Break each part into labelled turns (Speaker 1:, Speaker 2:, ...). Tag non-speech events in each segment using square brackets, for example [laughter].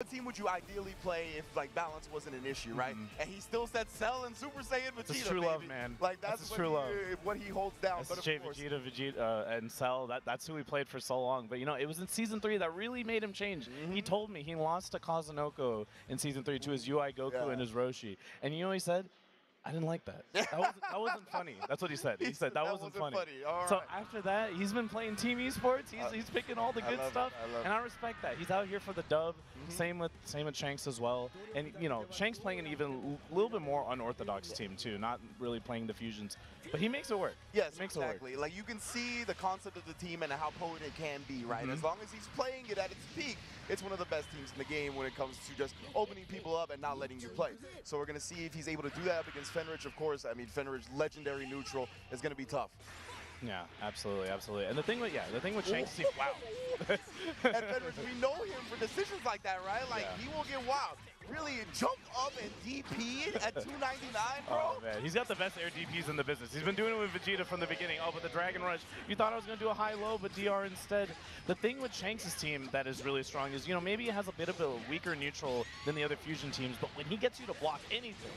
Speaker 1: What team would you ideally play if like balance wasn't an issue, right?
Speaker 2: Mhm.
Speaker 1: And he still said Cell and Super Saiyan Vegeta.
Speaker 2: That's true
Speaker 1: baby.
Speaker 2: love, man.
Speaker 1: Like
Speaker 2: That's
Speaker 1: that's,
Speaker 2: true
Speaker 1: what,
Speaker 2: love.
Speaker 1: what he holds down. But of course,
Speaker 2: Vegeta, Vegeta, uh, and Cell, that, that's who he played for so long. But, you know, it was in Season 3 that really made him change. He
Speaker 1: Mhm.
Speaker 2: told me he lost to Kazunoko in Season 3 to his UI Goku
Speaker 1: Yeah.
Speaker 2: and his Roshi. And you know what he said? I didn't like that. [laughs] That wasn't, that wasn't funny. That's what he said. He, said that, wasn't, funny.
Speaker 1: All
Speaker 2: So
Speaker 1: right.
Speaker 2: after that, he's been playing Team Esports. He's,
Speaker 1: Uh,
Speaker 2: he's picking all the
Speaker 1: I
Speaker 2: good
Speaker 1: love it,
Speaker 2: stuff,
Speaker 1: I love
Speaker 2: and I respect that. He's out here for the dub.
Speaker 1: Mhm.
Speaker 2: Same with same with Shanks as well. And you know, Shanks playing an even a little bit more unorthodox team too, not really playing the fusions, but he makes it work.
Speaker 1: Yes,
Speaker 2: makes it work.
Speaker 1: exactly. Like you can see the concept of the team and how potent it can be, right?
Speaker 2: Mhm.
Speaker 1: As long as he's playing it at its peak, it's one of the best teams in the game when it comes to just opening people up and not letting you play. So we're gonna see if he's able to do that up against Fenritti. Of course, I mean Fenritti, legendary neutral, is gonna be tough.
Speaker 2: Yeah, absolutely, absolutely. And the thing with yeah, the thing with Shanks, is wow. [laughs]
Speaker 1: and Fenritti, we know him for decisions like that, right? Like
Speaker 2: Yeah.
Speaker 1: he will get wild. Really jump up and DP at [laughs] 299, bro.
Speaker 2: Oh man, he's got the best air DPs in the business. He's been doing it with Vegeta from the beginning. Oh, but the Dragon Rush, you thought I was going to do a high-low, but DR instead. The thing with Shanks' team that is really strong is, you know, maybe he has a bit of a weaker neutral than the other fusion teams, but when he gets you to block anything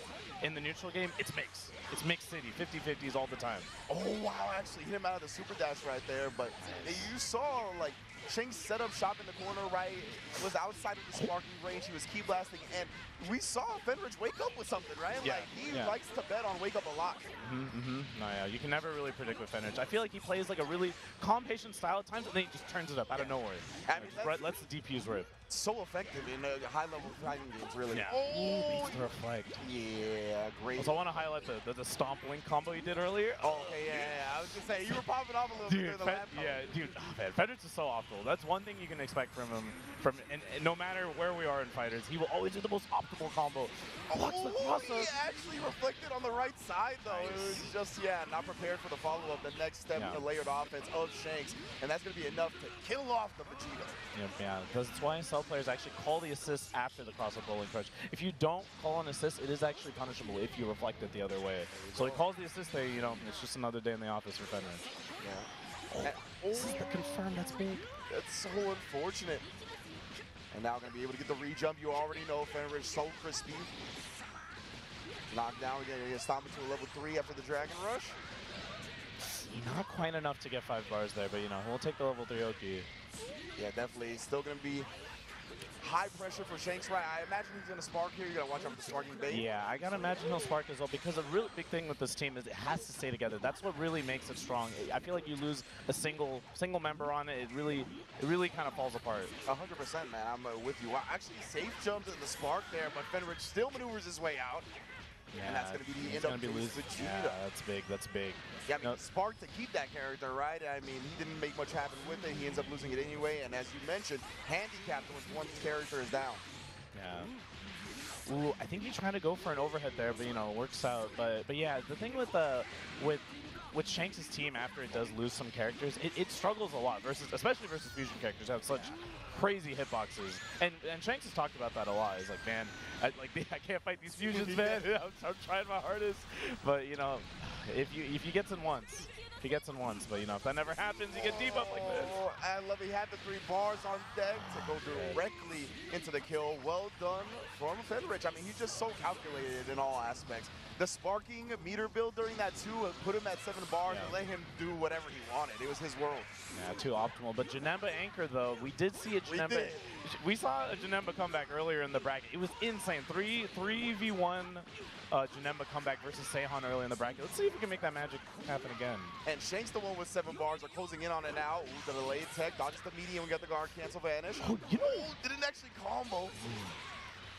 Speaker 2: in the neutral game, it's mix. It's mix city, 50-50s all the time.
Speaker 1: Oh wow, actually hit him out of the super dash right there. But you saw like Shanks set up shop in the corner, right? Was outside of the sparking range. He was key blasting, and we saw Fenritti wake up with something, right?
Speaker 2: Yeah,
Speaker 1: Like he
Speaker 2: yeah.
Speaker 1: likes to bet on wake up a lot.
Speaker 2: Mm-hmm, No, yeah, you can never really predict with Fenritti. I feel like he plays like a really calm, patient style at times, and then he just turns it up out of nowhere.
Speaker 1: I mean,
Speaker 2: Like, right, lets the DPs rip.
Speaker 1: So effective in uh, high level fighting games, really.
Speaker 2: Yeah.
Speaker 1: Oh,
Speaker 2: reflect.
Speaker 1: yeah, great.
Speaker 2: Also, I want to highlight the, the, the stomp link combo you did earlier.
Speaker 1: Oh, okay, yeah, yeah, I was just saying, you were popping off a little bit
Speaker 2: Dude,
Speaker 1: during the last
Speaker 2: yeah, dude, oh, man, Fenritti is so optimal. That's one thing you can expect from him. From and, and no matter where we are in fighters, he will always do the most optimal combo. Blocks the
Speaker 1: Oh, he actually reflected on the right side, though. It was just, yeah, not prepared for the follow-up, the next step
Speaker 2: Yeah.
Speaker 1: in the layered offense of Shanks, and that's going to be enough to kill off the Vegeta.
Speaker 2: Yeah, because it's why cell players actually call the assist after the cross-up bowling crush. If you don't call an assist, it is actually punishable if you reflect it the other way. So he calls the assist there, you know, it's just another day in the office for Fenritti.
Speaker 1: Yeah. And-
Speaker 2: This is the confirm, that's big.
Speaker 1: That's so unfortunate. And now going to be able to get the re-jump. You already know Fenritti so crispy. Knockdown, we're going to stomp into a level 3 after the Dragon Rush.
Speaker 2: Not quite enough to get five bars there, but you know, we'll take the level three Oki.
Speaker 1: Yeah, definitely. Still going to be high pressure for Shanks, right? I imagine he's going to spark here. you got to watch out for the sparking bait.
Speaker 2: Yeah, I gotta imagine he'll spark as well because a really big thing with this team is it has to stay together. That's what really makes it strong. I feel like you lose a single single member on it, it really it really kind of falls apart.
Speaker 1: 100%, man. I'm uh, with you. Actually, safe jumped in the spark there, but Fenritti still maneuvers his way out.
Speaker 2: Yeah,
Speaker 1: that's gonna be the end
Speaker 2: be losing.
Speaker 1: for
Speaker 2: Yeah, that's big. That's big.
Speaker 1: Yeah, I mean,
Speaker 2: No.
Speaker 1: Spark to keep that character, right? I mean, he didn't make much happen with it. He ends up losing it anyway. And as you mentioned, handicapped once one character is down.
Speaker 2: Yeah. Ooh, I think he's trying to go for an overhead there, but you know, it works out. But but yeah, the thing with uh with with Shanks' team after it does lose some characters, it, it struggles a lot versus especially versus fusion characters have such crazy hitboxes. And and Shanks has talked about that a lot. He's like, man, I, like [laughs] I can't fight these fusions, [laughs] man. [laughs] I'm, I'm trying my hardest, but you know, if you if he gets in once, he gets in once. But you know, if that never happens, you get deep up like this.
Speaker 1: Oh, I love he had the three bars on deck to go directly into the kill. Well done from Fenritti. I mean, he's just so calculated in all aspects. The sparking meter build during that two uh, put him at seven bars
Speaker 2: Yeah.
Speaker 1: and let him do whatever he wanted. It was his world.
Speaker 2: Yeah, too optimal. But Janemba Anchor, though, we did see a Janemba.
Speaker 1: did.
Speaker 2: We saw a Janemba comeback earlier in the bracket. It was insane. Three, three v one, uh, Janemba comeback versus Seihan early in the bracket. Let's see if we can make that magic happen again.
Speaker 1: And Shanks, the one with seven bars, are closing in on it now. Ooh, the delayed tech, dodges the medium, we got the guard cancel vanish.
Speaker 2: Oh, you know-
Speaker 1: didn't actually combo.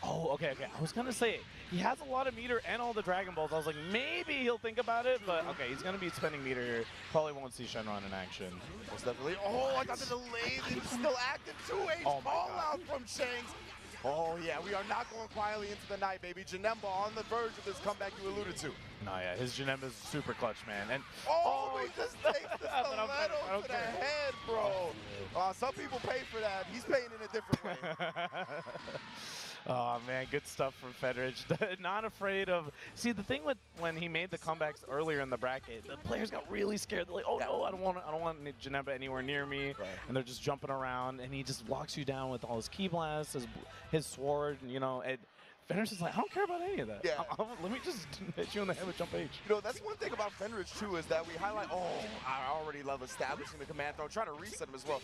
Speaker 2: Oh, okay, okay. I was gonna say he has a lot of meter and all the Dragon Balls. I was like, maybe he'll think about it, but okay, he's gonna be spending meter here. Probably won't see Shenron in action.
Speaker 1: Most definitely. Oh, I got the delay. It's still active. 2H
Speaker 2: Oh
Speaker 1: call out from Shanks. Oh, yeah, we are not going quietly into the night, baby. Janemba on the verge of this comeback you alluded to.
Speaker 2: No, yeah, his Janemba's super clutch, man. And
Speaker 1: Oh, he just takes the [laughs] stiletto to the head, bro. Uh, some people pay for that. He's paying in a different way. [laughs]
Speaker 2: Oh man, good stuff from Fenritti. [laughs] Not afraid of. See, the thing with when he made the comebacks earlier in the bracket, the players got really scared. They're like, "Oh no, I don't want, I don't want Janemba anywhere near me,"
Speaker 1: Right.
Speaker 2: and they're just jumping around, and he just locks you down with all his key blasts, his his sword, and, you know. And Fenritti is like, "I don't care about any of that.
Speaker 1: Yeah. [laughs]
Speaker 2: I- I- let me just [laughs] hit you in the head with jump H."
Speaker 1: You know, that's one thing about Fenritti too is that we highlight. Oh, I already love establishing the command throw, trying to reset him as well.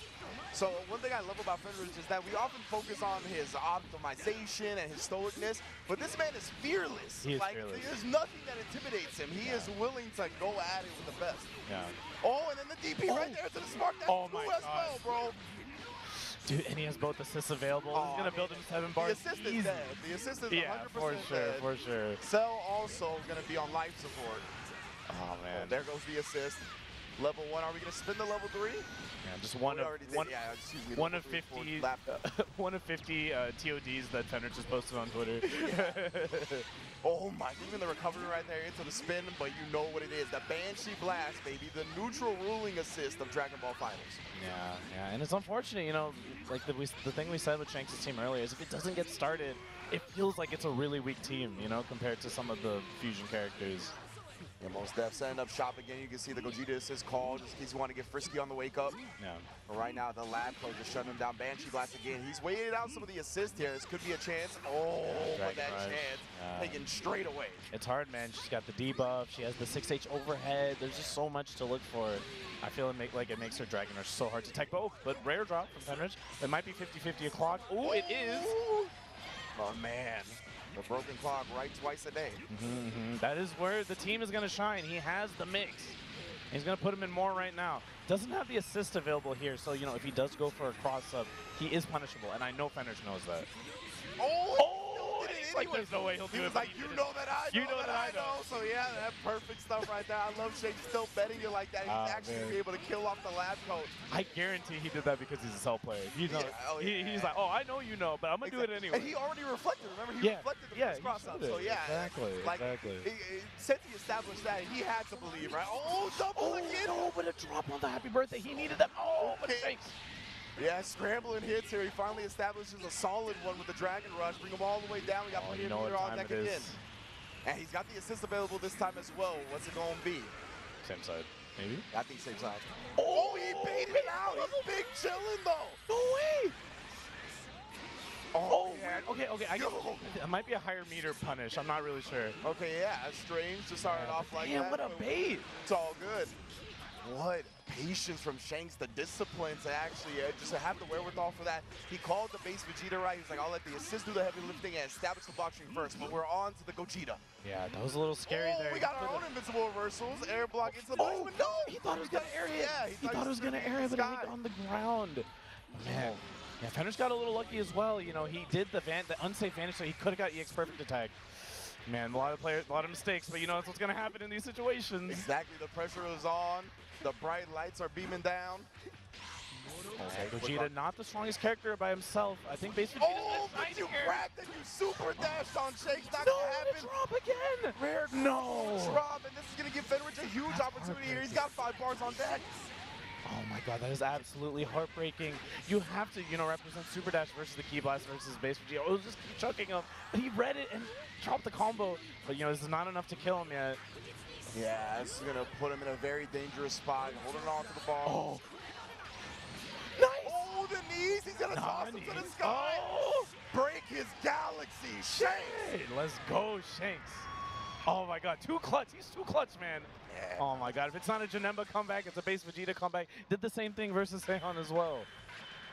Speaker 1: So one thing I love about Fenritti is that we often focus on his optimization and his stoicness, but this man is fearless.
Speaker 2: He is
Speaker 1: like
Speaker 2: fearless.
Speaker 1: there's nothing that intimidates him. He is willing to go at it with the best.
Speaker 2: Yeah.
Speaker 1: Oh, and then the DP right
Speaker 2: Oh.
Speaker 1: there to the spark. That's
Speaker 2: Oh my
Speaker 1: as well, bro.
Speaker 2: Dude, and he has both assists available.
Speaker 1: Oh,
Speaker 2: He's gonna
Speaker 1: I
Speaker 2: build him seven bars.
Speaker 1: The assist is dead. The assist is
Speaker 2: Yeah,
Speaker 1: 100%
Speaker 2: for sure,
Speaker 1: dead.
Speaker 2: for sure.
Speaker 1: Cell also gonna be on life support.
Speaker 2: Oh
Speaker 1: Oh,
Speaker 2: man,
Speaker 1: there goes the assist. Level one. Are we gonna spin the level three?
Speaker 2: Yeah, just one of
Speaker 1: did,
Speaker 2: one,
Speaker 1: yeah, me,
Speaker 2: one of
Speaker 1: three
Speaker 2: 50
Speaker 1: laptop. [laughs]
Speaker 2: one of 50 uh, TODs that Fenritti just posted on Twitter. [laughs] [laughs]
Speaker 1: Oh my, even the recovery right there into the spin, but you know what it is. The Banshee Blast, baby. The neutral ruling assist of Dragon Ball Finals.
Speaker 2: yeah, yeah, and it's unfortunate, you know, like the, we, the thing we said with Shanks' team earlier is if it doesn't get started, it feels like it's a really weak team, you know, compared to some of the fusion characters.
Speaker 1: And most def setting up shop again. You can see the Gogeta assist call just in case you want to get frisky on the wake up.
Speaker 2: Yeah.
Speaker 1: But right now, the lab coat is shutting him down. Banshee Blast again. He's waited out some of the assists here. This could be a chance. Oh, but that
Speaker 2: Rush.
Speaker 1: chance
Speaker 2: Yeah.
Speaker 1: taken straight away.
Speaker 2: It's hard, man. She's got the debuff. She has the 6H overhead. There's just so much to look for. I feel it make, like it makes her Dragon Rush so hard to tech. both. but rare drop from Fenritti. It might be 50-50 o'clock. Oh, it is.
Speaker 1: Oh, man. The broken clock right twice a day.
Speaker 2: Mhm. That is where the team is going to shine. He has the mix. He's going to put him in more right now. Doesn't have the assist available here, so, you know, if he does go for a cross-up, he is punishable, and I know Fenritti knows that.
Speaker 1: Oh,
Speaker 2: Oh,
Speaker 1: he
Speaker 2: he's like, there's no way he'll
Speaker 1: He
Speaker 2: do
Speaker 1: was
Speaker 2: it.
Speaker 1: like, you know that I know,
Speaker 2: You know that I know.
Speaker 1: So yeah, that perfect stuff right there. I love Shake still betting you like that. He's
Speaker 2: Ah,
Speaker 1: actually
Speaker 2: man.
Speaker 1: be able to kill off the lab coat.
Speaker 2: I guarantee he did that because he's a cell player. He knows.
Speaker 1: Yeah, oh,
Speaker 2: he, he's like, oh, I know you know, but I'm going to do it anyway.
Speaker 1: And he already reflected. Remember, he
Speaker 2: Yeah,
Speaker 1: reflected the
Speaker 2: yeah,
Speaker 1: first cross up. So yeah,
Speaker 2: Exactly,
Speaker 1: Like,
Speaker 2: exactly.
Speaker 1: It, it, since he established that, he had to believe, right? Oh, double
Speaker 2: Oh,
Speaker 1: again.
Speaker 2: no, but a drop on the happy birthday. He needed that. Oh, but fakes.
Speaker 1: Yeah, scrambling hits here. He finally establishes a solid one with the Dragon Rush. Bring him all the way down. We got
Speaker 2: Oh,
Speaker 1: plenty
Speaker 2: you
Speaker 1: of
Speaker 2: know what
Speaker 1: meter on deck again. And he's got the assist available this time as well. What's it going to be?
Speaker 2: Same side, maybe?
Speaker 1: I think same side. Oh, he baited it out. He's big chilling though.
Speaker 2: No way!
Speaker 1: Oh,
Speaker 2: Oh,
Speaker 1: man.
Speaker 2: okay, okay. I guess it might be a higher meter punish. I'm not really sure.
Speaker 1: Okay, yeah, strange to start it off like
Speaker 2: Damn,
Speaker 1: that.
Speaker 2: what a bait!
Speaker 1: It's all good. What patience from Shanks, the discipline to actually uh, just to have the wherewithal for that. He called the base Vegeta right. He's like, I'll let the assist do the heavy lifting and establish the block string first. But we're on to the Gogeta.
Speaker 2: Yeah, that was a little scary
Speaker 1: oh,
Speaker 2: there.
Speaker 1: we got our own invincible reversals. Air block into the
Speaker 2: Oh,
Speaker 1: no!
Speaker 2: He thought it was gonna area it.
Speaker 1: Yeah,
Speaker 2: he, thought it was gonna air it, but it hit on the ground. Man, yeah, Fenner's got a little lucky as well. You know, he did the van, the unsafe vanish, so he could have got EX perfect attack. Man, a lot of players, a lot of mistakes, but you know that's what's gonna happen in these situations.
Speaker 1: Exactly, the pressure is on. The bright lights are beaming down.
Speaker 2: Okay, Gogeta, not the strongest character by himself. I think base Vegeta's
Speaker 1: Oh, but you
Speaker 2: here.
Speaker 1: cracked and you super dashed on Shakes. Not
Speaker 2: No,
Speaker 1: gonna happen.
Speaker 2: drop again.
Speaker 1: Rare
Speaker 2: No.
Speaker 1: drop, and this is gonna give Fenritti a huge
Speaker 2: That's
Speaker 1: opportunity here. He's got five bars on deck.
Speaker 2: Oh my god, that is absolutely heartbreaking. You have to, you know, represent Super Dash versus the Key Blast versus Base Vegeta. Oh, just keep chucking him. He read it and dropped the combo. But you know, this is not enough to kill him yet.
Speaker 1: Yeah, this is gonna put him in a very dangerous spot, holding on to the ball.
Speaker 2: Oh. Nice!
Speaker 1: Oh, the knees! He's gonna toss him to the sky.
Speaker 2: Oh!
Speaker 1: Break his galaxy. Shanks.
Speaker 2: Let's go, Shanks. Oh my god, too clutch. He's too clutch, man.
Speaker 1: Yeah.
Speaker 2: Oh my god, if it's not a Janemba comeback, it's a base Vegeta comeback. Did the same thing versus Seihan as well.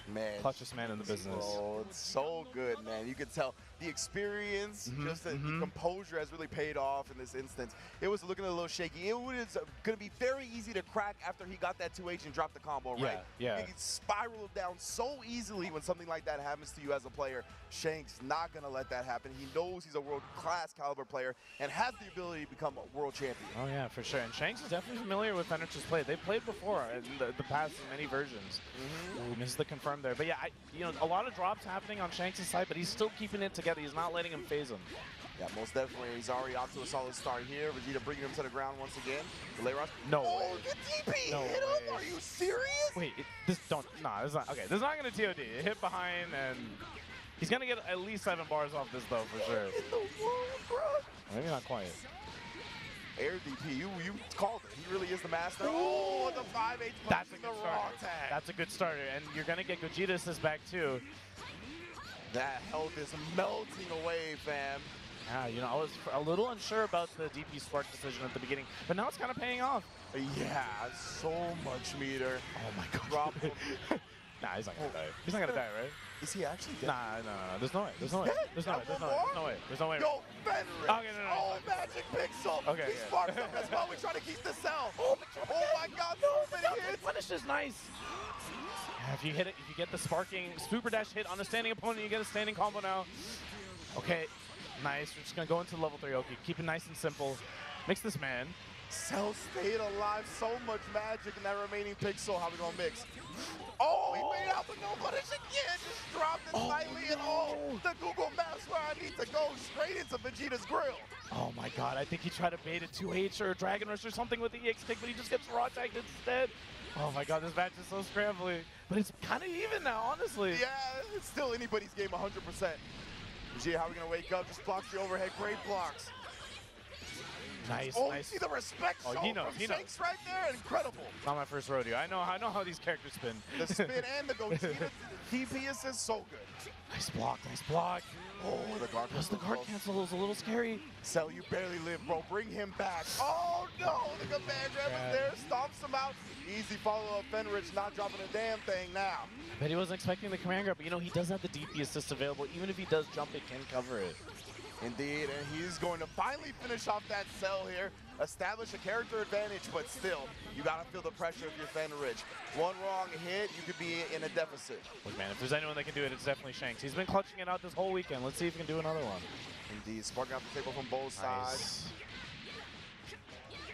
Speaker 1: Man.
Speaker 2: Clutchest man in the business.
Speaker 1: Oh, it's so good, man. You can tell the experience,
Speaker 2: Mhm,
Speaker 1: just the, the
Speaker 2: mhm.
Speaker 1: composure has really paid off in this instance. It was looking a little shaky. It was going to be very easy to crack after he got that 2H and dropped the combo,
Speaker 2: Yeah,
Speaker 1: right?
Speaker 2: yeah.
Speaker 1: He spiraled down so easily when something like that happens to you as a player. Shank's not going to let that happen. He knows he's a world-class caliber player and has the ability to become a world champion.
Speaker 2: Oh yeah, for sure. And Shanks is definitely familiar with Fenritti's play. They played before in the, the past in many versions. Ooh, misses the confirm there. But yeah, I, you know, a lot of drops happening on Shanks' side, but he's still keeping it together. He's not letting him phase him.
Speaker 1: Yeah, most definitely. He's already off to a solid start here. Vegeta bringing him to the ground once again. Delay rush.
Speaker 2: No
Speaker 1: Oh, the DP
Speaker 2: No
Speaker 1: hit him.
Speaker 2: way.
Speaker 1: Are you serious?
Speaker 2: Wait, it, this don't. Nah, this is not okay. This is not gonna TOD. It hit behind and He's gonna get at least seven bars off this though for sure.
Speaker 1: In the world, bro.
Speaker 2: Maybe not quite.
Speaker 1: Air DP, you you called it. He really is the master. Oh, the 5 H
Speaker 2: That's a good starter. That's a good starter, and you're gonna get Gogeta assist back too.
Speaker 1: That health is melting away, fam.
Speaker 2: Yeah, you know, I was a little unsure about the DP Spark decision at the beginning, but now it's kind of paying off.
Speaker 1: Yeah, so much meter.
Speaker 2: Oh my god. [laughs] Nah, he's not gonna die. He's not gonna die, right?
Speaker 1: Is he actually dead?
Speaker 2: Nah, no, no, no. There's no way. There's no way. There's no way. There's no way. There's no way. There's no way.
Speaker 1: Yo, Fenris!
Speaker 2: Okay, no, no, no.
Speaker 1: Oh, Magic Pixel!
Speaker 2: Okay,
Speaker 1: He
Speaker 2: yeah.
Speaker 1: sparked up as well. We're trying to keep the cell. [laughs] Oh, oh, my god, so many hits!
Speaker 2: Punish is nice. [gasps] If you hit it, if you get the sparking super dash hit on a standing opponent, you get a standing combo now. Okay, nice. We're just gonna go into level three. Okay, keep it nice and simple. Mix this man.
Speaker 1: Cell stayed alive. So much magic in that remaining pixel. How we gonna mix? Oh, he made out, but no punish again. Just dropped it
Speaker 2: Oh,
Speaker 1: slightly and oh, the Google Maps where I need to go straight into Vegeta's grill.
Speaker 2: Oh my god, I think he tried to bait a 2H or a Dragon Rush or something with the EX kick, but he just gets raw tagged instead. Oh my god, this match is so scrambly. But it's kind of even now, honestly.
Speaker 1: Yeah, it's still anybody's game 100%. Vegeta, how we gonna wake up? Just blocks the overhead. Great blocks.
Speaker 2: Nice,
Speaker 1: Oh,
Speaker 2: nice.
Speaker 1: see the respect
Speaker 2: Oh, he knows,
Speaker 1: from
Speaker 2: he knows.
Speaker 1: Shanks right there? Incredible.
Speaker 2: Not my first rodeo. I know, I know how these characters spin.
Speaker 1: The spin [laughs] and the Gogeta TP [laughs] assist, so good.
Speaker 2: nice block, nice block.
Speaker 1: Oh, the guard
Speaker 2: Plus the guard cancel is a little scary.
Speaker 1: Cell, you barely live, bro. Bring him back. Oh, no. The command grab
Speaker 2: Yeah.
Speaker 1: is there. Stomps him out. Easy follow-up. Fenritti not dropping a damn thing now.
Speaker 2: I bet he wasn't expecting the command grab, but you know, he does have the DP assist available. Even if he does jump, it can cover it.
Speaker 1: Indeed, and he's going to finally finish off that cell here, establish a character advantage, but still, you gotta feel the pressure if you're Fenritti. One wrong hit, you could be in a deficit.
Speaker 2: Look, man, if there's anyone that can do it, it's definitely Shanks. He's been clutching it out this whole weekend. Let's see if he can do another one.
Speaker 1: Indeed, sparking out the table from both sides.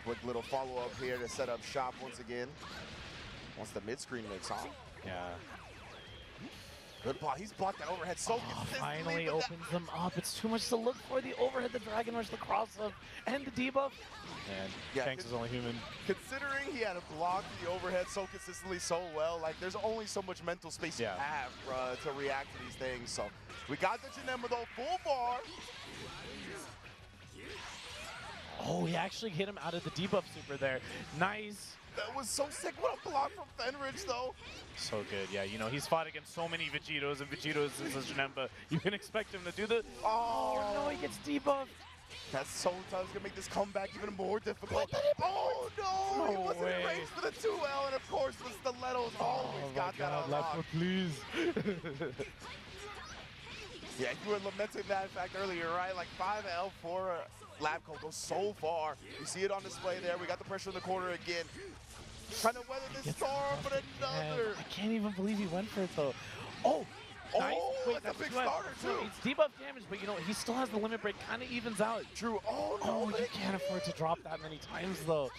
Speaker 1: Quick little follow-up here to set up shop once again. Once the mid-screen mix on.
Speaker 2: Yeah.
Speaker 1: Good block. He's blocked that overhead so
Speaker 2: Oh, finally opens them up. It's too much to look for. The overhead, the Dragon Rush, the cross up, and the debuff. And
Speaker 1: Yeah,
Speaker 2: Shanks is only human.
Speaker 1: Considering he had to block the overhead so consistently so well, like there's only so much mental space
Speaker 2: Yeah.
Speaker 1: you have bruh, to react to these things. So we got the Janemba though, full bar.
Speaker 2: Oh, he actually hit him out of the debuff super there. Nice.
Speaker 1: That was so sick. What a block from Fenritti though.
Speaker 2: So good. Yeah, you know, he's fought against so many Vegetos, and Vegetos is a Janemba. You can expect him to do the...
Speaker 1: Oh, oh
Speaker 2: no, he gets debuffed.
Speaker 1: That's so tough. It's gonna make this comeback even more difficult. Oh no! he wasn't
Speaker 2: way.
Speaker 1: in range for the 2L, and of course the stilettos oh always
Speaker 2: Oh
Speaker 1: got
Speaker 2: my
Speaker 1: that
Speaker 2: god,
Speaker 1: unlocked.
Speaker 2: Please. [laughs]
Speaker 1: Yeah, you were lamenting that fact earlier, right? Like 5L for Labco goes so far. You see it on display there. We got the pressure in the corner again. Trying to weather this storm, but another.
Speaker 2: I can't even believe he went for it though. Oh,
Speaker 1: Oh.
Speaker 2: Wait,
Speaker 1: that's a big
Speaker 2: two
Speaker 1: starter,
Speaker 2: So
Speaker 1: too.
Speaker 2: It's debuff damage, but you know he still has the limit break. Kind of evens out.
Speaker 1: True. Oh no!
Speaker 2: Oh, you can't afford to drop that many times though.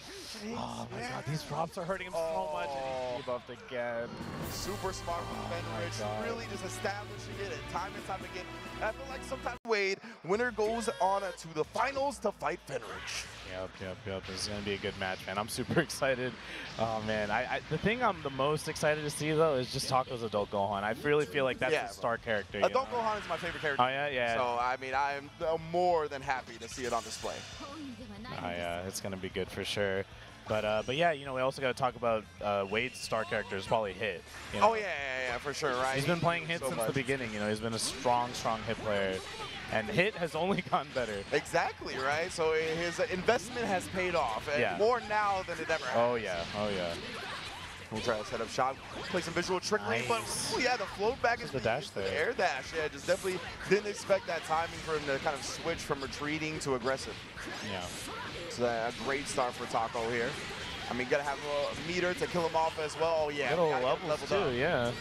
Speaker 2: Oh my god, these drops are hurting him so oh, much. And he debuffed again.
Speaker 1: Super smart from
Speaker 2: Oh
Speaker 1: Fenritti,
Speaker 2: God.
Speaker 1: really just establishing it and time and time again. I feel like sometimes Wade, winner goes on to the finals to fight Fenritti.
Speaker 2: Yep, yep, yep. This is gonna be a good match, man. I'm super [laughs] excited. Oh man, I, I the thing I'm the most excited to see though is just Taco's adult Gohan. I really feel like that's
Speaker 1: Yeah,
Speaker 2: a star character.
Speaker 1: Adult
Speaker 2: know?
Speaker 1: Gohan is my favorite character.
Speaker 2: Oh yeah, yeah.
Speaker 1: So, I mean, I am uh, more than happy to see it on display.
Speaker 2: Oh yeah, it's gonna be good for sure. But uh, but yeah, you know we also got to talk about uh, Wade's star character is probably Hit. you know?
Speaker 1: Oh, yeah, yeah, yeah, for sure, right?
Speaker 2: He's been playing Hit
Speaker 1: So
Speaker 2: since
Speaker 1: much.
Speaker 2: the beginning. You know he's been a strong, strong Hit player, and Hit has only gotten better.
Speaker 1: Exactly, right? So his investment has paid off, and
Speaker 2: Yeah.
Speaker 1: more now than it ever has.
Speaker 2: Oh yeah, oh yeah.
Speaker 1: We'll try to set up shot, play some visual trickery, but
Speaker 2: Nice.
Speaker 1: ooh, yeah, the float back is
Speaker 2: The dash
Speaker 1: the
Speaker 2: there.
Speaker 1: air dash. Yeah, just definitely didn't expect that timing for him to kind of switch from retreating to aggressive.
Speaker 2: Yeah.
Speaker 1: So uh, a great start for Taco here. I mean, gotta have a meter to kill him off as well. Oh yeah,
Speaker 2: levels too,
Speaker 1: up.
Speaker 2: yeah.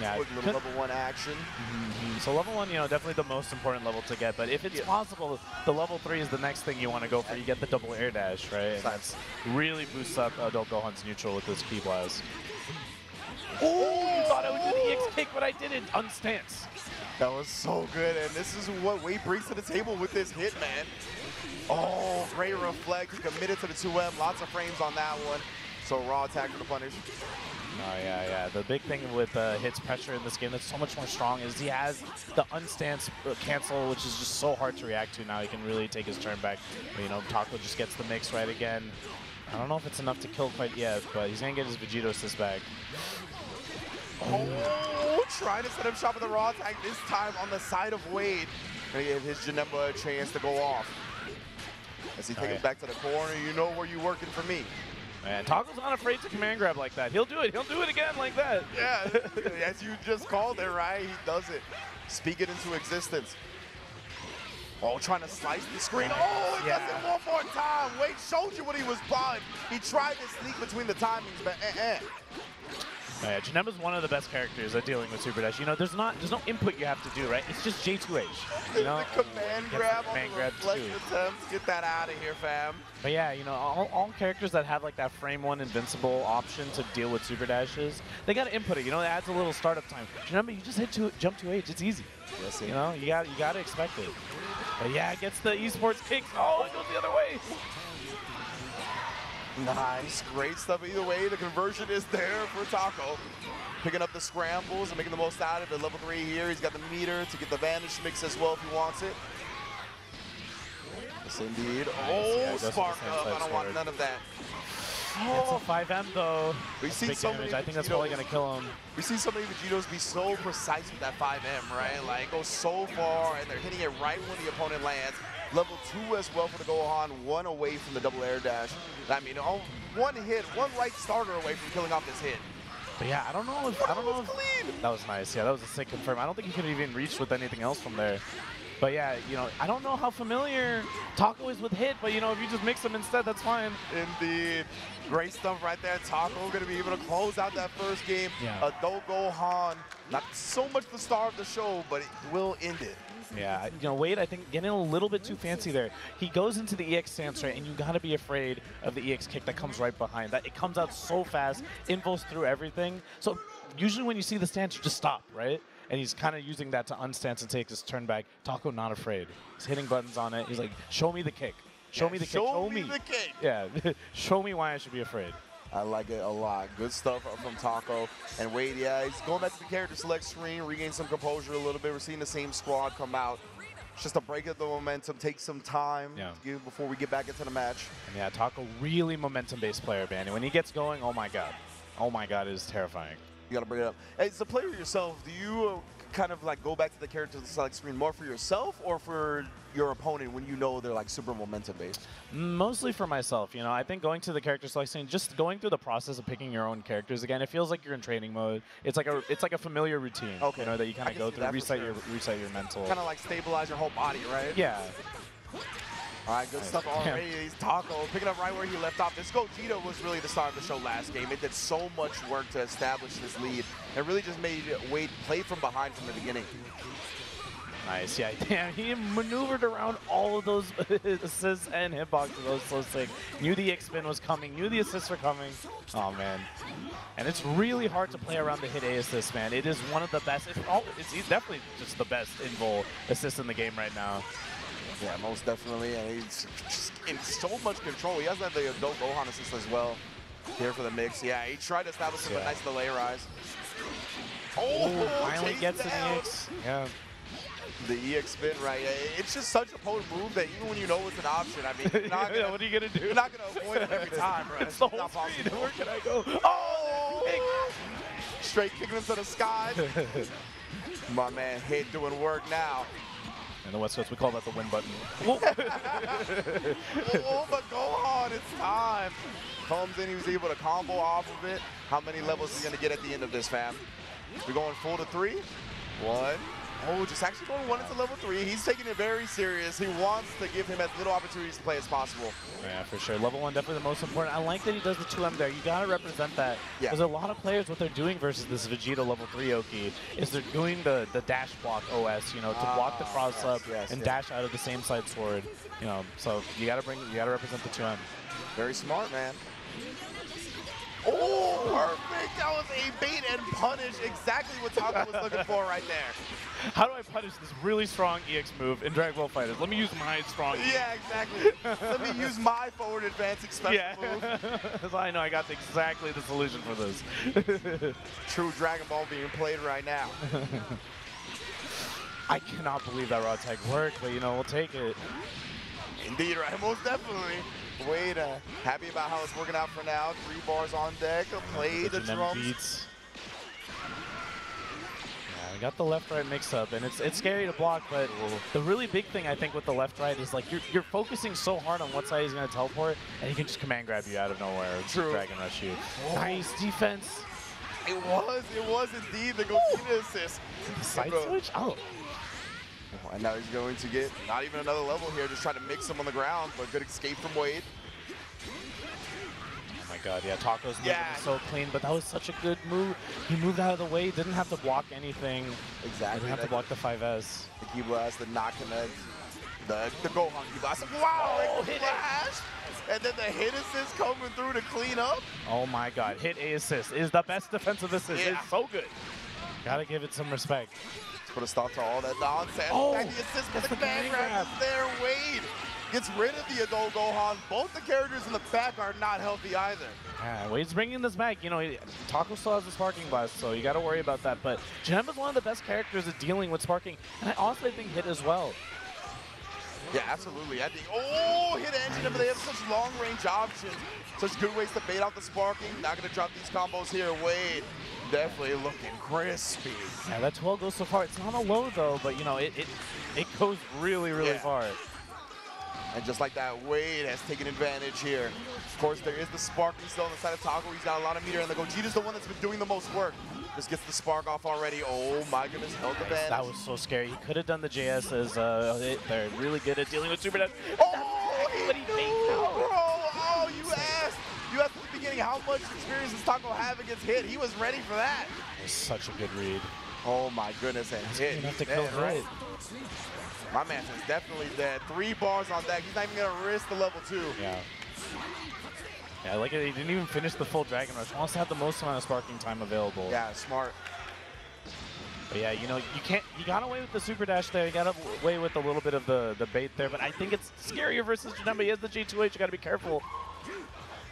Speaker 2: Yeah.
Speaker 1: Quick little level one action.
Speaker 2: Mhm. So level one, you know, definitely the most important level to get. But if it's
Speaker 1: Yeah.
Speaker 2: possible, the level three is the next thing you want to go for. You get the double air dash, right? And that's really boosts up Adult Gohan's neutral with this key blast. Oh, you thought I would do the EX kick, but I didn't. Unstance.
Speaker 1: That was so good, and this is what Wade brings to the table with this hit, man. Oh, great reflect. He committed to the 2M. Lots of frames on that one. So raw attack for the punish.
Speaker 2: Oh yeah, yeah. The big thing with uh, hits pressure in this game that's so much more strong is he has the unstance uh, cancel, which is just so hard to react to. Now he can really take his turn back. You know, Taco just gets the mix right again. I don't know if it's enough to kill quite yet, but he's gonna get his Vegito assist back.
Speaker 1: Oh, trying to set up shop with the raw tag this time on the side of Wade. Gonna give his Janemba a chance to go off. As he
Speaker 2: Oh,
Speaker 1: takes
Speaker 2: yeah.
Speaker 1: it back to the corner, you know where you're working for me.
Speaker 2: Man, Toggle's not afraid to command grab like that. He'll do it. He'll do it again like that.
Speaker 1: Yeah, [laughs] as you just called it, right? He does it. Speak it into existence. Oh, trying to slice the screen. Oh, he does it one more time. Wade showed you what he was buying. He tried to sneak between the timings, but eh, eh.
Speaker 2: Oh, yeah, Janemba's one of the best characters at dealing with Super Dash. You know, there's not there's no input you have to do, right? It's just J2H. You know,
Speaker 1: the command grab on
Speaker 2: command grab too.
Speaker 1: attempt. Get that out of here, fam.
Speaker 2: But yeah, you know, all, all characters that have like that frame one invincible option to deal with super dashes, they gotta input it. You know, it adds a little startup time. Remember, you just hit to jump 2H. It's easy.
Speaker 1: Yes,
Speaker 2: You know, you got you gotta expect it. But yeah, it gets the esports kicks. Oh, it goes the other way.
Speaker 1: Nice, great stuff. Either way, the conversion is there for Taco. Picking up the scrambles and making the most out of it. Level three here. He's got the meter to get the Vanish mix as well if he wants it. Yes, indeed. Oh,
Speaker 2: goes for the
Speaker 1: spark up. I don't want none of that.
Speaker 2: It's a
Speaker 1: Oh,
Speaker 2: 5M though.
Speaker 1: we
Speaker 2: That's
Speaker 1: see
Speaker 2: big
Speaker 1: so
Speaker 2: damage.
Speaker 1: many
Speaker 2: I think that's probably gonna kill him.
Speaker 1: We see so many Vegetos be so precise with that 5M, right? Like, it goes so far, and they're hitting it right when the opponent lands. Level two as well for the Gohan, one away from the double air dash. I mean, oh, one hit, one right starter away from killing off this hit.
Speaker 2: But yeah, I don't know if I don't know
Speaker 1: That was
Speaker 2: if
Speaker 1: clean.
Speaker 2: that was nice. Yeah, that was a sick confirm. I don't think he could even reach with anything else from there. But yeah, you know, I don't know how familiar Taco is with hit, but you know, if you just mix them instead, that's fine.
Speaker 1: Indeed. Great stuff right there. Taco going to be able to close out that first game.
Speaker 2: Yeah.
Speaker 1: A Do Gohan, not so much the star of the show, but it will end it.
Speaker 2: Yeah, you know, Wade, I think getting a little bit too fancy there. He goes into the EX stance, right, and you gotta be afraid of the EX kick that comes right behind. That it comes out so fast, infos through everything. So usually when you see the stance, you just stop, right? And he's kind of using that to unstance and take his turn back. Taco not afraid. He's hitting buttons on it. He's like, show me the kick. Show
Speaker 1: Yeah,
Speaker 2: me the kick.
Speaker 1: show
Speaker 2: Show
Speaker 1: me
Speaker 2: me.
Speaker 1: the kick.
Speaker 2: Yeah, [laughs] show me why I should be afraid.
Speaker 1: I like it a lot. Good stuff from Taco. And Wade, yeah, he's going back to the character select screen, regain some composure a little bit. We're seeing the same squad come out. It's just a break of the momentum, take some time
Speaker 2: Yeah.
Speaker 1: to give- before we get back into the match.
Speaker 2: And yeah, Taco really momentum-based player, man. And when he gets going, oh my god, oh my god, it is terrifying.
Speaker 1: You got to bring it up. As a player yourself, do you kind of like go back to the character select screen more for yourself or for your opponent when you know they're like super momentum based?
Speaker 2: Mostly for myself, you know. I think going to the character selection, just going through the process of picking your own characters again, it feels like you're in training mode. It's like a, it's like a familiar routine.
Speaker 1: Okay.
Speaker 2: You know that you
Speaker 1: kinda
Speaker 2: go through, reset
Speaker 1: sure.
Speaker 2: your, reset your mental.
Speaker 1: Kind of like stabilize your whole body, right?
Speaker 2: Yeah.
Speaker 1: All right, good stuff already. He's Taco picking up right where he left off. This Gogeta was really the star of the show last game. It did so much work to establish this lead and really just made Wade play from behind from the beginning.
Speaker 2: Nice. Yeah. [laughs] Damn. He maneuvered around all of those [laughs] assists and hitboxes. Was so sick. Knew the X spin was coming. Knew the assists were coming. Oh man. And it's really hard to play around the hit A assist, man. It is one of the best. It's, all, it's definitely just the best invul assist in the game right now.
Speaker 1: Yeah, most definitely. And he's just in so much control. He has that the adult Gohan assist as well. Here for the mix. Yeah, he tried to establish
Speaker 2: Yeah.
Speaker 1: nice delay rise.
Speaker 2: Oh,
Speaker 1: Oh,
Speaker 2: finally
Speaker 1: oh,
Speaker 2: gets an
Speaker 1: down.
Speaker 2: EX. Yeah.
Speaker 1: The EX spin, right? It's just such a potent move that even when you know it's an option, I mean, you're not [laughs] gonna,
Speaker 2: what are you gonna do?
Speaker 1: you're not gonna avoid it every [laughs] time, right?
Speaker 2: it's the whole
Speaker 1: not possible.
Speaker 2: Where can I go?
Speaker 1: Oh! Straight kicking into the sky. [laughs] My man Hit doing work now.
Speaker 2: In the West Coast, we call that the win button.
Speaker 1: oh, [laughs] but Gohan, it's time. Comes in, he was able to combo off of it. How many levels is he gonna get at the end of this, fam? We're going full to three. One. Oh, just actually going one into level three. He's taking it very serious. He wants to give him as little opportunities to play as possible.
Speaker 2: Yeah, for sure. Level one definitely the most important. I like that he does the 2M there. You gotta represent that.
Speaker 1: Yeah.
Speaker 2: Because a lot of players, what they're doing versus this Vegeta level three Oki is they're doing the the dash block OS, you know, to block the
Speaker 1: Ah,
Speaker 2: cross
Speaker 1: yes,
Speaker 2: up
Speaker 1: yes,
Speaker 2: and
Speaker 1: yes.
Speaker 2: dash out of the same side sword. You know, so you gotta bring, you gotta represent the 2M.
Speaker 1: Very smart, man. Oh, perfect. That was a bait and punish. Exactly what Taco was looking for right there.
Speaker 2: How do I punish this really strong EX move in Dragon Ball FighterZ? Let me use my strong.
Speaker 1: Yeah, exactly. [laughs] Let me use my forward advance special
Speaker 2: Yeah,
Speaker 1: move. [laughs]
Speaker 2: I know I got exactly the solution for this. [laughs]
Speaker 1: True Dragon Ball being played right now.
Speaker 2: I cannot believe that raw tech worked, but you know we'll take it.
Speaker 1: Indeed, right? Most definitely. Wade, uh, happy about how it's working out for now. Three bars on deck. Play the drums.
Speaker 2: beats. Got the left-right mix-up, and it's it's scary to block, but the really big thing I think with the left-right is like you're you're focusing so hard on what side he's gonna teleport, and he can just command grab you out of nowhere,
Speaker 1: True.
Speaker 2: dragon rush you. Nice defense.
Speaker 1: It was, it was indeed the Gogeta assist.
Speaker 2: Side
Speaker 1: Bro.
Speaker 2: switch. Oh,
Speaker 1: And now he's going to get not even another level here, just trying to mix him on the ground, but good escape from Wade.
Speaker 2: Oh my God. Yeah, Taco's
Speaker 1: Yeah.
Speaker 2: so clean, but that was such a good move. He moved out of the way, didn't have to block anything.
Speaker 1: Exactly.
Speaker 2: Didn't have to block the 5S.
Speaker 1: The key blast, the knock the, the Gohan key blast. Wow,
Speaker 2: Oh, hit it.
Speaker 1: flash! And then the hit assist coming through to clean up.
Speaker 2: Oh my God, hit A assist is the best defensive assist.
Speaker 1: Yeah.
Speaker 2: It's so good. Gotta give it some respect.
Speaker 1: Let's put a stop to all that nonsense.
Speaker 2: Oh,
Speaker 1: and the assist for the
Speaker 2: the
Speaker 1: grab is there. Wade gets rid of the adult Gohan. Both the characters in the back are not healthy either.
Speaker 2: Yeah, Wade's bringing this back. You know, he- Taco still has the sparking blast, so you got to worry about that. But Janemba's one of the best characters at dealing with sparking, and I also think hit as well.
Speaker 1: Yeah, absolutely. I think, oh, hit engine, but they have such long range options. Such good ways to bait out the sparking. Not going to drop these combos here. Wade definitely looking crispy.
Speaker 2: Yeah, that 12 goes so far. It's not a low though, but you know, it it, it goes really, really
Speaker 1: Yeah.
Speaker 2: far.
Speaker 1: And just like that, Wade has taken advantage here. Of course, there is the sparking still on the side of Taco. He's got a lot of meter, and the Gogeta's the one that's been doing the most work. Just gets the spark off already. Oh my goodness, held the.
Speaker 2: That was so scary. He could have done the JS as uh, it- they're really good at dealing with super death.
Speaker 1: Oh, he
Speaker 2: what he
Speaker 1: knew,
Speaker 2: out.
Speaker 1: bro. Oh, you asked. You asked at the beginning how much experience does Taco have against hit. He was ready for that.
Speaker 2: It was such a good read.
Speaker 1: Oh my goodness, and hit.
Speaker 2: Enough to kill
Speaker 1: right? My man is definitely dead. Three bars on that. He's not even gonna risk the level two.
Speaker 2: Yeah. Yeah, like he didn't even finish the full Dragon Rush. Wants to have the most amount of sparking time available.
Speaker 1: Yeah, smart.
Speaker 2: But yeah, you know, you can't. You got away with the super dash there. You got away with a little bit of the the bait there. But I think it's scarier versus Janemba. He has the G2H. You got to be careful.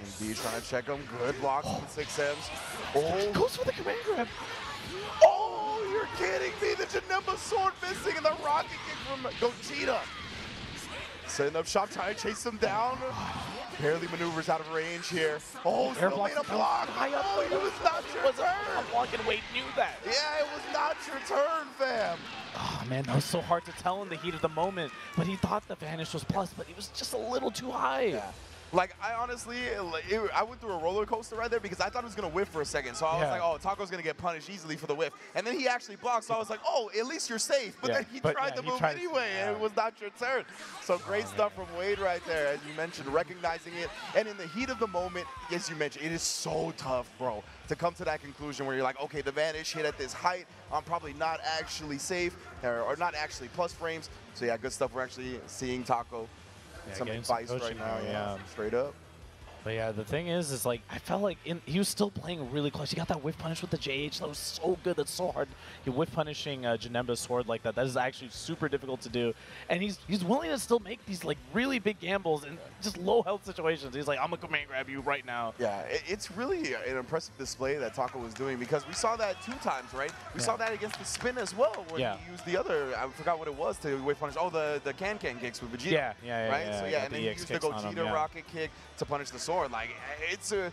Speaker 1: Indeed, trying to check him. Good blocks from oh. six M's. Oh,
Speaker 2: Goes for the command grab.
Speaker 1: oh, you're kidding me. The Janemba sword missing and the rocket kick from Gogeta. Setting up shot, trying to chase him down. Barely maneuvers out of range here. Oh,
Speaker 2: Air
Speaker 1: still
Speaker 2: block
Speaker 1: made a block.
Speaker 2: high up.
Speaker 1: Oh, it was not your
Speaker 2: Was
Speaker 1: turn.
Speaker 2: a block and wait knew that.
Speaker 1: Yeah, it was not your turn, fam.
Speaker 2: Oh man, that was so hard to tell in the heat of the moment. But he thought the vanish was plus, but he was just a little too high.
Speaker 1: Yeah. Like, I honestly, it, I went through a roller coaster right there because I thought it was going to whiff for a second. So I was
Speaker 2: Yeah.
Speaker 1: like, oh, Taco's going to get punished easily for the whiff. And then he actually blocked, so I was like, oh, at least you're safe. But
Speaker 2: Yeah,
Speaker 1: then he
Speaker 2: but
Speaker 1: tried
Speaker 2: yeah,
Speaker 1: to
Speaker 2: he
Speaker 1: move
Speaker 2: tried to-
Speaker 1: anyway, and it was not your turn. So oh, great
Speaker 2: Oh,
Speaker 1: stuff from Wade right there, as you mentioned, recognizing it. And in the heat of the moment, as you mentioned, it is so tough, bro, to come to that conclusion where you're like, okay, the vanish hit at this height. I'm probably not actually safe, or, or not actually plus frames. So yeah, good stuff. We're actually seeing Taco.
Speaker 2: Yeah,
Speaker 1: some advice right now, yeah.
Speaker 2: yeah.
Speaker 1: Straight up.
Speaker 2: But yeah, the thing is, is like I felt like in, he was still playing really close. He got that whiff punish with the JH. That was so good. That's so hard. He whiff punishing uh, Janemba's sword like that. That is actually super difficult to do. And he's he's willing to still make these like really big gambles in just low health situations. He's like, I'm gonna command grab you right now.
Speaker 1: Yeah, it, it's really an impressive display that Taco was doing because we saw that two times, right? We
Speaker 2: Yeah.
Speaker 1: saw that against the spin as well, where
Speaker 2: Yeah.
Speaker 1: he used the other, I forgot what it was to wave punish. Oh, the, the can can kicks with Vegeta.
Speaker 2: Yeah, yeah, yeah,
Speaker 1: Right?
Speaker 2: yeah,
Speaker 1: so yeah, and
Speaker 2: the
Speaker 1: then he used the Gogeta
Speaker 2: him,
Speaker 1: rocket kick to punish the sword. Like, it's a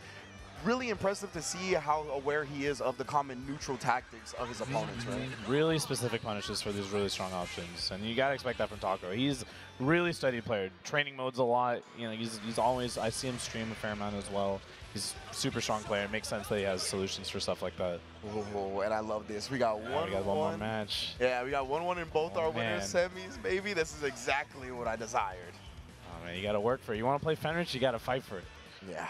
Speaker 1: really impressive to see how aware he is of the common neutral tactics of his opponents, right? Mm-hmm.
Speaker 2: Really specific punishes for these really strong options, and you gotta expect that from Taco. He's really steady player. Training modes a lot. You know, he's he's always. I see him stream a fair amount as well. He's super strong player. It makes sense that he has solutions for stuff like that.
Speaker 1: Oh, and I love this. We got
Speaker 2: Yeah,
Speaker 1: one,
Speaker 2: we got one more match.
Speaker 1: Yeah, we got one one in both
Speaker 2: Oh,
Speaker 1: our winners
Speaker 2: man.
Speaker 1: semis, baby. This is exactly what I desired.
Speaker 2: Oh man, you gotta work for it. You want to play Fenritti, you gotta fight for it.
Speaker 1: Yeah.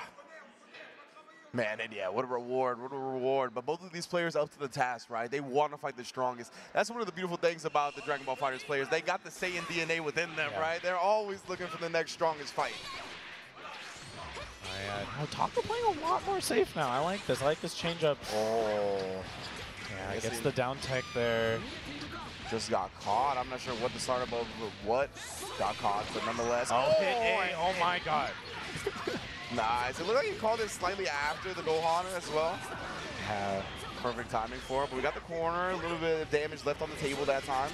Speaker 1: Man, and yeah, what a reward, what a reward. But both of these players up to the task, right? They want to fight the strongest. That's one of the beautiful things about the Dragon Ball FighterZ players. They got the Saiyan DNA within them,
Speaker 2: Yeah.
Speaker 1: right? They're always looking for the next strongest fight.
Speaker 2: Uh, oh, yeah. Taco playing a lot more safe now. I like this. I like this change up.
Speaker 1: Oh.
Speaker 2: Yeah,
Speaker 1: Yes,
Speaker 2: gets the down tech there.
Speaker 1: Just got caught. I'm not sure what the startup of what got caught, but nonetheless.
Speaker 2: Oh, oh! A. Oh my god. [laughs]
Speaker 1: Nice. It looked like he called it slightly after the Gohan as well.
Speaker 2: Yeah.
Speaker 1: Perfect timing for it. But we got the corner, a little bit of damage left on the table that time.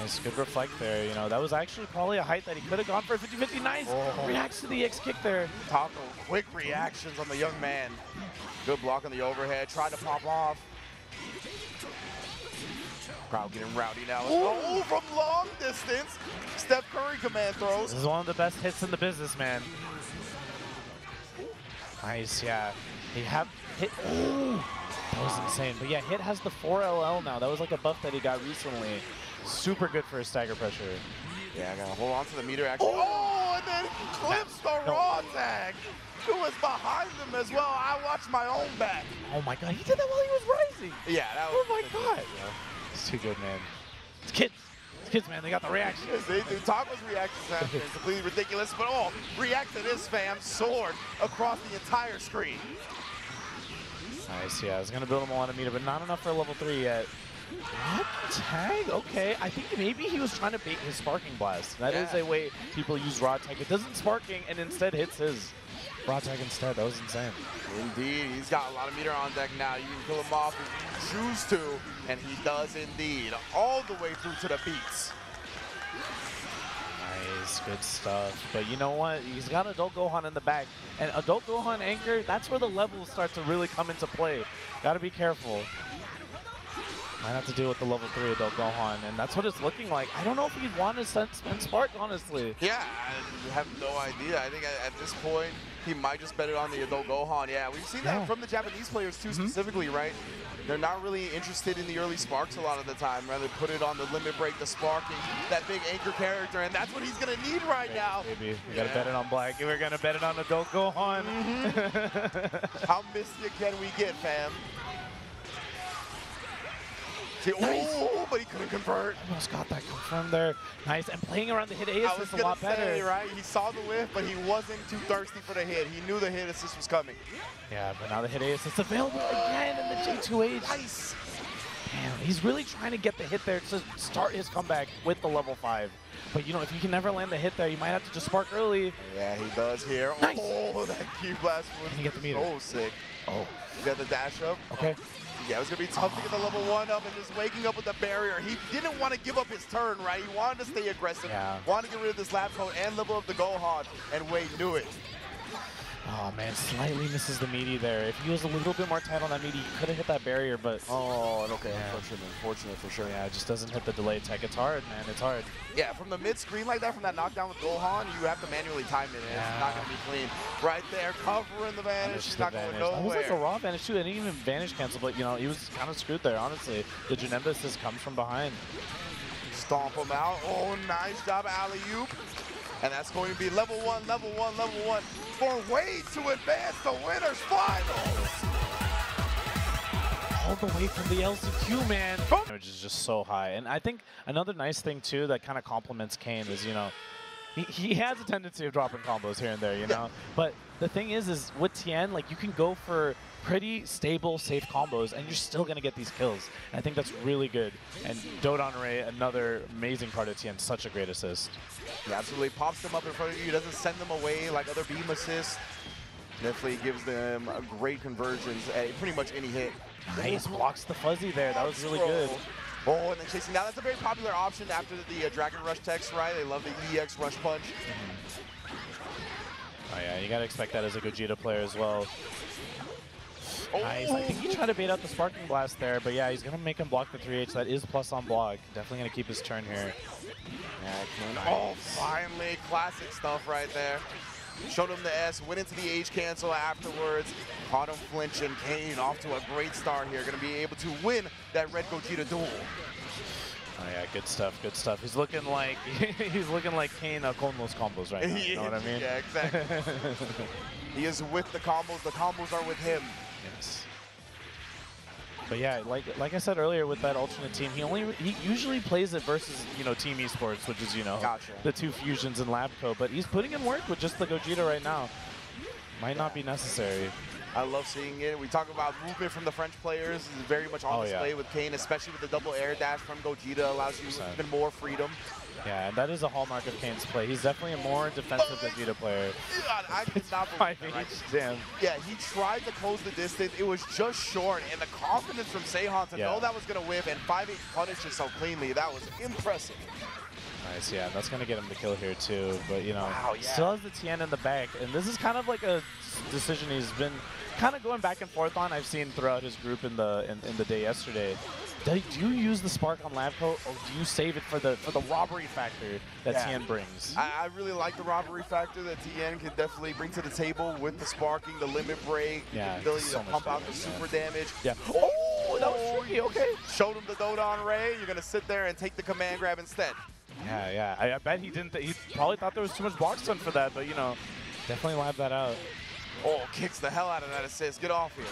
Speaker 2: Nice, good reflect there. You know, that was actually probably a height that he could have gone for a 50-50. Nice.
Speaker 1: Oh.
Speaker 2: Reacts to the X kick there.
Speaker 1: Taco, quick reactions on the young man. Good block on the overhead. Tried to pop off. Crowd getting rowdy now. Oh, from long distance. Steph Curry command throws.
Speaker 2: This is one of the best hits in the business, man. Nice, yeah. He have hit. Ooh, that was insane. But yeah, hit has the 4LL now. That was like a buff that he got recently. Super good for his stagger pressure.
Speaker 1: Yeah, I gotta hold on to the meter action. Oh! oh, and then clips the
Speaker 2: No.
Speaker 1: raw tag. Who was behind him as well. I watched my own back.
Speaker 2: Oh my god, he did that while he was rising.
Speaker 1: Yeah, that oh was.
Speaker 2: Oh my [laughs] god. It's too good, man. It's kids. Kids, man. They got the reaction.
Speaker 1: Yes, they do. Taco's reactions have been completely ridiculous, but oh, react to this, fam. Sword across the entire screen.
Speaker 2: Nice, yeah. I was gonna build him a lot of meter, but not enough for level three yet. What tag? Okay, I think maybe he was trying to bait his sparking blast. That is
Speaker 1: Yeah.
Speaker 2: a way people use raw tag. It doesn't sparking and instead hits his tag instead. That was insane.
Speaker 1: Indeed, he's got a lot of meter on deck now. You can kill him off if you choose to, and he does indeed, all the way through to the beats.
Speaker 2: Nice, good stuff. But you know what? He's got Adult Gohan in the back. And Adult Gohan Anchor, that's where the levels start to really come into play. Gotta be careful. Might have to deal with the level 3 Adult Gohan, and that's what it's looking like. I don't know if he'd want to send, spend Spark, honestly.
Speaker 1: Yeah, I have no idea. I think at, at this point, he might just bet it on the adult Gohan. Yeah, we've seen
Speaker 2: Yeah.
Speaker 1: that from the Japanese players too,
Speaker 2: Mhm.
Speaker 1: specifically, right? They're not really interested in the early sparks a lot of the time. Rather put it on the limit break, the sparking, that big anchor character, and that's what he's gonna need right now.
Speaker 2: Maybe. We gotta bet it on Black. We're gonna bet it on Adult Gohan. [laughs]
Speaker 1: How mystic can we get, fam? See,
Speaker 2: Nice.
Speaker 1: oh, but he couldn't convert.
Speaker 2: Almost got that confirmed there. Nice. And playing around the hit A assist a
Speaker 1: gonna
Speaker 2: lot better.
Speaker 1: right? He saw the whiff, but he wasn't too thirsty for the hit. He knew the hit assist was coming.
Speaker 2: Yeah, but now the hit A assist available again in the J2H.
Speaker 1: Nice.
Speaker 2: Man, he's really trying to get the hit there to start his comeback with the level 5. But, you know, if you can never land the hit there, you might have to just spark early.
Speaker 1: Yeah, he does here.
Speaker 2: Nice.
Speaker 1: Oh, that ki blast was
Speaker 2: Can you get the meter?
Speaker 1: so sick.
Speaker 2: Oh,
Speaker 1: You got the dash up.
Speaker 2: okay.
Speaker 1: Yeah, it was gonna be tough to get the level one up and just waking up with the barrier. He didn't want to give up his turn, right? He wanted to stay aggressive.
Speaker 2: Yeah.
Speaker 1: Wanted to get rid of this lab coat and level up the Gohan. And Wade knew it.
Speaker 2: Oh, man, slightly misses the meaty there. If he was a little bit more tight on that meaty, he could have hit that barrier, but...
Speaker 1: Oh, okay,
Speaker 2: Yeah.
Speaker 1: unfortunate, unfortunate for sure.
Speaker 2: Yeah, it just doesn't hit the delay tech. It's hard, man. It's hard.
Speaker 1: Yeah, from the mid screen like that, from that knockdown with Gohan, you have to manually time it. and It's not gonna be clean. Right there, covering the vanish.
Speaker 2: Vanish
Speaker 1: He's not going
Speaker 2: vanish. That was like a raw vanish too. I didn't even vanish cancel, but you know, he was kind of screwed there, honestly. The Janemba assist comes from behind.
Speaker 1: Stomp him out. Oh, nice job, alley oop. And that's going to be level one, level one, level one for Wade to advance the winners finals.
Speaker 2: all the way from the LCQ, man. Which is just so high. And I think another nice thing, too, that kind of complements Kane is, you know, he, he has a tendency of dropping combos here and there, you know? But the thing is, is with Tien, like, you can go for pretty stable, safe combos, and you're still going to get these kills. And I think that's really good. And Dodon Ray, another amazing part of Tien, such a great assist.
Speaker 1: He absolutely pops them up in front of you. Doesn't send them away like other beam assists. Definitely gives them a great conversions at pretty much any hit.
Speaker 2: Nice, blocks the fuzzy there. That was really good.
Speaker 1: Oh, and then chasing. Now that's a very popular option after the uh, Dragon Rush text, right? They love the EX Rush Punch.
Speaker 2: Oh yeah, you gotta expect that as a Gogeta player as well.
Speaker 1: Oh,
Speaker 2: Nice. I think he tried to bait out the Sparking Blast there, but yeah, he's gonna make him block the 3H. That is plus on block. Definitely gonna keep his turn here.
Speaker 1: Yeah, Kane. Oh, finally, classic stuff right there. Showed him the S, went into the H cancel afterwards. Caught him flinching. Kane off to a great start here. Going to be able to win that Red Gogeta duel.
Speaker 2: Oh yeah, good stuff, good stuff. He's looking like [laughs] he's looking like Kane uh, those combos right now. You know [laughs] what I mean?
Speaker 1: Yeah, exactly. [laughs] he is with the combos. The combos are with him.
Speaker 2: Yes. But yeah, like like I said earlier with that alternate team, he only he usually plays it versus you know Team Esports, which is you know
Speaker 1: Gotcha.
Speaker 2: the two fusions in Labco. But he's putting in work with just the Gogeta right now. Might not be necessary.
Speaker 1: I love seeing it. We talk about movement from the French players. Is very much on
Speaker 2: Oh, yeah.
Speaker 1: display with Kane, especially with the double air dash from Gogeta. Allows you
Speaker 2: 100%.
Speaker 1: even more freedom.
Speaker 2: Yeah, and that is a hallmark of Kane's play. He's definitely a more defensive Vegeta player.
Speaker 1: God, I could not [laughs] believe that.
Speaker 2: H, damn.
Speaker 1: Yeah, he tried to close the distance. It was just short, and the confidence from Seihan to
Speaker 2: Yeah.
Speaker 1: know that was going to whip and 5-8 punishes so cleanly, that was impressive.
Speaker 2: Nice, yeah, that's gonna get him the kill here too. But you know,
Speaker 1: Wow, yeah.
Speaker 2: still has the Tien in the back, and this is kind of like a decision he's been kind of going back and forth on. I've seen throughout his group in the in, in the day yesterday. Do you use the spark on Labco, or do you save it for the for the robbery factor that
Speaker 1: Yeah.
Speaker 2: Tien brings?
Speaker 1: I, I really like the robbery factor that Tien can definitely bring to the table with the sparking, the limit break,
Speaker 2: Yeah,
Speaker 1: the ability
Speaker 2: so
Speaker 1: to pump out the
Speaker 2: damage, yeah.
Speaker 1: super damage.
Speaker 2: yeah. Oh, that was oh, tricky. Okay.
Speaker 1: Showed him the Dodon Ray. You're going to sit there and take the command grab instead.
Speaker 2: Yeah, yeah. I, I bet he didn't. Th he probably thought there was too much box stun for that, but you know, definitely labbed that out.
Speaker 1: Oh, kicks the hell out of that assist. Get off here.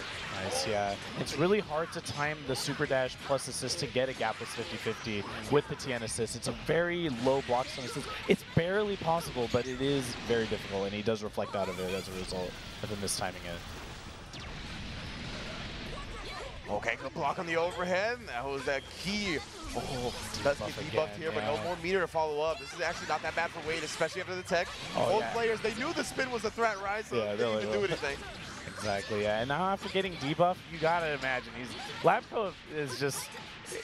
Speaker 2: Nice, yeah. It's really hard to time the super dash plus assist to get a gapless 50-50 with the Tien assist. It's a very low block stun assist. It's barely possible, but it is very difficult, and he does reflect out of it as a result of him mistiming it.
Speaker 1: Okay, good block on the overhead. That was that key. Oh, does get debuffed here, but no more meter to follow up. This is actually not that bad for Wade, especially after the tech.
Speaker 2: Oh,
Speaker 1: Both
Speaker 2: yeah.
Speaker 1: players, they knew the spin was a threat, right? So
Speaker 2: Yeah,
Speaker 1: they
Speaker 2: they're
Speaker 1: didn't do anything.
Speaker 2: Exactly, yeah. And now after getting debuffed, you gotta imagine he's Lab Coat is just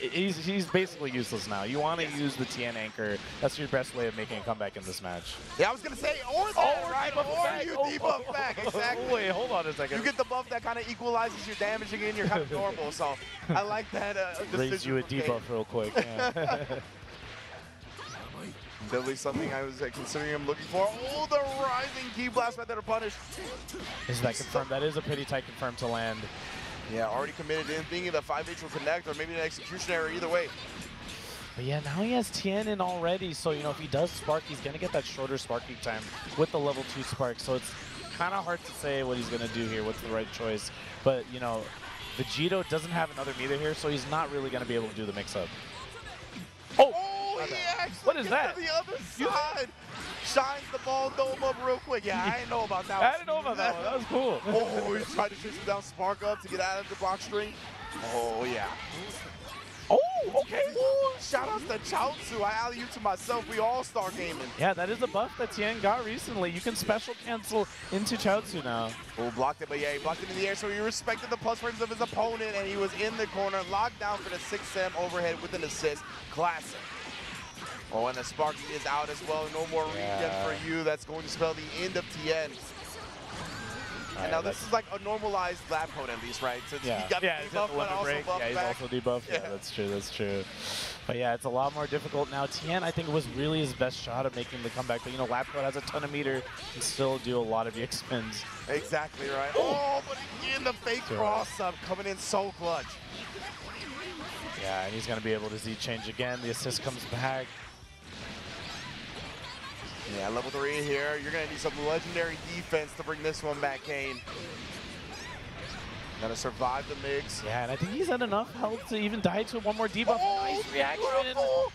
Speaker 2: he's he's basically useless now. You want to use the Tien anchor. That's your best way of making a comeback in this match.
Speaker 1: Yeah, I was gonna say, or that, right?
Speaker 2: debuff
Speaker 1: Or
Speaker 2: back.
Speaker 1: you
Speaker 2: Oh,
Speaker 1: debuff
Speaker 2: oh,
Speaker 1: back,
Speaker 2: oh,
Speaker 1: exactly.
Speaker 2: Wait, hold on a second.
Speaker 1: You get the buff that kind of equalizes your damage again. You're kind of [laughs] normal, so I like that. Uh,
Speaker 2: raise you a debuff real quick. Yeah. [laughs]
Speaker 1: Definitely something I was uh, considering him looking for. Oh, the rising ki blast method of punish.
Speaker 2: is that confirmed? That is a pretty tight confirm to land.
Speaker 1: Yeah, already committed in, thinking the 5H will connect, or maybe an execution error. Either way,
Speaker 2: But yeah, now he has Tien in already, so you know if he does spark, he's gonna get that shorter sparking time with the level two spark. So it's kind of hard to say what he's gonna do here, what's the right choice. But you know, Vegito doesn't have another meter here, so he's not really gonna be able to do the mix-up. Oh,
Speaker 1: Oh, he actually
Speaker 2: What is
Speaker 1: gets
Speaker 2: that?
Speaker 1: to the other side. Shines the ball dome up real quick. Yeah, I didn't know about that. [laughs]
Speaker 2: I didn't know about that one. That was cool. [laughs]
Speaker 1: Oh, he's trying to chase him down Spark up to get out of the box string. Oh, yeah.
Speaker 2: Oh, okay.
Speaker 1: Ooh, shout out to Chaozu. I alley you to myself. We all start gaming.
Speaker 2: Yeah, that is a buff that Tien got recently. You can special cancel into Chaozu now.
Speaker 1: Oh, blocked it, but yeah, he blocked it in the air, so he respected the plus frames of his opponent, and he was in the corner, locked down for the 6-7 overhead with an assist. Classic. Oh, and the Sparky is out as well. No more regen for you. That's going to spell the end of Tien.
Speaker 2: All
Speaker 1: And
Speaker 2: right,
Speaker 1: now this is like a normalized lab coat at least, right? Since
Speaker 2: Yeah,
Speaker 1: he got
Speaker 2: yeah,
Speaker 1: the
Speaker 2: he's
Speaker 1: debuff, but also
Speaker 2: break.
Speaker 1: buff
Speaker 2: Yeah, he's
Speaker 1: back.
Speaker 2: also debuffed. Yeah.
Speaker 1: Yeah.
Speaker 2: that's true. That's true. But yeah, it's a lot more difficult now. Tien, I think, was really his best shot at making the comeback. But you know, Lab Coat has a ton of meter, can still do a lot of EX spins.
Speaker 1: Exactly right. Oh, but again, the fake
Speaker 2: Sure.
Speaker 1: cross up coming in so clutch.
Speaker 2: Yeah, and he's gonna be able to Z change again. The assist comes back.
Speaker 1: Yeah, level three here. You're gonna need some legendary defense to bring this one back, Kane. Gotta survive the mix.
Speaker 2: Yeah, and I think he's had enough health to even die to one more debuff. Oh, nice reaction.
Speaker 1: beautiful.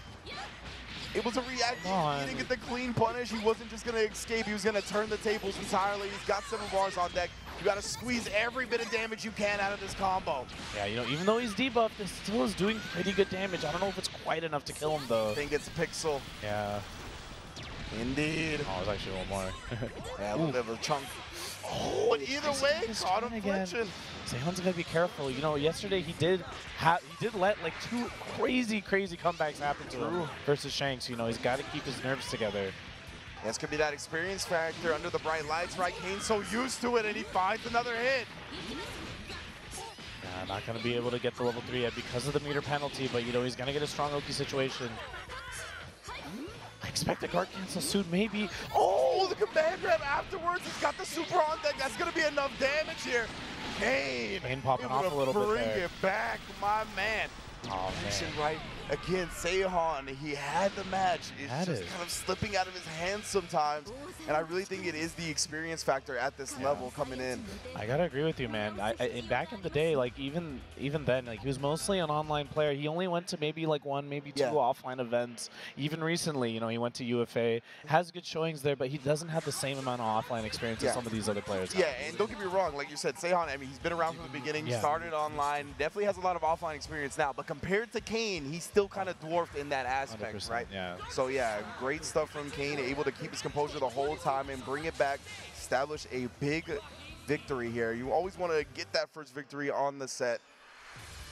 Speaker 1: It was a reaction.
Speaker 2: On.
Speaker 1: He didn't get the clean punish. He wasn't just gonna escape. He was gonna turn the tables entirely. He's got seven bars on deck. You gotta squeeze every bit of damage you can out of this combo.
Speaker 2: Yeah, you know, even though he's debuffed, it still is doing pretty good damage. I don't know if it's quite enough to kill him though.
Speaker 1: I think it's Pixel.
Speaker 2: Yeah.
Speaker 1: Indeed.
Speaker 2: Oh, there's actually one more. [laughs]
Speaker 1: Yeah, a little bit of a chunk. Oh, but either way,
Speaker 2: He's
Speaker 1: caught
Speaker 2: trying
Speaker 1: him
Speaker 2: again.
Speaker 1: flinching.
Speaker 2: Seihan's gonna be careful. You know, yesterday he did have he did let like two crazy, crazy comebacks happen to him
Speaker 1: True.
Speaker 2: versus Shanks. You know, he's got to keep his nerves together.
Speaker 1: That's gonna be that experience factor under the bright lights, right? Kane's so used to it, and he finds another hit.
Speaker 2: Yeah, not gonna be able to get the level three yet because of the meter penalty. But you know, he's gonna get a strong Oki situation. I expect a guard cancel soon, maybe.
Speaker 1: Oh, the command grab afterwards. He's got the super on deck. That's going to be enough damage here. Kane.
Speaker 2: Kane popping off a little bit
Speaker 1: Bring it back, my man.
Speaker 2: Oh
Speaker 1: Action
Speaker 2: man.
Speaker 1: right again, Seihan, he had the match. It's
Speaker 2: Had
Speaker 1: just
Speaker 2: it.
Speaker 1: kind of slipping out of his hands sometimes. And I really think it is the experience factor at this
Speaker 2: Yeah.
Speaker 1: level coming in.
Speaker 2: I gotta agree with you, man. I, I, back in the day, like even even then, like he was mostly an online player. He only went to maybe like one, maybe two
Speaker 1: Yeah.
Speaker 2: offline events. Even recently, you know, he went to UFA, has good showings there, but he doesn't have the same amount of offline experience
Speaker 1: Yeah.
Speaker 2: as some of these other players. have.
Speaker 1: Yeah, and don't get me wrong, like you said, Seihan, I mean, he's been around from the beginning,
Speaker 2: Yeah.
Speaker 1: started online, definitely has a lot of offline experience now, but compared to Kane, he's still kind of dwarfed in that aspect, right?
Speaker 2: Yeah.
Speaker 1: So yeah, great stuff from Kane, able to keep his composure the whole time and bring it back, establish a big victory here. You always want to get that first victory on the set.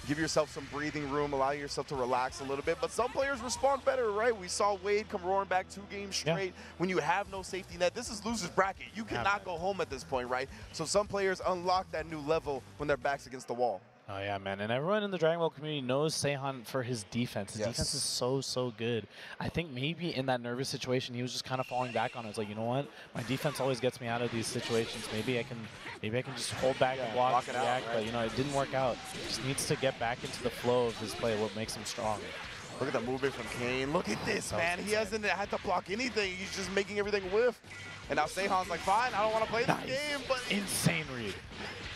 Speaker 1: Give yourself some breathing room, allow yourself to relax a little bit. But some players respond better, right? We saw Wade come roaring back two games
Speaker 2: Yeah.
Speaker 1: straight. When you have no safety net, this is loser's bracket. You cannot go home at this point, right? So some players unlock that new level when their back's against the wall.
Speaker 2: Oh yeah, man, and everyone in the Dragon Ball community knows Seihan for his defense. His
Speaker 1: Yes.
Speaker 2: defense is so so good. I think maybe in that nervous situation, he was just kind of falling back on it. It's like, you know what, my defense always gets me out of these situations. Maybe I can, maybe I can just hold back
Speaker 1: Yeah,
Speaker 2: and block,
Speaker 1: block
Speaker 2: and
Speaker 1: it out,
Speaker 2: react.
Speaker 1: right?
Speaker 2: But you know, it didn't work out. Just needs to get back into the flow of his play. What makes him strong.
Speaker 1: Look at the movement from Kane. Look at this, man. He hasn't had to block anything. He's just making everything whiff. And now Seihan's like, fine, I don't want to play this
Speaker 2: Nice.
Speaker 1: game, but [laughs]
Speaker 2: Insane read.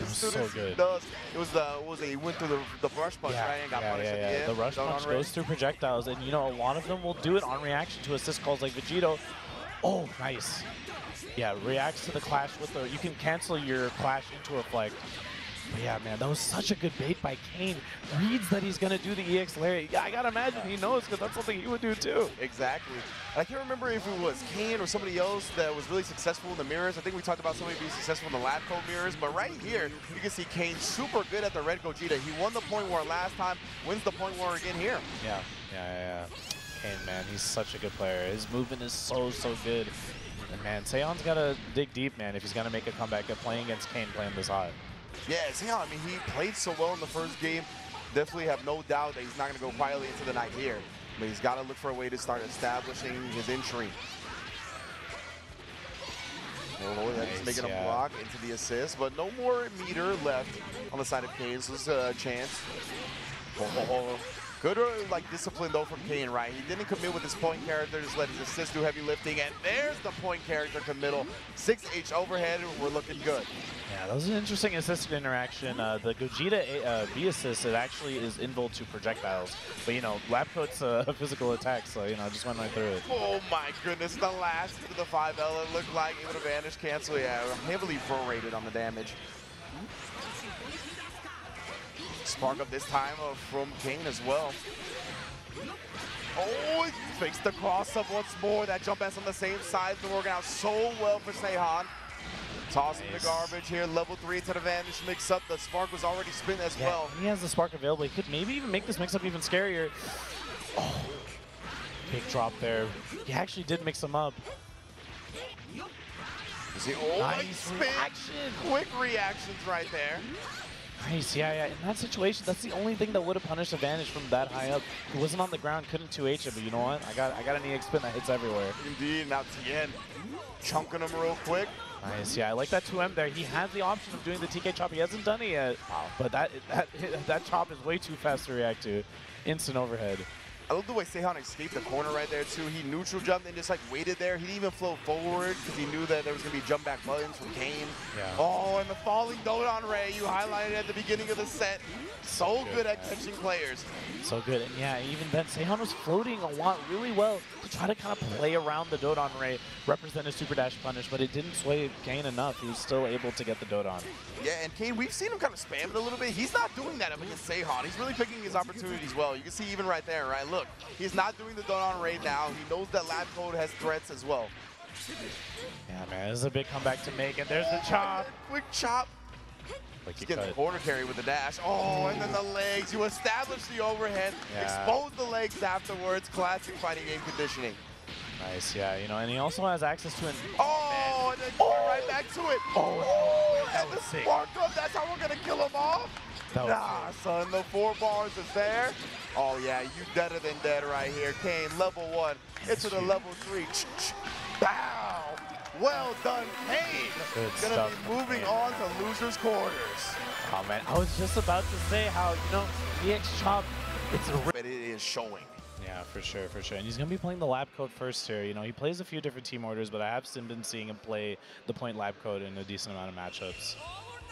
Speaker 2: It was
Speaker 1: as soon
Speaker 2: so
Speaker 1: as
Speaker 2: good.
Speaker 1: does, it was the, what was it? He went through the, the rush punch,
Speaker 2: Yeah,
Speaker 1: right? And got
Speaker 2: yeah,
Speaker 1: punished
Speaker 2: yeah, yeah.
Speaker 1: the.
Speaker 2: The rush punch goes through projectiles, and you know a lot of them will do it on reaction to assist calls like Vegito. Oh, nice. Yeah, reacts to the clash with the. You can cancel your clash into a reflect. But yeah, man, that was such a good bait by Kane. Reads that he's gonna do the EX Larry. Yeah, I gotta imagine he knows because that's something he would do too.
Speaker 1: Exactly. And I can't remember if it was Kane or somebody else that was really successful in the mirrors. I think we talked about somebody being successful in the lab coat mirrors, but right here, you can see Kane super good at the red Gogeta. He won the point war last time, wins the point war again here.
Speaker 2: Yeah, yeah, yeah. yeah. Kane, man, he's such a good player. His movement is so, so good. And man, Seihan's gotta dig deep, man, if he's gonna make a comeback at playing against Kane playing this hot.
Speaker 1: Yeah, Zion, I mean, he played so well in the first game. Definitely have no doubt that he's not going to go quietly into the night here. But he's got to look for a way to start establishing his entry. Oh, that's
Speaker 2: Nice,
Speaker 1: making a block into the assist, but no more meter left on the side of Kane, so this is uh, a chance. [laughs] Oh, oh, oh. Good like discipline though from Kane, right? He didn't commit with his point character, just let his assist do heavy lifting, and there's the point character committal. 6H overhead, we're looking good.
Speaker 2: Yeah, that was an interesting assisted interaction. Uh, the Gogeta uh, B assist, it actually is invul to projectiles. But, you know, lab coat's uh, a [laughs] physical attack, so, you know, I just went right through it.
Speaker 1: Oh my goodness, the last of the 5L, it looked like it would have vanished cancel. Yeah, heavily prorated on the damage. Spark up this time from Kane as well. Oh, fakes the cross up once more. That jump pass on the same side has been working out so well for Seihan. Tossing
Speaker 2: Nice.
Speaker 1: the garbage here, level three to the vanish mix up. The spark was already spin as
Speaker 2: Yeah,
Speaker 1: well.
Speaker 2: he has the spark available. He could maybe even make this mix-up even scarier. Oh, big drop there. He actually did mix them up.
Speaker 1: See, oh,
Speaker 2: Nice
Speaker 1: spin.
Speaker 2: reaction.
Speaker 1: Quick reactions right there.
Speaker 2: Nice, yeah, yeah. In that situation, that's the only thing that would have punished Advantage from that high up. He wasn't on the ground, couldn't 2H him, but you know what? I got I got an EX spin that hits everywhere.
Speaker 1: Indeed, now Tien chunking him real quick.
Speaker 2: Nice, yeah, I like that 2M there. He has the option of doing the TK chop. He hasn't done it yet, but that that [laughs] that chop is way too fast to react to. Instant overhead.
Speaker 1: I love the way Seihan escaped the corner right there too. He neutral jumped and just like waited there. He didn't even flow forward because he knew that there was gonna be jump back buttons from Kane.
Speaker 2: Yeah.
Speaker 1: Oh, and the falling Dodon Ray you highlighted at the beginning of the set. So
Speaker 2: good,
Speaker 1: good at catching players.
Speaker 2: So good, and yeah, even then, Seihan was floating a lot really well to try to kind of play around the Dodon Ray, represent a super dash punish, but it didn't sway Kane enough. He was still able to get the Dodon.
Speaker 1: Yeah, and Kane, we've seen him kind of spam it a little bit. He's not doing that up against Seihan. He's really picking his opportunities well. You can see even right there, right? Look, he's not doing the Dodon Ray now. He knows that Lab Coat has threats as well.
Speaker 2: Yeah, man, this is a big comeback to make, and there's the chop.
Speaker 1: Quick chop.
Speaker 2: Like
Speaker 1: getting the
Speaker 2: cut.
Speaker 1: corner carry with the dash. Oh, and then the legs. You establish the overhead,
Speaker 2: Yeah.
Speaker 1: expose the legs afterwards. Classic fighting game conditioning.
Speaker 2: Nice, yeah, you know, and he also has access to an.
Speaker 1: Oh, and then going right back to it.
Speaker 2: Oh, that
Speaker 1: and the
Speaker 2: sick.
Speaker 1: spark up. That's how we're gonna kill him off. Nah, son, the four bars is there. Oh yeah, you deader than dead right here. Kane, level one, into the level three. Bow. Well done, Kane.
Speaker 2: Good
Speaker 1: Gonna
Speaker 2: stuff
Speaker 1: be moving on to losers quarters.
Speaker 2: Oh man, I was just about to say how you know EX Chop it's a
Speaker 1: But it is showing.
Speaker 2: Yeah, for sure, for sure. And he's going to be playing the lab coat first here. You know, he plays a few different team orders, but I have been seeing him play the point lab coat in a decent amount of matchups.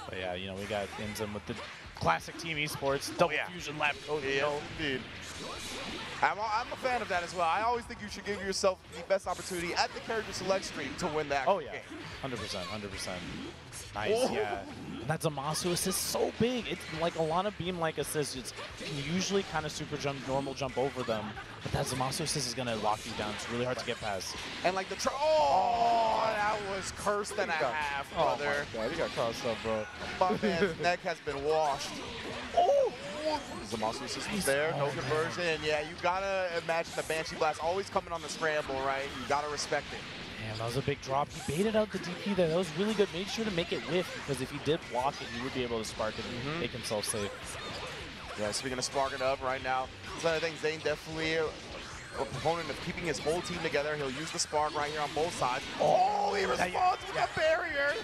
Speaker 2: But yeah, you know, we got Inzem with the classic team esports, oh, double
Speaker 1: yeah.
Speaker 2: fusion lab coat.
Speaker 1: Yes, indeed. I'm, a- I'm a fan of that as well. I always think you should give yourself the best opportunity at the character select stream to win that
Speaker 2: Oh yeah,
Speaker 1: game.
Speaker 2: hundred percent, hundred percent. Nice,
Speaker 1: Oh.
Speaker 2: yeah. And that Zamasu assist so big. It's like a lot of beam like assists. It's you can usually kind of super jump, normal jump over them, but that Zamasu assist is gonna lock you down. It's really hard to get past.
Speaker 1: And like the tr oh, that was cursed and a
Speaker 2: got-
Speaker 1: half,
Speaker 2: Oh
Speaker 1: brother.
Speaker 2: my god, he got crossed up, bro.
Speaker 1: My man's [laughs] neck has been washed. Oh! Zamasu assist was there, no
Speaker 2: Oh,
Speaker 1: conversion. And yeah, you gotta imagine the Banshee Blast always coming on the scramble, right? You gotta respect it.
Speaker 2: Damn, that was a big drop. He baited out the DP there. That was really good. Made sure to make it whiff because if he did block it, he would be able to spark it and
Speaker 1: Mhm.
Speaker 2: make himself safe.
Speaker 1: Yeah, speaking of sparking up right now, so I think Zane definitely a, a proponent of keeping his whole team together. He'll use the spark right here on both sides. Oh, he responds with a barrier.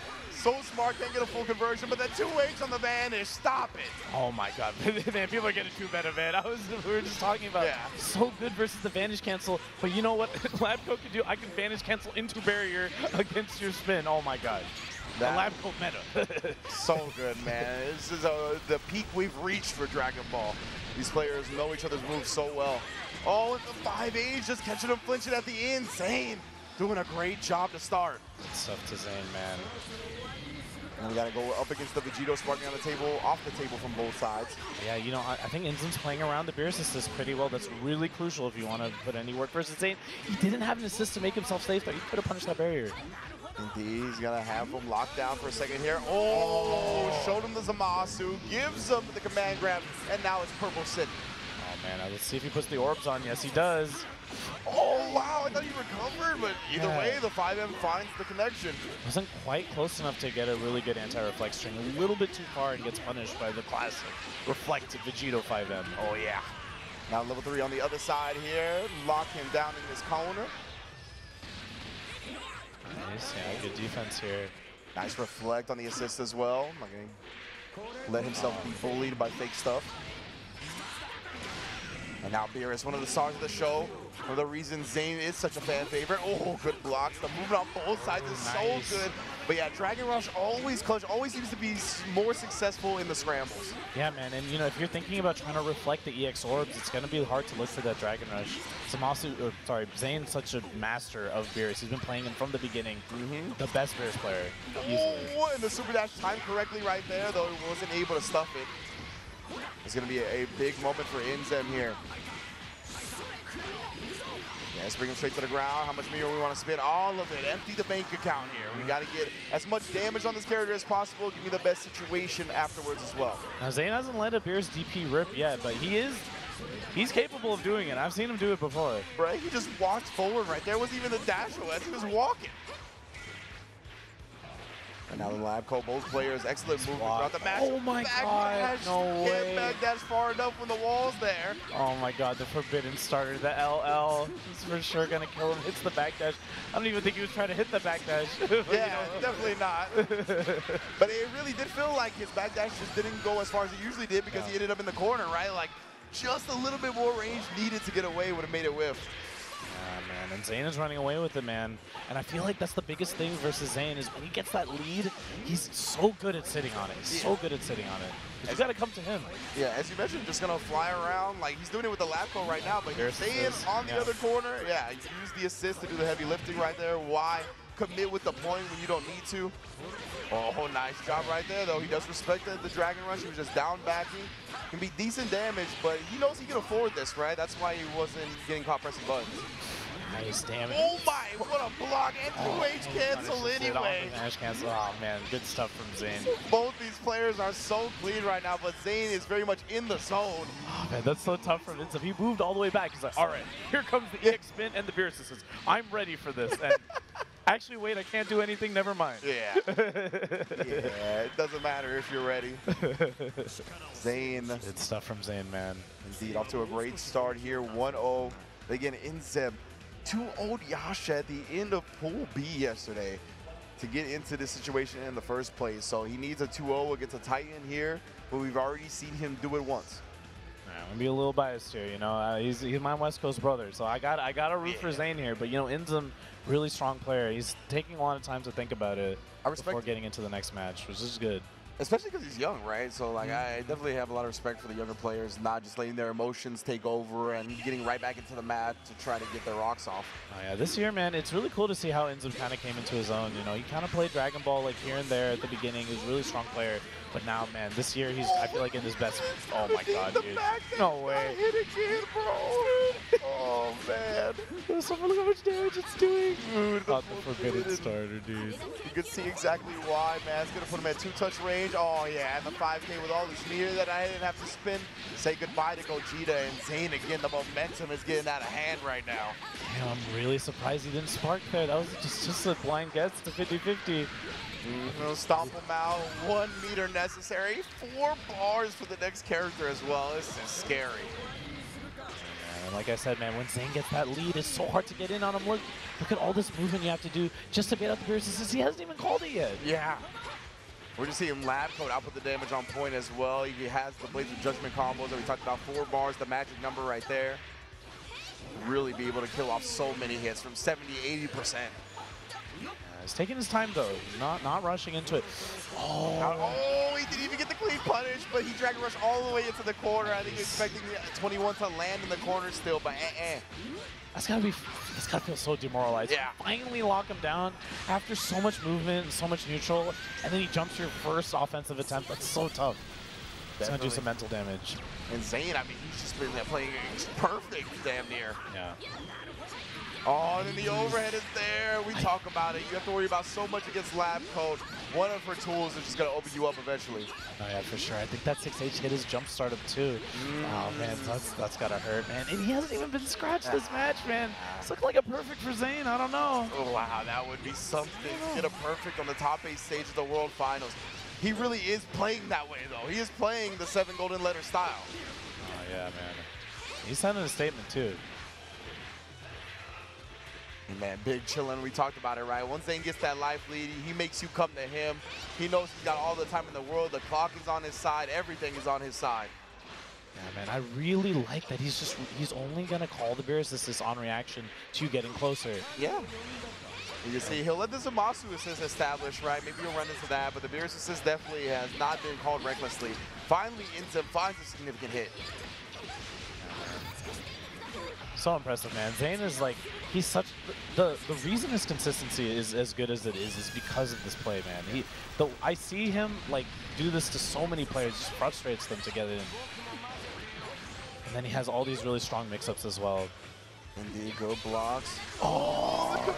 Speaker 1: So smart, can't get a full conversion, but that 2H on the vanish, stop it.
Speaker 2: Oh my god, [laughs] man, people are getting too better, man. I was, we were just talking about
Speaker 1: Yeah.
Speaker 2: so good versus the Vanish Cancel, but you know what [laughs] Lab Coat can do? I can Vanish Cancel into barrier [laughs] against your spin. Oh my god. The
Speaker 1: Lab
Speaker 2: Coat meta.
Speaker 1: So good, man. This is uh, the peak we've reached for Dragon Ball. These players know each other's moves so well. Oh, and the 5H just catching them flinching at the end. Zane doing a great job to start.
Speaker 2: Good stuff to Zane, man.
Speaker 1: And we gotta go up against the Vegito sparking on the table, off the table from both sides.
Speaker 2: Yeah, you know, I, I think Inzum's playing around the Beerus assist pretty well. That's really crucial if you want to put any work versus Zane. He didn't have an assist to make himself safe, though. He could have punished that barrier.
Speaker 1: Indeed, he's gonna have him locked down for a second here. Oh, oh. showed him the Zamasu, gives him the command grab, and now it's Purple City.
Speaker 2: Oh man, let's see if he puts the orbs on. Yes, he does.
Speaker 1: Oh, wow, I thought he recovered, but either
Speaker 2: Yeah.
Speaker 1: way, the 5M finds the connection.
Speaker 2: Wasn't quite close enough to get a really good anti-reflect string. A little bit too far and gets punished by the classic reflected Vegito 5M.
Speaker 1: Oh, yeah. Now level three on the other side here, lock him down in this corner.
Speaker 2: Nice, yeah, good defense here.
Speaker 1: Nice reflect on the assist as well. Gonna let himself be bullied by fake stuff. And now Beerus, one of the stars of the show. For the reason Zane is such a fan favorite. Oh, good blocks. The movement on both sides is
Speaker 2: Nice.
Speaker 1: so good. But yeah, Dragon Rush always clutch, always seems to be more successful in the scrambles.
Speaker 2: Yeah, man, and you know, if you're thinking about trying to reflect the EX orbs, it's gonna be hard to look for that Dragon Rush. Zamasu, or sorry, Zane's such a master of Beerus. He's been playing him from the beginning.
Speaker 1: Mhm.
Speaker 2: The best Beerus player, easily.
Speaker 1: Oh, and the super dash timed correctly right there, though he wasn't able to stuff it. It's going to be a, a big moment for Inzem here. Let's bring him straight to the ground. How much meter we want to spend? All of it. Empty the bank account here. We got to get as much damage on this character as possible. Give me the best situation afterwards as well.
Speaker 2: Now Zane hasn't let a Beerus DP rip yet, but he is, he's capable of doing it. I've seen him do it before.
Speaker 1: Right? He just walked forward right there. Wasn't even the dash as he was walking. And now the lab coat, both players, excellent movement
Speaker 2: block.
Speaker 1: throughout the match.
Speaker 2: Oh my
Speaker 1: Back
Speaker 2: God, no
Speaker 1: Can't
Speaker 2: way.
Speaker 1: back far enough when the wall's there.
Speaker 2: Oh my god, the forbidden starter, the LL. He's for sure gonna kill him. Hits the backdash. I don't even think he was trying to hit the backdash. [laughs]
Speaker 1: Yeah, definitely not. [laughs] but it really did feel like his back dash just didn't go as far as it usually did because
Speaker 2: Yeah.
Speaker 1: he ended up in the corner, right? Like, just a little bit more range needed to get away would have made it whiff.
Speaker 2: Yeah. And Zane is running away with it, man. And I feel like that's the biggest thing versus Zane is when he gets that lead, he's so good at sitting on it. He's so good at sitting on it. You gotta come to him.
Speaker 1: Yeah, as you mentioned, just gonna fly around. Like he's doing it with the lab coat right now, but
Speaker 2: There's
Speaker 1: he's staying on the
Speaker 2: yeah.
Speaker 1: other corner. Yeah, use the assist to do the heavy lifting right there. Why commit with the point when you don't need to? Oh, nice job right there, though. He does respect the, the Dragon Rush. He was just down backing. Can be decent damage, but he knows he can afford this, right? That's why he wasn't getting caught pressing buttons.
Speaker 2: Nice damage.
Speaker 1: Oh my, what a block. And
Speaker 2: Oh,
Speaker 1: 2H cancel
Speaker 2: punishes it off
Speaker 1: anyway.
Speaker 2: Vanish cancel. Oh man, good stuff from Zane.
Speaker 1: Both these players are so clean right now, but Zane is very much in the zone.
Speaker 2: Oh man, that's so tough from Vincent. He moved all the way back. He's like, all right, here comes the EX spin and the beer assistance. I'm ready for this. And [laughs] actually, wait, I can't do anything. Never mind.
Speaker 1: Yeah. [laughs] yeah, it doesn't matter if you're ready. [laughs] Zane,
Speaker 2: Good stuff from Zane, man.
Speaker 1: indeed, off to a great start here. 1-0. Again, Inzem 2-0 Yasha at the end of Pool B yesterday to get into this situation in the first place. So he needs a 2-0 against a Titan here, but we've already seen him do it once.
Speaker 2: I'm gonna be a little biased here, you know. Uh, he's he's my West Coast brother, so I got I got to root for
Speaker 1: Yeah.
Speaker 2: Zane here. But you know, Inzum, really strong player. He's taking a lot of time to think about it
Speaker 1: I respect
Speaker 2: before
Speaker 1: it.
Speaker 2: getting into the next match, which is good.
Speaker 1: Especially because he's young, right? So like, I definitely have a lot of respect for the younger players, not just letting their emotions take over and getting right back into the mat to try to get their rocks off.
Speaker 2: Oh yeah, this year, man, it's really cool to see how Inzum kind of came into his own. You know, he kind of played Dragon Ball like here and there at the beginning. He was a really strong player, but now, man, this year he's I feel like in his best. Oh my God,
Speaker 1: the
Speaker 2: dude!
Speaker 1: back
Speaker 2: No way!
Speaker 1: hit again, bro. oh man,
Speaker 2: Look how much damage it's doing.
Speaker 1: dude,
Speaker 2: Not the forbidden
Speaker 1: forbidden-
Speaker 2: starter, dude.
Speaker 1: You can see exactly why, man. It's gonna put him at two-touch range. Oh yeah, and the 5K with all this meter that I didn't have to spin. Say goodbye to Gogeta and Zane again. The momentum is getting out of hand right now.
Speaker 2: Damn, I'm really surprised he didn't spark there. That was just just a blind guess to 50-50.
Speaker 1: Mm-hmm, we'll stomp him out. One meter necessary. Four bars for the next character as well. This is scary.
Speaker 2: And like I said, man, when Zane gets that lead, it's so hard to get in on him. Look, look at all this movement you have to do just to bait out the Beerus. He hasn't even called it yet.
Speaker 1: Yeah. We're just seeing Lab Coat output the damage on point as well. He has the Blades of Judgment combos that we talked about. Four bars, the magic number right there. Really be able to kill off so many hits from 70, 80%.
Speaker 2: Uh, he's taking his time though, not not rushing into it. Oh,
Speaker 1: Oh, he didn't even get the clean punish, but he dragon rushed all the way into the corner. I think expecting the 21 to land in the corner still, but eh-eh.
Speaker 2: That's gotta be that's gotta feel so demoralized.
Speaker 1: Yeah.
Speaker 2: Finally lock him down after so much movement, and so much neutral, and then he jumps your first offensive attempt. That's so tough. It's gonna do some mental damage.
Speaker 1: And Zane, I mean, he's just been there playing perfect damn near.
Speaker 2: Yeah.
Speaker 1: Oh, and then the overhead is there. We talk about it. You have to worry about so much against Lab Coat. One of her tools is just going to open you up eventually.
Speaker 2: Oh yeah, for sure. I think that 6H hit his jump start up too. Oh mm. man, that's that's gotta hurt, man. And he hasn't even been scratched this [laughs] match, man. It's looking like a perfect for Zane. I don't know.
Speaker 1: Oh, wow, that would be something. Get a perfect on the top eight stage of the World Finals. He really is playing that way, though. He is playing the seven golden letter style.
Speaker 2: Oh yeah, man. He's sending a statement too.
Speaker 1: Man, big chillin'. We talked about it, right? Once Zane gets that life lead, he makes you come to him. He knows he's got all the time in the world. The clock is on his side. Everything is on his side.
Speaker 2: Yeah, man. I really like that he's just he's only gonna call the Beerus assist on reaction to getting closer.
Speaker 1: Yeah. You can see he'll let the Zamasu assist establish, right? Maybe he'll run into that, but the Beerus assist definitely has not been called recklessly. Finally, Inzim finds a significant hit.
Speaker 2: So impressive, man. Zane is like he's such the the reason his consistency is as good as it is is because of this play, man. He the I see him like do this to so many players, just frustrates them to get in. And then he has all these really strong mix-ups as well.
Speaker 1: Indeed, good blocks.
Speaker 2: Oh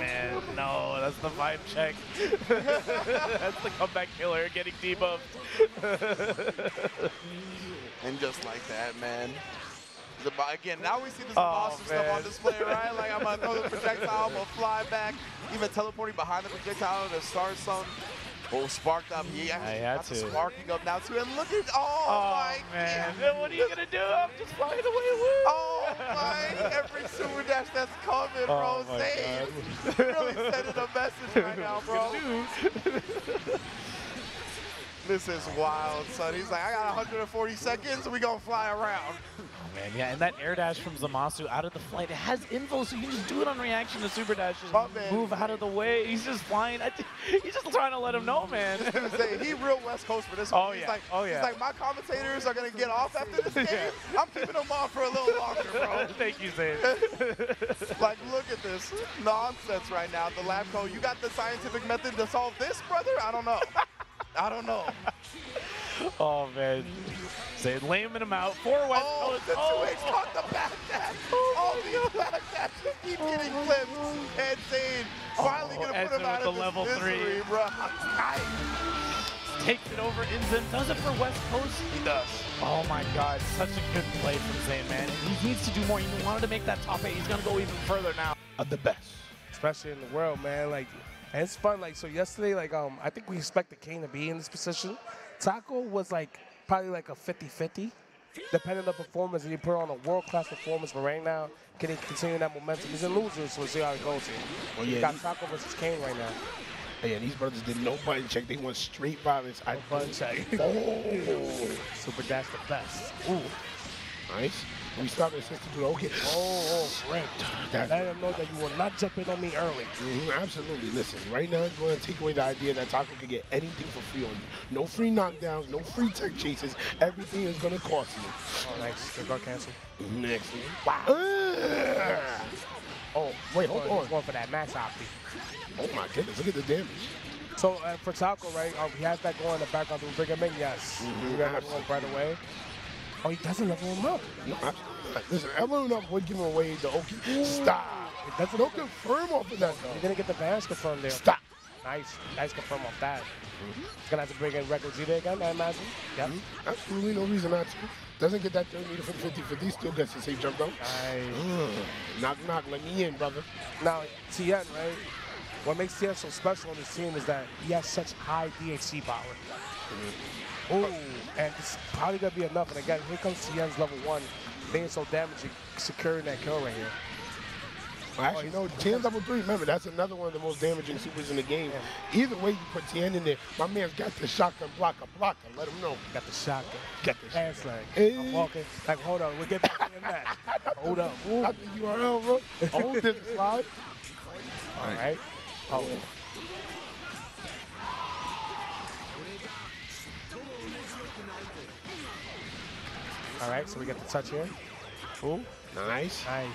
Speaker 2: man, no, that's the vibe check. [laughs] that's the comeback killer getting debuffed.
Speaker 1: And just like that, man. Zaba- Again, now we see the
Speaker 2: Oh,
Speaker 1: Zamasu stuff on display, right? Like, I'm gonna throw the projectile, I'm gonna fly back, even teleporting behind the projectile to start some. Oh, sparked up. He actually
Speaker 2: had
Speaker 1: got the
Speaker 2: to.
Speaker 1: sparking up now, too. And look at, oh,
Speaker 2: Oh
Speaker 1: my
Speaker 2: man,
Speaker 1: God.
Speaker 2: what are you gonna do? I'm just flying away. Woo!
Speaker 1: Oh my! Every super dash that's coming, bro.
Speaker 2: Oh, my
Speaker 1: Zane really sending a message right now, [laughs] bro. This is wild, son. He's like, I got 140 seconds. We gonna fly around.
Speaker 2: Oh man, yeah, and that air dash from Zamasu out of the flight, it has info, so you can just do it on reaction to super dashes.
Speaker 1: Oh.
Speaker 2: Move out of the way. He's just flying. [laughs] He's just trying to let him know, man. [laughs]
Speaker 1: He real West Coast for this oh, one.
Speaker 2: Oh,
Speaker 1: he's
Speaker 2: yeah.
Speaker 1: like,
Speaker 2: Oh, yeah.
Speaker 1: He's like, my commentators are gonna get off after this [laughs] game. I'm keeping them on for a little longer, bro.
Speaker 2: Thank you, Zane.
Speaker 1: like, look at this nonsense right now. The lab coat. You got the scientific method to solve this, brother? I don't know. I don't know. [laughs]
Speaker 2: oh man, Zane laying him out. Four West
Speaker 1: Oh,
Speaker 2: Coast.
Speaker 1: the
Speaker 2: Oh,
Speaker 1: 2H caught the back dash. Oh, All these back dashes keep getting oh, clipped. And Zane finally
Speaker 2: Oh,
Speaker 1: gonna put him out of
Speaker 2: the
Speaker 1: this
Speaker 2: level three.
Speaker 1: misery, bro.
Speaker 2: takes it over. Inzin does it for West Coast.
Speaker 1: He does.
Speaker 2: Oh my God, such a good play from Zane, man. He needs to do more. He wanted to make that top eight. He's gonna go even further now.
Speaker 3: of the best, especially in the world, man. Like, and it's fun. Like, so yesterday, like, um, I think we expected Kane to be in this position. Taco was like probably like a 50-50, depending on the performance. And he put on a world-class performance, but right now, can he continue that momentum? He's a loser, so we'll see how it goes here.
Speaker 4: Well,
Speaker 3: You
Speaker 4: yeah,
Speaker 3: got Taco versus Kane right now.
Speaker 4: yeah, these brothers did no button check. They went straight violence. I
Speaker 3: Button check.
Speaker 4: Oh,
Speaker 3: Super Dash the best.
Speaker 2: Ooh,
Speaker 4: Nice. We stop the system to okay.
Speaker 3: Oh, oh.
Speaker 4: That's-
Speaker 3: Let him know that you will not jump in on me early.
Speaker 4: Mhm, absolutely. Listen, right now, I'm going to take away the idea that Taco can get anything for free on you. No free knockdowns, no free tech chases. Everything is going to cost you.
Speaker 3: Oh, nice. Good guard cancel.
Speaker 4: Next. Wow. oh, wait, hold
Speaker 3: He's
Speaker 4: on.
Speaker 3: going for that max opti.
Speaker 4: Oh my goodness, look at the damage.
Speaker 3: So uh, for Taco, right, um, he has that going in the background. Do we bring him in? Yes.
Speaker 4: Mhm,
Speaker 3: We got him going right away. Oh, he doesn't level him up.
Speaker 4: No, absolutely not. Listen, everyone up would give him away the okay. Stop.
Speaker 3: It doesn't
Speaker 4: Don't confirm off of that,
Speaker 3: You're
Speaker 4: though.
Speaker 3: gonna get the balance confirmed there.
Speaker 4: Stop.
Speaker 3: Nice, nice confirm off that. He's gonna have to bring in Record Zeta again, I imagine. Yep.
Speaker 4: Mhm. Absolutely no reason not to. Doesn't get that third meter for the 50 50, still gets the safe jump though.
Speaker 3: Nice.
Speaker 4: Ugh. Knock, knock, let me in, brother.
Speaker 3: Now, Tien, right? What makes Tien so special on this team is that he has such high DHC power. Ooh, and it's probably gonna be enough. And again, here comes Tien's level one, being so damaging, securing that kill right here.
Speaker 4: Well, actually, no, Tien's level three. Remember, that's another one of the most damaging supers in the game. Either way you put Tien in there, my man's got the shotgun blocker, blocker. Let him know.
Speaker 3: Got the shotgun.
Speaker 4: Got the
Speaker 3: Hand slang.
Speaker 4: Hey.
Speaker 3: I'm walking. Like, hold on, we'll get back in that. [laughs] Hold up. Ooh.
Speaker 4: Got the URL, bro. [laughs] Hold this slide.
Speaker 3: All right. Oh. All right, so we get the touch here. Ooh,
Speaker 4: Nice.
Speaker 3: nice.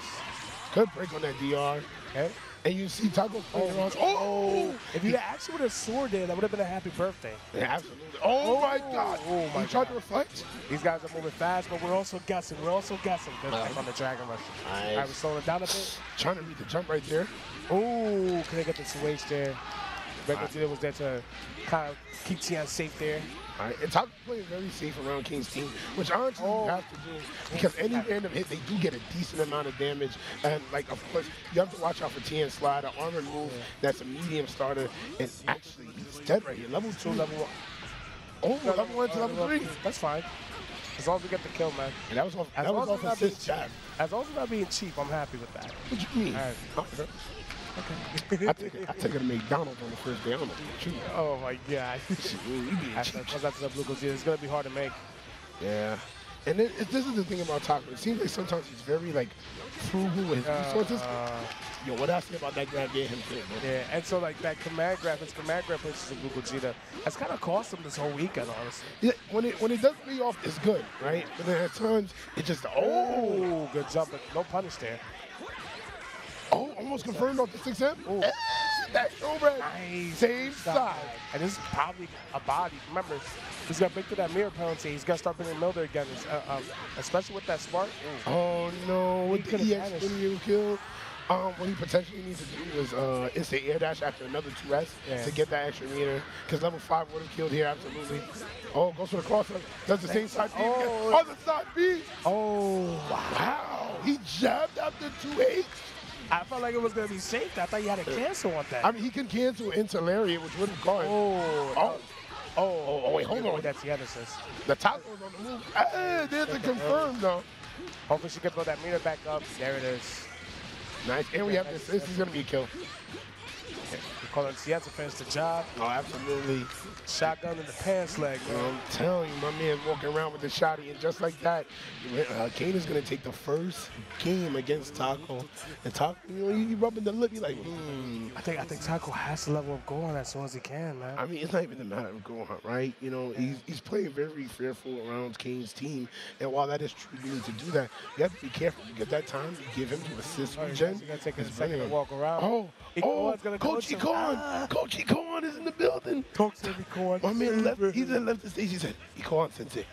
Speaker 4: Good break on that DR.
Speaker 3: Okay.
Speaker 4: And you see Taco playing around. Oh!
Speaker 3: If you actually would have sword there, that would have been a happy birthday.
Speaker 4: Yeah, absolutely. Oh, my
Speaker 3: Oh,
Speaker 4: God.
Speaker 3: oh my
Speaker 4: he tried to reflect.
Speaker 3: These guys are moving fast, but we're also guessing. We're also guessing. Good
Speaker 4: Uh-huh.
Speaker 3: on the Dragon Rush.
Speaker 4: Nice.
Speaker 3: All right, we're slowing down a bit.
Speaker 4: Trying to read the jump right there.
Speaker 3: Oh, can they get the switch there? Record Zeta was there to kind of keep Tian safe there.
Speaker 4: Right. And Taco playing very safe around King's team, which honestly
Speaker 3: Oh.
Speaker 4: you have to do because any random hit, they do get a decent amount of damage. And, like, of course, you have to watch out for Tien slide, an armored move that's a medium starter. And actually, he's dead right here. Level two, level one. Oh, level one to level three.
Speaker 3: That's fine. As long as we get the kill, man.
Speaker 4: And that was off,
Speaker 3: As
Speaker 4: that
Speaker 3: long
Speaker 4: was
Speaker 3: as
Speaker 4: off
Speaker 3: we're not being
Speaker 4: assist.
Speaker 3: As long as we're not being cheap, I'm happy with that.
Speaker 4: What do you mean? Okay. I take it. I it to McDonald's on the first day. I don't know what you.
Speaker 3: Oh my god.
Speaker 4: Ooh, you being
Speaker 3: That's
Speaker 4: cheap.
Speaker 3: that's that's the blue. It's gonna be hard to make.
Speaker 4: Yeah. And then, it- this is the thing about Taco. It seems like sometimes he's very like frugal with his resources.
Speaker 3: Uh,
Speaker 4: Yo, what I say about that grab getting him man.
Speaker 3: yeah, and so like that command grab, his command grab pushes the blue Gogeta. That's kind of cost him this whole weekend, honestly.
Speaker 4: Yeah, when it when it does pay off, it's good, right? But then at times it just oh
Speaker 3: Oh, good jump, but no punish there.
Speaker 4: Oh almost confirmed off the six M.
Speaker 3: Ooh.
Speaker 4: That showbread.
Speaker 3: Nice.
Speaker 4: Same side.
Speaker 3: And this is probably a body. Remember, he's gonna break through that mirror penalty. He's gonna start bringing Milder again, uh, um, especially with that spark. Ooh.
Speaker 4: Oh no, with
Speaker 3: He
Speaker 4: the EX kill. Um, what he potentially needs to do is uh, the air dash after another 2S
Speaker 3: Yeah.
Speaker 4: to get that extra meter. Because level 5 would have killed here, absolutely. Oh, goes for the crosser. Does the same side B.
Speaker 3: Oh.
Speaker 4: Other side B.
Speaker 3: Oh,
Speaker 4: Wow. He jabbed after 2H.
Speaker 3: I felt like it was gonna be safe. I thought you had to cancel on that.
Speaker 4: I mean, he can cancel into Lariat, which would have gone.
Speaker 3: oh,
Speaker 4: Oh.
Speaker 3: oh,
Speaker 4: Oh, oh, wait, hold on.
Speaker 3: That's the other assist.
Speaker 4: The taco's on the move. Ah, there's the confirm, though.
Speaker 3: Hopefully she can throw that meter back up. There it is.
Speaker 4: Nice. And we have this. This is going to be a kill.
Speaker 3: We call it Tien to finish the job.
Speaker 4: Oh, absolutely.
Speaker 3: Shotgun in the pants leg, man.
Speaker 4: I'm telling you, my man walking around with the shotty, and just like that, uh, Kane is gonna take the first game against Taco. And Taco, you know, you rubbing the lip, you like, hmm.
Speaker 3: I think I think Taco has to level up going as soon as he can, man.
Speaker 4: I mean, it's not even a matter of going right? You know, he's, he's playing very fearful around Kane's team, and while that is true, you need to do that. You have to be careful because that time you give him to assist
Speaker 3: Oh, he's
Speaker 4: regen.
Speaker 3: gonna take a second to walk around.
Speaker 4: Oh, oh,
Speaker 3: gonna go
Speaker 4: Coach
Speaker 3: to- Ah.
Speaker 4: Coach Ikon is in the building.
Speaker 3: Talk to me,
Speaker 4: My man left. He then left the stage. He said, "Ikon sensei,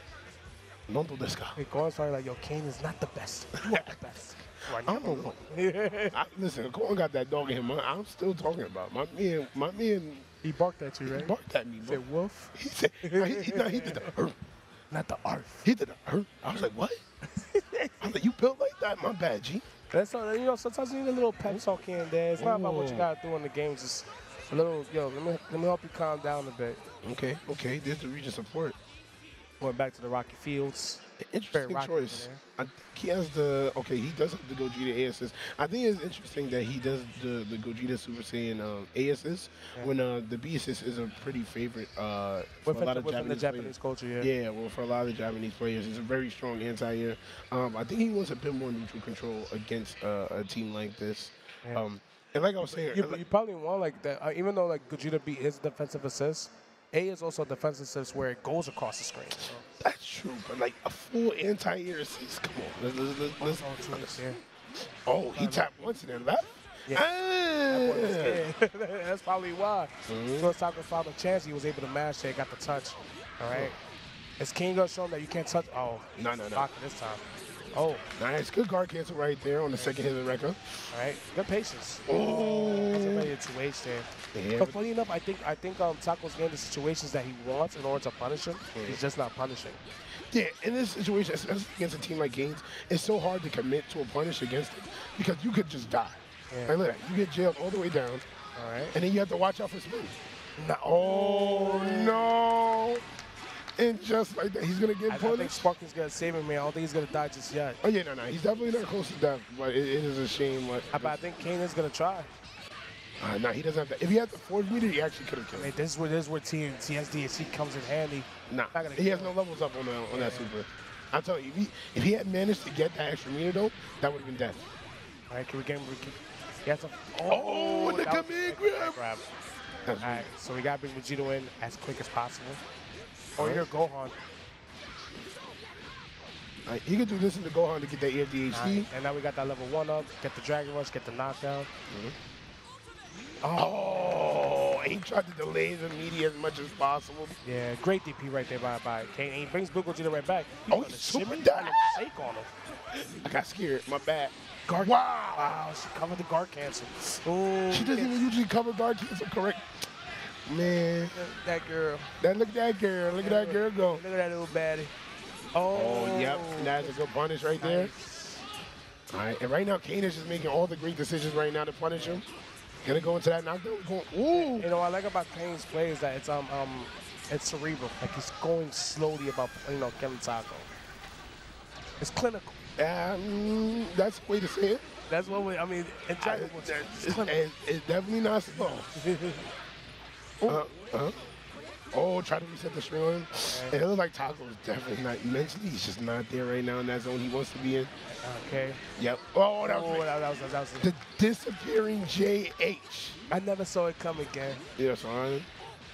Speaker 4: non do desu ka?"
Speaker 3: Corn's probably like, yo, Kane is not the best. You are the best. You are
Speaker 4: I'm
Speaker 3: number
Speaker 4: a
Speaker 3: one.
Speaker 4: I, listen, Corn got that dog in him. I- I'm still talking about my man. My man
Speaker 3: he barked at you,
Speaker 4: he
Speaker 3: right?
Speaker 4: barked at me. Bro.
Speaker 3: Said wolf,
Speaker 4: He said no, he, he, no, he did the hurt.
Speaker 3: not the arf.
Speaker 4: He did the hurt. I was like, what? [laughs] I was like, you built like that? My bad, G.
Speaker 3: That's all. You know, sometimes you need a little pep talk here and there. It's not about what you
Speaker 4: mm.
Speaker 3: gotta do in the games. It's a little, yo, let me let me help you calm down a bit.
Speaker 4: Okay, okay. There's the region support.
Speaker 3: Going back to the Rocky Fields.
Speaker 4: Interesting choice. I he has the okay. He does have the Gogeta A assist. I think it's interesting that he does the the Gogeta Super Saiyan um, A assist
Speaker 3: Yeah.
Speaker 4: when uh, the B assist is a pretty favorite uh, for
Speaker 3: Within,
Speaker 4: a lot of Japanese,
Speaker 3: Japanese culture, yeah.
Speaker 4: Yeah, well, for a lot of the Japanese players, it's a very strong anti-air. Um, I think he wants a bit more neutral control against uh, a team like this.
Speaker 3: Yeah.
Speaker 4: Um, and like I was saying,
Speaker 3: You,
Speaker 4: like-
Speaker 3: you probably want like that, uh, even though like Gogeta B his defensive assist, A is also a defensive assist where it goes across the screen. So.
Speaker 4: that's true, but like a full anti-air assist. Come on, let's, let's, let's, let's,
Speaker 3: Oh,
Speaker 4: let's-
Speaker 3: yeah.
Speaker 4: Oh, he tapped once in then left.
Speaker 3: Yeah.
Speaker 4: Ah. [laughs]
Speaker 3: That's probably why.
Speaker 4: Mhm.
Speaker 3: So Taco found a chance. He was able to mash it, got the touch. All right. Is King gonna show him that you can't touch? Oh,
Speaker 4: No, no, no.
Speaker 3: this time. Oh,
Speaker 4: Nice, good guard cancel right there on the second hit of the record.
Speaker 3: all right. Good patience.
Speaker 4: Oh,
Speaker 3: That's a very two H there.
Speaker 4: yeah,
Speaker 3: But funny enough, I think I think um, Taco's getting the situations that he wants in order to punish him. He's just not punishing.
Speaker 4: yeah. In this situation, especially against a team like Gaines, it's so hard to commit to a punish against it because you could just die.
Speaker 3: Yeah.
Speaker 4: Like, look, you get jailed all the way down,
Speaker 3: All right.
Speaker 4: and then you have to watch out for. No. Oh no! And just like that, he's gonna get
Speaker 3: I, I think
Speaker 4: punished.
Speaker 3: Sparky's gonna save him, man. I don't think he's gonna die just yet.
Speaker 4: Oh yeah, no, no, he's definitely not close to death, but it, it is a shame. What?
Speaker 3: I, but I think Kane is gonna try.
Speaker 4: Uh, no, he doesn't have that. If he had the fourth meter, he actually could have killed. Him.
Speaker 3: this is where this is where T TSDC comes in handy.
Speaker 4: Nah,
Speaker 3: Not
Speaker 4: he has
Speaker 3: kill
Speaker 4: no levels up on, the, on that super. I'm telling you, if he, if he had managed to get that extra meter though, that would have been death.
Speaker 3: All right, can we get him? He has to.
Speaker 4: Oh, the
Speaker 3: that was-
Speaker 4: command grab.
Speaker 3: grab. All right, so we gotta bring Vegito in as quick as possible. Oh, or
Speaker 4: Alright.
Speaker 3: your Gohan.
Speaker 4: Like, he could do this in the Gohan to get that air DHD.
Speaker 3: Alright, And now we got that level one up. Get the Dragon Rush. Get the knockdown. Mm-hmm.
Speaker 4: Oh, he tried to delay the media as much as possible.
Speaker 3: Yeah, great DP right there by by Kane. And he brings Blue Gogeta right back. He's
Speaker 4: Oh,
Speaker 3: gonna
Speaker 4: he super dive.
Speaker 3: shake on him.
Speaker 4: I got scared. My bad.
Speaker 3: Guard.
Speaker 4: Wow.
Speaker 3: Wow, she covered the guard cancel. Ooh,
Speaker 4: She doesn't even usually cover guard cancel correct. Man,
Speaker 3: that girl.
Speaker 4: that look at that girl. Look at that girl go.
Speaker 3: Look at that little baddie. Oh,
Speaker 4: Oh, yep. That's a good punish right there.
Speaker 3: Nice.
Speaker 4: All right, and right now Kane is just making all the great decisions right now to punish him. Gonna go into that knockdown. Going, ooh.
Speaker 3: You know, what I like about Kane's play is that it's um um it's cerebral. Like he's going slowly about you know killing Taco. It's clinical.
Speaker 4: Um, that's the way to say it.
Speaker 3: That's what we. I mean,
Speaker 4: I-
Speaker 3: it's
Speaker 4: it's, it's- it's definitely not slow. [laughs] Uh, uh. Oh, try to reset the string on him. And it looks like Taco is definitely not mentally. He's just not there right now in that zone he wants to be in.
Speaker 3: Okay.
Speaker 4: Yep. Oh, that
Speaker 3: Oh,
Speaker 4: was
Speaker 3: that, that was that was.
Speaker 4: the disappearing JH.
Speaker 3: I never saw it come again.
Speaker 4: Yeah, so I,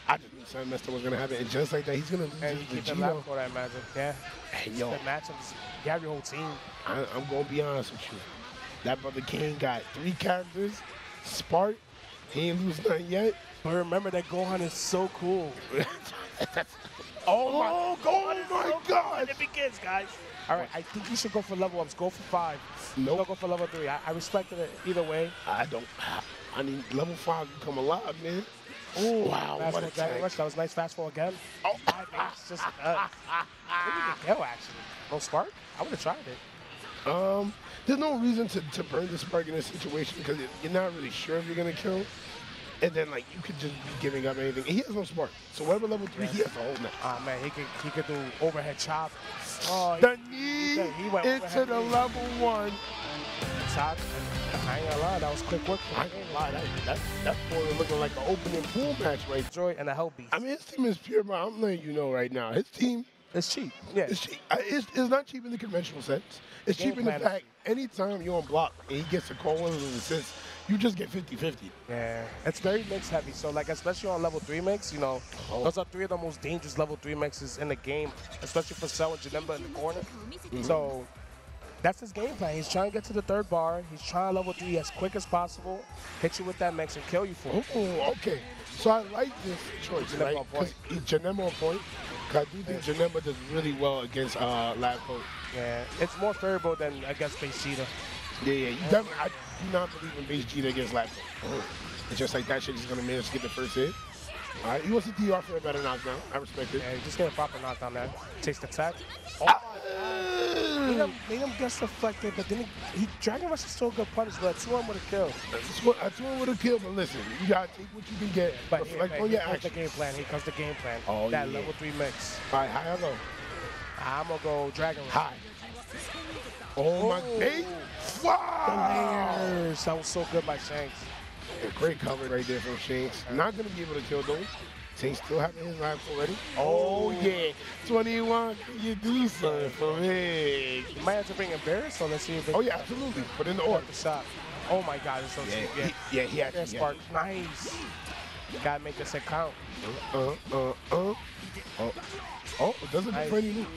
Speaker 4: I just knew something messed up was gonna happen. And just like that, he's gonna lose
Speaker 3: And you keep it loud for that magic. Yeah.
Speaker 4: Hey, yo,
Speaker 3: The matchups. You have your whole team.
Speaker 4: I, I'm gonna be honest with you. That brother King got three characters. Spark, he ain't lose nothing yet.
Speaker 3: But remember that Gohan is so cool. [laughs]
Speaker 4: oh my, oh my God!
Speaker 3: It begins, guys. All right, I think you should go for level ups. Go for five.
Speaker 4: Nope.
Speaker 3: Don't go for level three. I, I respected it either way.
Speaker 4: I don't. I need level five to come alive, man.
Speaker 3: Ooh,
Speaker 4: Wow, what a tag.
Speaker 3: Rush. That was nice. Fast forward again.
Speaker 4: Oh,
Speaker 3: I think it's just uh, kill actually. No spark. I would have tried it.
Speaker 4: Um, there's no reason to, to burn the spark in this situation because you're not really sure if you're gonna kill. And then like you could just be giving up anything. He has no spark. So whatever level three, he has to hold now.
Speaker 3: Oh man, he could he could do overhead chop. Oh, he
Speaker 4: The knee
Speaker 3: he went
Speaker 4: into the
Speaker 3: knee.
Speaker 4: level one.
Speaker 3: top. I ain't gonna lie, that was quick work.
Speaker 4: I ain't gonna lie, that that that boy was looking like an opening pool match right there.
Speaker 3: Joy and a hell beat.
Speaker 4: I mean, his team is pure, but I'm letting you know right now, his team
Speaker 3: It's cheap. Yeah.
Speaker 4: It's cheap. Uh, It's, it's not cheap in the conventional sense. It's
Speaker 3: Game
Speaker 4: cheap in the fact anytime you're on block and he gets a call one of those assists, you just get 50-50.
Speaker 3: Yeah, it's very mix heavy. So like, especially on level three mix, you know,
Speaker 4: Oh.
Speaker 3: those are three of the most dangerous level three mixes in the game, especially for Cell and Janemba in the corner.
Speaker 4: Mm-hmm.
Speaker 3: So that's his game plan. He's trying to get to the third bar. He's trying to level three as quick as possible, hit you with that mix and kill you for it.
Speaker 4: Oh, okay. So I like this choice,
Speaker 3: Janemba
Speaker 4: right?
Speaker 3: on point.
Speaker 4: Because Janemba on point. I do think Janemba does really well against uh, Lab Coat.
Speaker 3: Yeah, it's more favorable than against Base Cheetah.
Speaker 4: Yeah, yeah. You definitely, I do not believe in base Gita against Lab Coat. It's just like that shit. He's gonna manage to get the first hit. All right, he wants to DR for a better knockdown. I respect it.
Speaker 3: Yeah, he just get a proper knockdown there. Takes the tech.
Speaker 4: Ah!
Speaker 3: Made him, made him get deflected, but then he, he Dragon Rush is still a good punish, but two one with a kill.
Speaker 4: That's what- That's one with a kill, but listen, you gotta take what you can get.
Speaker 3: But here, but
Speaker 4: on
Speaker 3: here comes the game plan. Here comes the game plan.
Speaker 4: Oh,
Speaker 3: that
Speaker 4: yeah.
Speaker 3: level three mix.
Speaker 4: All right, how y'all go?
Speaker 3: I'm gonna go Dragon Rush.
Speaker 4: High. Oh, my
Speaker 3: Oh.
Speaker 4: Bait. Wow.
Speaker 3: layers. That was so good by Shanks.
Speaker 4: A great cover right there from Shanks. Not going to be able to kill though. Shanks still having his life already. Oh, yeah. 21. You do something for me?
Speaker 3: You might have to bring Embarrass, so let's see if they
Speaker 4: Oh, yeah, absolutely. Put in the
Speaker 3: can
Speaker 4: order.
Speaker 3: the shot. Oh my god, it's so
Speaker 4: Yeah,
Speaker 3: cheap.
Speaker 4: he,
Speaker 3: Yeah.
Speaker 4: yeah, he
Speaker 3: Yeah,
Speaker 4: actually.
Speaker 3: Spark. Nice. Gotta make this account.
Speaker 4: Uh, uh, uh. Oh, oh, it doesn't
Speaker 3: Nice.
Speaker 4: do any loops.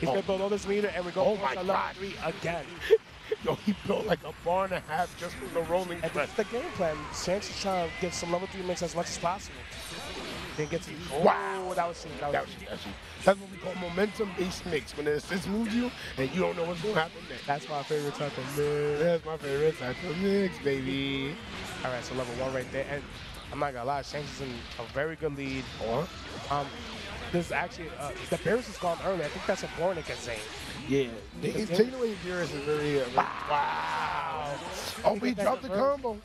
Speaker 3: He's
Speaker 4: Oh.
Speaker 3: gonna build all this meter and we go
Speaker 4: Oh
Speaker 3: for
Speaker 4: my
Speaker 3: level
Speaker 4: God.
Speaker 3: three again. [laughs]
Speaker 4: Yo, he built like a bar and a half just from the rolling
Speaker 3: And
Speaker 4: press.
Speaker 3: that's the game plan. Shanks is trying to get some level three mix as much as possible. Then get to
Speaker 4: Wow.
Speaker 3: Oh, that was. That
Speaker 4: That
Speaker 3: was
Speaker 4: that's, that's what we call momentum-based mix. When the assist moves you and you don't know what's going to happen next.
Speaker 3: That's my favorite type of mix.
Speaker 4: That's my favorite type of mix, baby.
Speaker 3: All right, so level one right there. And I'm not gonna lie, Shanks is in a very good lead.
Speaker 4: Or,
Speaker 3: Um, there's actually uh, the Bears is gone early. I think that's important against Zane.
Speaker 4: Yeah. Taking away Beerus is very, uh, wow. Oh,
Speaker 3: He
Speaker 4: we
Speaker 3: did that
Speaker 4: dropped the combo.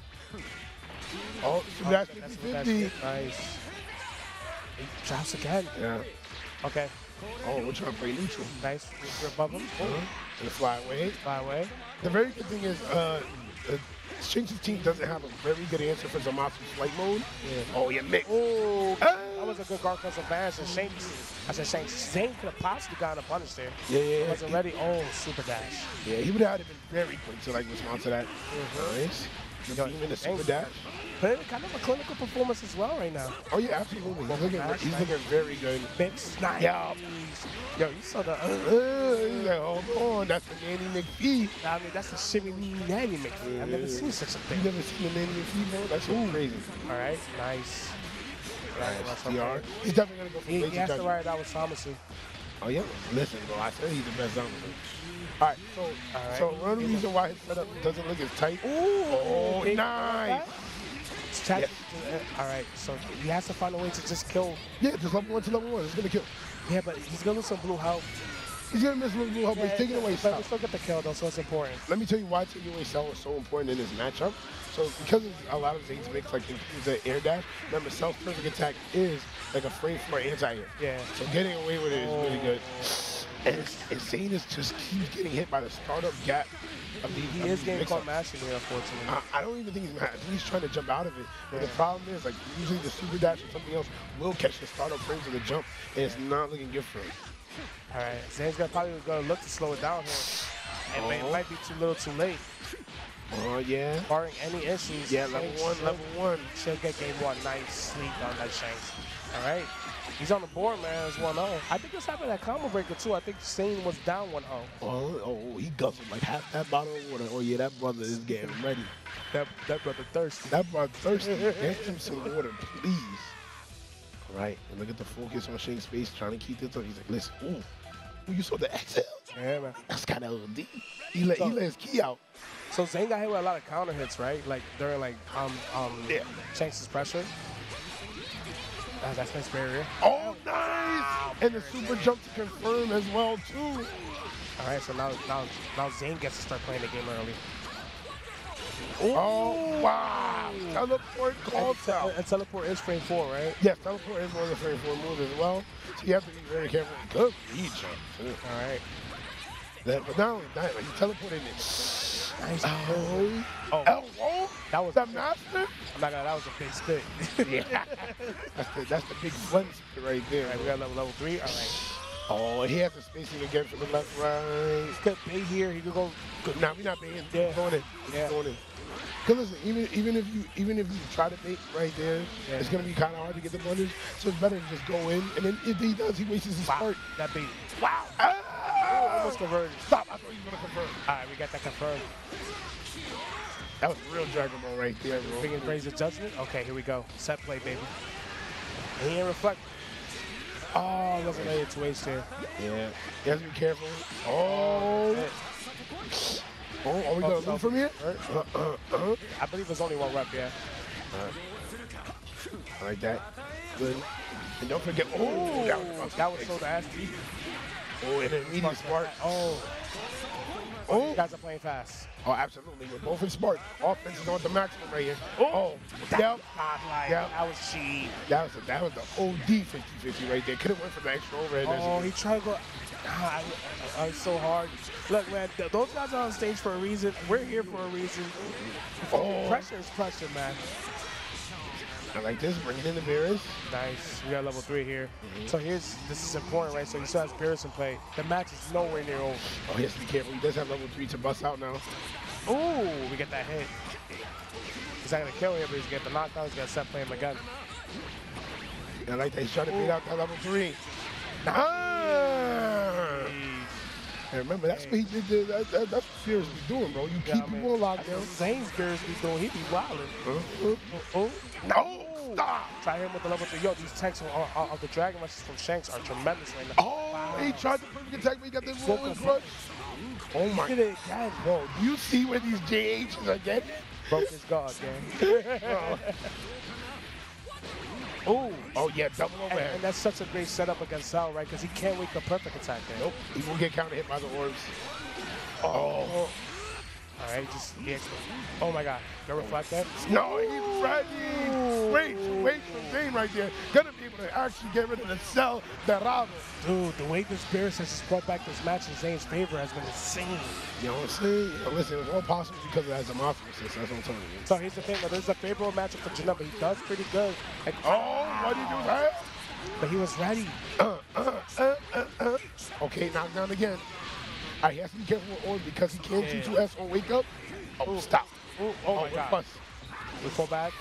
Speaker 4: Oh, that's
Speaker 3: That's
Speaker 4: 50
Speaker 3: that's
Speaker 4: 50.
Speaker 3: Nice. He drops again.
Speaker 4: Yeah.
Speaker 3: Okay,
Speaker 4: Oh, we're trying to play neutral.
Speaker 3: nice. We're above him.
Speaker 4: Uh-huh. And fly away.
Speaker 3: Fly away.
Speaker 4: The very good thing is, uh, uh team doesn't have a very good answer for Zamasu's flight mode.
Speaker 3: Yeah.
Speaker 4: Oh, yeah, mix.
Speaker 3: Oh,
Speaker 4: Ah.
Speaker 3: that was a good guard cross advantage. And Shanks, I said Shanks, Zane could have possibly gotten a punish there.
Speaker 4: Yeah, yeah,
Speaker 3: He
Speaker 4: yeah.
Speaker 3: wasn't ready. Oh, super dash.
Speaker 4: Yeah, he would have been very quick to like respond to that. Nice. The
Speaker 3: Yo,
Speaker 4: beam in the super
Speaker 3: thanks.
Speaker 4: dash.
Speaker 3: But kind of a clinical performance as well right now.
Speaker 4: Oh yeah, absolutely. He's looking,
Speaker 3: Nice,
Speaker 4: he's looking very good.
Speaker 3: Mix, nice.
Speaker 4: Yeah.
Speaker 3: Yo, you saw the. Uh,
Speaker 4: Uh, like, hold on, that's the Nanny McPhee.
Speaker 3: I mean, that's the shimmy nanny McPhee. I've never seen such a thing.
Speaker 4: You never seen the Nanny McPhee, bro? That's so crazy.
Speaker 3: All right, nice. Nice.
Speaker 4: DR. He's definitely gonna go for
Speaker 3: He, has to ride out with Zamasu.
Speaker 4: Oh yeah. Listen, bro, I said he's the best zombie. All right, so
Speaker 3: All right.
Speaker 4: so one reasons why his setup doesn't look as tight.
Speaker 3: Ooh,
Speaker 4: Oh, nice.
Speaker 3: Chat-
Speaker 4: Yeah.
Speaker 3: uh, All right, so he has to find a way to just kill.
Speaker 4: Yeah, just level one to level one. It's gonna kill.
Speaker 3: Yeah, but he's gonna lose some blue health.
Speaker 4: He's gonna miss a little help, but he's taking away
Speaker 3: but we still get the kill though, so it's important.
Speaker 4: Let me tell you why taking away Cell is so important in this matchup. So because a lot of Zane's mix like includes the air dash, remember Cell's perfect attack is like a frame for anti-air.
Speaker 3: Yeah.
Speaker 4: So getting away with it is really good.
Speaker 3: Oh.
Speaker 4: And, and Zane is just keeps getting hit by the startup gap of the
Speaker 3: He is getting caught mashing here, unfortunately.
Speaker 4: I, I don't even think he's mad. I he's trying to jump out of it. But the problem is, like, usually the super dash or something else will catch the startup frames of the jump, and it's not looking good for him.
Speaker 3: All right, Zane's gonna probably gonna look to slow it down here. And it
Speaker 4: Oh. Uh-huh.
Speaker 3: might be too little, too late.
Speaker 4: Oh, yeah.
Speaker 3: Barring any issues.
Speaker 4: Yeah, level one, level one.
Speaker 3: Should get game one. Nice sleep on that Shanks. All right. He's on the board, man. It's 1 0. I think this happened at Combo Breaker, too. I think Zane was down 1 0.
Speaker 4: Oh, oh, he guzzled like half that bottle of water. Oh, yeah, that brother is getting ready.
Speaker 3: That, that brother thirsty.
Speaker 4: That brother thirsty. Get him some water, please. All right, and look at the focus on Shane's face, trying to keep this up. He's like, listen, ooh, ooh you saw the exhale?
Speaker 3: Yeah, man.
Speaker 4: That's kind of OD. He let, he let his key out.
Speaker 3: So Zane got hit with a lot of counter hits, right? Like during like um um
Speaker 4: Yeah.
Speaker 3: Shanks' pressure. Ah, that's nice barrier.
Speaker 4: Oh, nice! And the super jump to confirm as well, too.
Speaker 3: All right, so now now now Zane gets to start playing the game early.
Speaker 4: Oh, wow. Teleport calls
Speaker 3: And,
Speaker 4: out.
Speaker 3: and teleport is frame four, right?
Speaker 4: Yes, teleport is one of the frame four moves as well. So you have to be very careful. Good lead jump, too.
Speaker 3: All right.
Speaker 4: That, but not only that, like, he teleported in.
Speaker 3: Nice.
Speaker 4: Oh,
Speaker 3: Oh,
Speaker 4: oh,
Speaker 3: that was
Speaker 4: the master?
Speaker 3: I'm not gonna. That was a big spit.
Speaker 4: Yeah. [laughs] that's, the, that's the big flex right there.
Speaker 3: All right, we got level level three. All right.
Speaker 4: Oh, he has the spacing again for the left, right.
Speaker 3: Could be here. He could go.
Speaker 4: Good. Now we're not being
Speaker 3: Yeah.
Speaker 4: yeah. going in. He's
Speaker 3: Yeah.
Speaker 4: going in. Cause listen, even even if you even if you try to bait right there,
Speaker 3: Yeah.
Speaker 4: it's gonna be kind of hard to get the bundles. So it's better to just go in, and then if he does, he wastes his
Speaker 3: Wow.
Speaker 4: spark.
Speaker 3: That beat.
Speaker 4: Wow! Ah!
Speaker 3: Almost converted.
Speaker 4: Stop! I thought you were gonna convert.
Speaker 3: All right, we got that confirmed.
Speaker 4: That was real Dragon Ball right there, bro.
Speaker 3: Bring in Razor Judgment. Okay, here we go. Set play, baby. And reflect. Oh, wasn't ready to waste here.
Speaker 4: Yeah. You have to be careful. Oh. Oh, are we
Speaker 3: Oh,
Speaker 4: move from here? Uh, uh, uh.
Speaker 3: I believe it's only one rep, yeah.
Speaker 4: I like that. Good. And don't forget. Oh, that was,
Speaker 3: That was so nasty.
Speaker 4: Oh, and then medium smart.
Speaker 3: Oh,
Speaker 4: Oh,
Speaker 3: you guys are playing fast.
Speaker 4: oh, absolutely. We're both in smart. Offense is on the maximum right here. Oh, oh. yep.
Speaker 3: Not like,
Speaker 4: Yeah.
Speaker 3: that was cheap.
Speaker 4: That was the, that was the OD 50-50 right there. Could have went for the extra overhead.
Speaker 3: Oh, he tried to go. I, I, it's so hard. Look, man, th- those guys are on stage for a reason. We're here for a reason.
Speaker 4: Oh.
Speaker 3: Pressure is pressure, man.
Speaker 4: I like this. Bringing in the Beerus.
Speaker 3: Nice. We got level three here. So here's this is important, right? So you still have Beerus in play. The match is nowhere near over.
Speaker 4: Oh, he has to be careful. He does have level three to bust out now.
Speaker 3: Ooh, we get that hit. He's not gonna kill him, but he's gonna get the knockdown. He's gonna set playing him again.
Speaker 4: I like that he's trying to beat out that level three. Ah! And remember, that's what he did. That, that, that's what Spears be doing, bro. You
Speaker 3: Yeah,
Speaker 4: keep people on
Speaker 3: that's
Speaker 4: lockdown.
Speaker 3: what Zane's Beerus be doing. He be wilding.
Speaker 4: Uh-huh.
Speaker 3: Oh,
Speaker 4: No, stop.
Speaker 3: try him with the level three. Yo, these tanks of, the Dragon Rushes from Shanks are tremendous right now.
Speaker 4: Oh, he tried to perfect attack, but he got the rolling crush. Oh
Speaker 3: Look
Speaker 4: my
Speaker 3: at it again.
Speaker 4: Bro, do you see where these JHs are getting?
Speaker 3: Broke his guard, gang. [laughs] Oh, Ooh.
Speaker 4: Oh yeah, double
Speaker 3: And,
Speaker 4: overhead.
Speaker 3: and that's such a great setup against Cell, right? Because he can't wait the perfect attack there.
Speaker 4: Nope, he will get counter hit by the orbs. Oh, oh.
Speaker 3: All right, just yeah. Oh my God, go reflect that.
Speaker 4: no, he's ready. Wait, wait for Zane right there. Gonna be able to actually get rid of the cell Dorado.
Speaker 3: Dude, the way this Beerus has brought back this match in Zane's favor has been insane.
Speaker 4: You know what I'm saying? You know, listen, it's all possible because it has a mafia assist. That's what I'm telling you.
Speaker 3: So here's the thing, though, this is a favorable matchup for Janelle, but he does pretty good. Like,
Speaker 4: Oh, what did you do that?
Speaker 3: but he was ready.
Speaker 4: Uh, uh, uh, uh, uh. Okay, knock down again. He has to be careful with Orb because he can't
Speaker 3: Yeah.
Speaker 4: T2S on wake up. Oh, stop.
Speaker 3: Ooh, oh my God.
Speaker 4: bust.
Speaker 3: We fall back.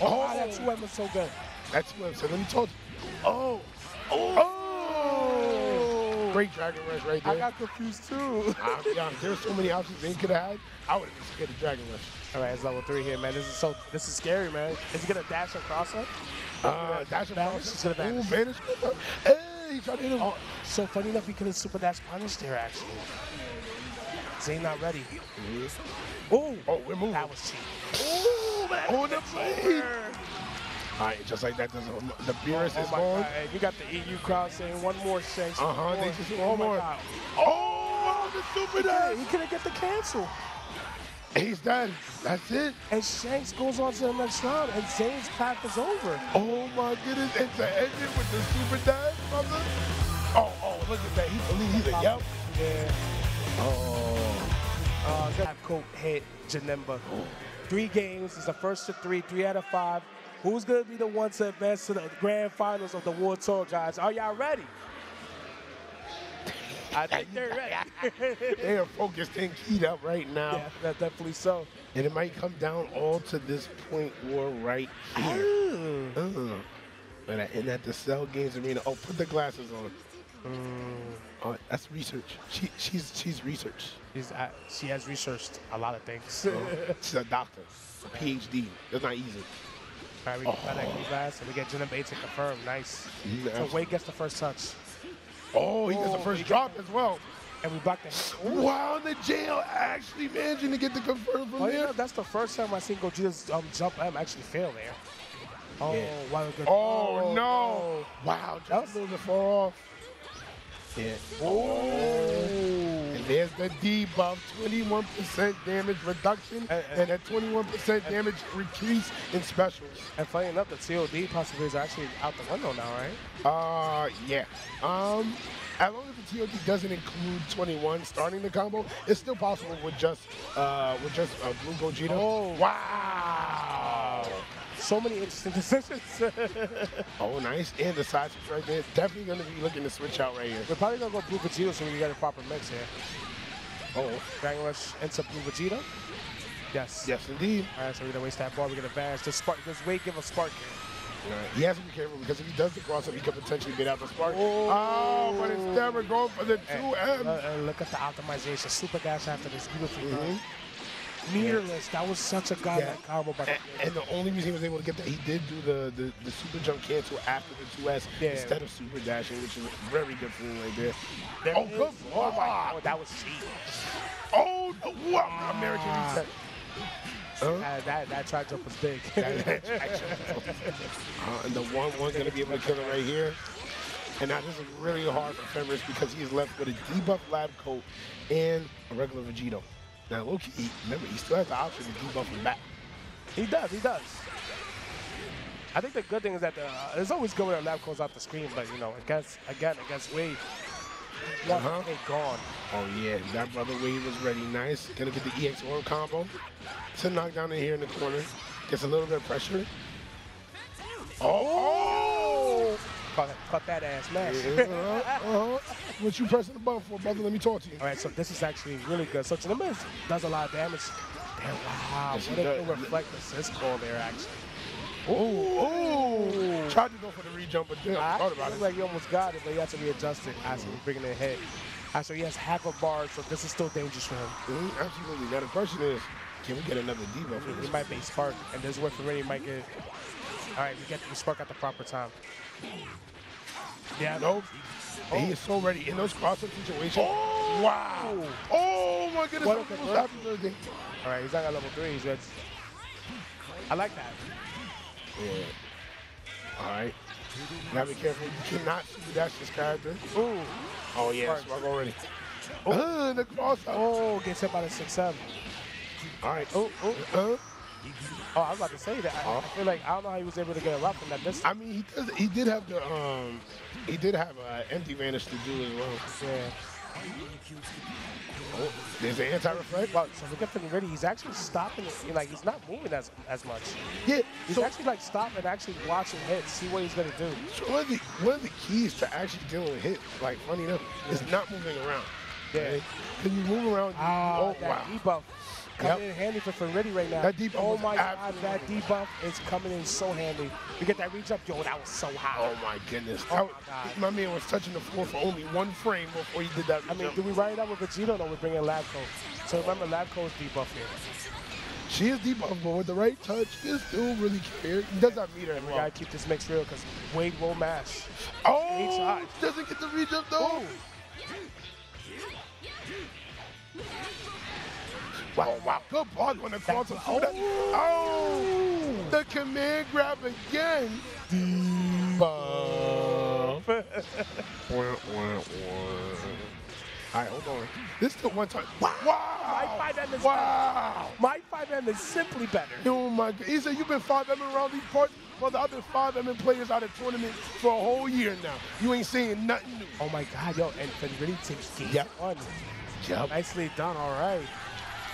Speaker 3: Oh,
Speaker 4: Oh.
Speaker 3: that 2M was so good.
Speaker 4: That's what I'm saying. Let me told you. Oh. Oh. Great Dragon Rush right there.
Speaker 3: I got confused too.
Speaker 4: I'll be honest, there's so many options they could have had. I would have been scared of Dragon Rush.
Speaker 3: All right, it's level three here, man. This is so, this is scary, man. Is he gonna dash across it?
Speaker 4: Uh, dash bounce.
Speaker 3: he's gonna vanish.
Speaker 4: Ooh, vanish. Hey, he tried to hit him.
Speaker 3: Oh, so funny enough, he could have super dash punished there, actually. Zane not ready. Ooh,
Speaker 4: Oh, we're moving.
Speaker 3: that was cheap.
Speaker 4: On the blade. All right, just like that, a, the Beerus
Speaker 3: Oh
Speaker 4: is
Speaker 3: my
Speaker 4: gone.
Speaker 3: You got the EU crowd saying one more, one
Speaker 4: Uh-huh, they just-
Speaker 3: oh
Speaker 4: one
Speaker 3: my
Speaker 4: more.
Speaker 3: God.
Speaker 4: Oh, the super dash.
Speaker 3: He couldn't get the cancel.
Speaker 4: He's done. That's it.
Speaker 3: And Shanks goes on to the next round, and Zane's path is over.
Speaker 4: Oh my goodness, it's an engine with the super dash, brother. Oh, oh, look at that. He believes he's a yep.
Speaker 3: Yeah.
Speaker 4: Oh.
Speaker 3: Uh, that coat hit Janemba. Three games. It's the first to three, three out of five. Who's going to be the one to advance to the grand finals of the World Tour, guys? Are y'all ready? I think they're ready. [laughs]
Speaker 4: They are focused and keyed up right now.
Speaker 3: yeah, that definitely so.
Speaker 4: And it might come down all to this point war right here. Uh, and, at, and at the Cell Games Arena. Oh, put the glasses on. Oh, that's research. She, she's she's research.
Speaker 3: She's, uh, she has researched a lot of things.
Speaker 4: Oh, she's a doctor, a PhD. That's not easy.
Speaker 3: All right, we get that equity last, and we get Janemba to confirm. Nice. So. Wade gets the first touch,
Speaker 4: Oh, he gets the
Speaker 3: Oh,
Speaker 4: first drop as well.
Speaker 3: and we block the.
Speaker 4: Wow, the jail actually managing to get the confirm from
Speaker 3: Oh,
Speaker 4: there.
Speaker 3: yeah, that's the first time I seen Gogeta's um, jump M actually fail there. Oh,
Speaker 4: Yeah.
Speaker 3: wow, good.
Speaker 4: Oh, no. Wow,
Speaker 3: That
Speaker 4: just a little bit far off. Yeah. Oh. And there's the debuff, 21% damage reduction
Speaker 3: And-
Speaker 4: and a 21% damage increase in specials.
Speaker 3: And funny enough, the COD possibilities are actually out the window now, right?
Speaker 4: Uh, yeah. Um, as long as the TOD doesn't include 21 starting the combo, it's still possible with just uh with just uh, Blue Gogeta.
Speaker 3: Oh.
Speaker 4: wow!
Speaker 3: So many interesting [laughs] decisions.
Speaker 4: Oh, nice. And the side switch right there. Definitely gonna be looking to switch out right here.
Speaker 3: We're probably gonna go Blue Vegeta so we can get a proper mix here.
Speaker 4: Oh,
Speaker 3: Dragon Rush into Blue Vegeta. Yes.
Speaker 4: yes, indeed.
Speaker 3: All right, so we're gonna waste that ball. We're gonna advance. Just spark. Just wait. Give a spark here.
Speaker 4: Right. He has to be careful because if he does the cross up, he could potentially get out the spark.
Speaker 3: Oh.
Speaker 4: Oh, but instead we're going for the 2M.
Speaker 3: uh, uh, look at the optimization. Super dash after this beautiful
Speaker 4: Mhm.
Speaker 3: run. Meterless. That was such a godlike
Speaker 4: Yeah.
Speaker 3: combo by the
Speaker 4: And, and the only reason he was able to get that, he did do the, the, the super jump cancel after the 2S
Speaker 3: Yeah.
Speaker 4: instead of super dashing, which is very good for him right there.
Speaker 3: There
Speaker 4: Oh, good.
Speaker 3: Oh my god, that was cheap.
Speaker 4: Oh, no, wow, American reset. Huh?
Speaker 3: Uh, that that try jump was big.
Speaker 4: Uh, and the one one's gonna be able to kill it right here. And now this is really hard for Fenris because he's left with a debuff lab coat and a regular Vegito. Now Loki, remember he still has the option to debuff him back.
Speaker 3: he does, he does. I think the good thing is that the, uh, it's always good when a lab goes off the screen, but you know, against again against Wade,
Speaker 4: Uh-huh.
Speaker 3: hit gone.
Speaker 4: Oh yeah, that brother Wade was ready. Nice. Gonna get the EX orb combo. To knock down in here in the corner. Gets a little bit of pressure. Oh!
Speaker 3: Caught, caught that ass smash.
Speaker 4: oh. uh-huh, uh-huh. [laughs] What you pressing the button for, brother? Let me talk to you.
Speaker 3: All right, so this is actually really good. So Janemba is- does a lot of damage. Damn, wow,
Speaker 4: Yes,
Speaker 3: what
Speaker 4: he
Speaker 3: a
Speaker 4: does.
Speaker 3: good reflect assist call there, actually.
Speaker 4: Oh! Tried to go for the re-jump, but damn,
Speaker 3: I
Speaker 4: thought about
Speaker 3: looked
Speaker 4: it.
Speaker 3: like he almost got it, but he had to readjust it as he was bringing it hit. Actually, he has half a bar, so this is still dangerous for him.
Speaker 4: Mhm, absolutely. Now the question is, can we get another debuff for
Speaker 3: He
Speaker 4: this?
Speaker 3: might be spark, and this is where Fenritti might get. All right, we get the spark at the proper time. Yeah,
Speaker 4: Nope. And He is so ready in those cross-up situations.
Speaker 3: Oh!
Speaker 4: Wow! Oh my goodness!
Speaker 3: What a
Speaker 4: Almost
Speaker 3: convert.
Speaker 4: happy birthday.
Speaker 3: All right, he's not at level three. He's good. I like that.
Speaker 4: Yeah. All right. Now be careful. You cannot dash this character.
Speaker 3: Ooh.
Speaker 4: Oh yeah, spark already. Oh, the cross up.
Speaker 3: Oh, gets hit by the six seven.
Speaker 4: All right.
Speaker 3: Oh, oh.
Speaker 4: Uh,
Speaker 3: Oh, I was about to say that. I, I feel like I don't know how he was able to get a lot from that distance.
Speaker 4: I mean, he does. He did have the um, he did have uh, empty vanish to do as well.
Speaker 3: Yeah.
Speaker 4: Oh, there's an anti-reflect.
Speaker 3: Well, so look at ready. He's actually stopping it. Like he's not moving as as much.
Speaker 4: Yeah.
Speaker 3: He's
Speaker 4: So,
Speaker 3: actually like stopping, and actually watching hits, see what he's gonna do.
Speaker 4: so one of the one of the keys to actually dealing with hit, like funny enough, is not moving around.
Speaker 3: Yeah.
Speaker 4: Because you move around. You,
Speaker 3: Ah,
Speaker 4: oh
Speaker 3: that
Speaker 4: wow.
Speaker 3: debuff coming
Speaker 4: Yep.
Speaker 3: in handy for Fenritti right now.
Speaker 4: That debuff
Speaker 3: oh my god,
Speaker 4: absolutely-
Speaker 3: that debuff is coming in so handy. We get that reach up, yo, that was so high.
Speaker 4: Oh my goodness.
Speaker 3: Oh, my God.
Speaker 4: my man was touching the floor for only one frame before he did that.
Speaker 3: I mean,
Speaker 4: jump.
Speaker 3: do we ride it out with Vegito or we bring in Labco? So remember, Labco's debuff here.
Speaker 4: she is debuffed, but with the right touch, this dude really care. He does not meet her as
Speaker 3: We
Speaker 4: well.
Speaker 3: gotta keep this mix real because Wade will mash.
Speaker 4: Oh,
Speaker 3: shot.
Speaker 4: doesn't get the reach up though. Wow, oh, wow, good block on the cross.
Speaker 3: That's-
Speaker 4: Oh, oh, the command grab again. Wah, [laughs] wah. All right, hold on. This is the one time. Wow.
Speaker 3: My 5M is
Speaker 4: Wow.
Speaker 3: My 5M is simply better.
Speaker 4: Oh my God. He said you've been 5M around these parts. Well, the other 5M players out of tournament for a whole year now. You ain't seeing nothing new.
Speaker 3: Oh my god, yo, and Fenritti takes game
Speaker 4: Yep.
Speaker 3: one.
Speaker 4: Yep.
Speaker 3: Nicely done, all right.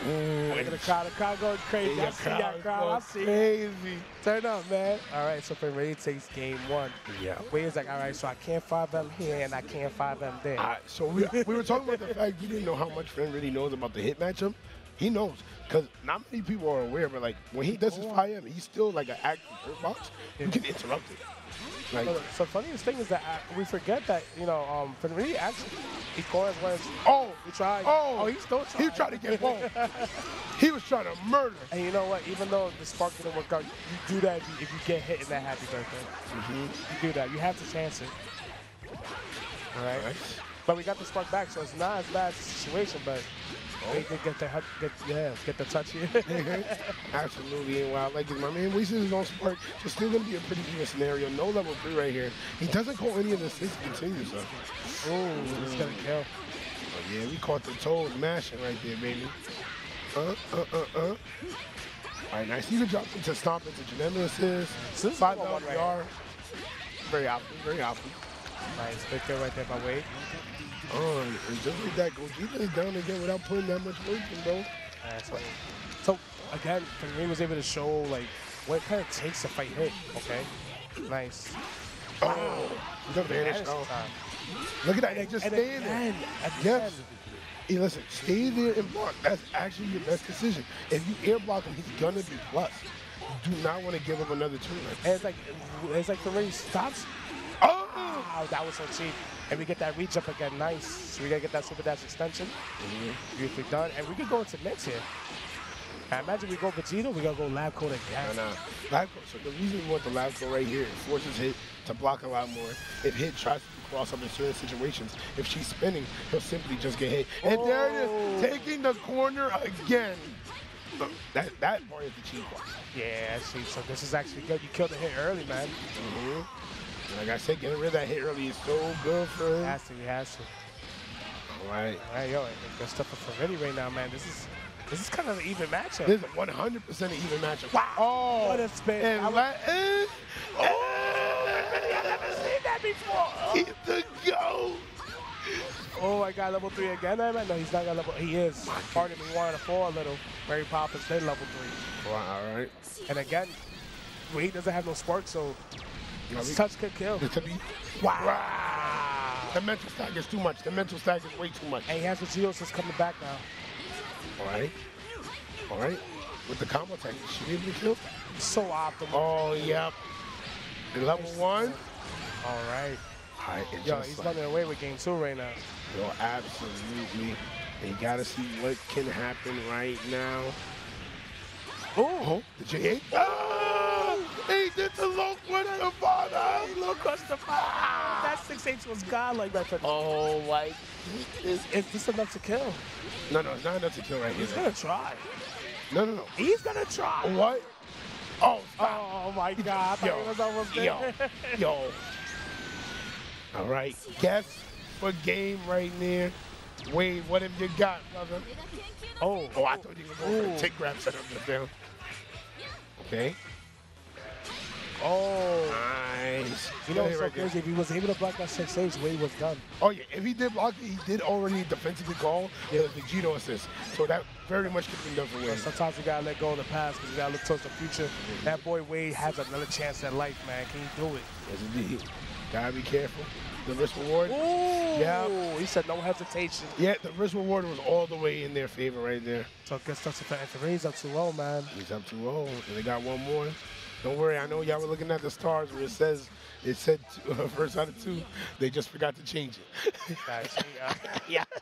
Speaker 3: Look at the
Speaker 4: mm.
Speaker 3: crowd, the crowd going crazy. I see that crowd, I see it.
Speaker 4: Crazy.
Speaker 3: Turn up, man. All right, so Fenritti takes game one.
Speaker 4: Yeah.
Speaker 3: Wade's like, all right, so I can't 5M here and I can't 5M there.
Speaker 4: All right, so we, we were talking about the fact we didn't know how much Finn really knows about the hit matchup. He knows because not many people are aware, but like when he does his 5M, he's still like an active hurt box. You can interrupt it. Like,
Speaker 3: So, so funniest thing is that uh, we forget that, you know, um, actually, he scores once.
Speaker 4: oh,
Speaker 3: He tried.
Speaker 4: oh,
Speaker 3: oh, he still tried.
Speaker 4: He tried to get home. he was trying to murder.
Speaker 3: And you know what? Even though the spark didn't work out, you do that if you, if you get hit in that happy birthday. You do that. You have to chance it. All right.
Speaker 4: Right.
Speaker 3: But we got the spark back, so it's not as bad a situation. But we did get the get yeah get the touch here.
Speaker 4: Absolutely, and wild. Like my man wasted his own spark. So still gonna be a pretty even scenario. No level three right here. He doesn't call any of the six continues though.
Speaker 3: Ooh, it's gonna kill.
Speaker 4: Oh, yeah, we caught the toes mashing right there, baby. Uh, uh, uh, uh. All right, nice. You can drop into stomp into.
Speaker 3: So this is
Speaker 4: Five down
Speaker 3: right
Speaker 4: Very often, very often.
Speaker 3: Nice big kill right there by Wade.
Speaker 4: Oh, and just like that, Gogeta is down again without putting that much work in, bro.
Speaker 3: Uh, so, so again, Fenritti was able to show like what it kind of takes to fight hit. Okay. Nice.
Speaker 4: Oh, the vanish. Oh. Look at that. He just
Speaker 3: And
Speaker 4: staying there.
Speaker 3: again,
Speaker 4: Yes.
Speaker 3: again.
Speaker 4: Hey, listen, stay there and block. That's actually your best decision. If you air block him, he's gonna be plus. You do not want to give him another tournament.
Speaker 3: And it's like it's like the race stops.
Speaker 4: Oh!
Speaker 3: That was so cheap. And we get that reach up again. Nice. So we gotta get that super dash extension. Mm-hmm. Beautifully done. And we could go into mix here. I imagine we go Vegeta, we gotta go lab coat again.
Speaker 4: No, lab coat. So the reason we want the lab coat right here, it forces hit to block a lot more. If hit tries to cross up in certain situations, if she's spinning, he'll simply just get hit. And there it
Speaker 3: Oh.
Speaker 4: taking the corner again. Look, that that part is the cheap part.
Speaker 3: Yeah, see, so this is actually good. You killed the hit early, man.
Speaker 4: Mm-hmm. Like I said, getting rid of that hit early is so good for him.
Speaker 3: Has to, he has to.
Speaker 4: All right.
Speaker 3: All right, yo, good stuff for Fenritti right now, man. This is this is kind of an even matchup.
Speaker 4: This is 100% an even matchup. Wow. Oh,
Speaker 3: What a spin.
Speaker 4: And
Speaker 3: I was-
Speaker 4: eh,
Speaker 3: I've never seen that before.
Speaker 4: Keep the go.
Speaker 3: Oh my god, level three again, man. No, he's not got level. He is. Pardon me, wanted to fall a little. Mary Poppins did level three.
Speaker 4: All right.
Speaker 3: And again, Wade doesn't have no spark, so touch could kill.
Speaker 4: This could be. Wow. The mental stack is too much. The mental stack is way too much.
Speaker 3: And he has the Geosis coming back now.
Speaker 4: All right. All right. With the combo attack, should be able to kill.
Speaker 3: So optimal.
Speaker 4: Oh, yep. Level one.
Speaker 3: All right.
Speaker 4: All right.
Speaker 3: Yo, he's
Speaker 4: like,
Speaker 3: running away with game two right now.
Speaker 4: yo, absolutely. And you got to see what can happen right now. Oh, the J8. Ah! He did the low one to father.
Speaker 3: Look across the fire. That 6 was gone like that.
Speaker 4: Oh, my.
Speaker 3: Is, is this enough to kill?
Speaker 4: No, no, it's not enough to kill right here.
Speaker 3: He's gonna try.
Speaker 4: No, no, no.
Speaker 3: He's gonna try.
Speaker 4: What? Oh, stop.
Speaker 3: Oh my god, I thought
Speaker 4: Yo,
Speaker 3: he was almost there.
Speaker 4: yo, yo. All right, guess what game right there? Wade, what have you got, brother?
Speaker 3: Oh,
Speaker 4: Oh, I thought you were going for
Speaker 3: Ooh.
Speaker 4: the tick grab setup just down. Okay,
Speaker 3: oh.
Speaker 4: nice.
Speaker 3: You know what's so
Speaker 4: right there.
Speaker 3: crazy? If he was able to block that 6 stage, Wade was done.
Speaker 4: Oh yeah, if he did block it, he did already defensively call the Vegito assist. So that very much could have been done for Wade.
Speaker 3: sometimes you gotta let go of the past because you gotta look towards the future. That boy Wade has another chance at life, man. Can he do it?
Speaker 4: Yes, indeed. Gotta be careful. The risk reward.
Speaker 3: Ooh,
Speaker 4: Yeah.
Speaker 3: He said no hesitation.
Speaker 4: Yeah, the risk reward was all the way in their favor right there.
Speaker 3: So good stuff for Anthony's up 2-0, man.
Speaker 4: He's up 2-0, and they got one more. Don't worry, I know y'all were looking at the stars where it says it said two, [laughs] uh, first out of two. They just forgot to change it. [laughs]
Speaker 3: yeah. [laughs]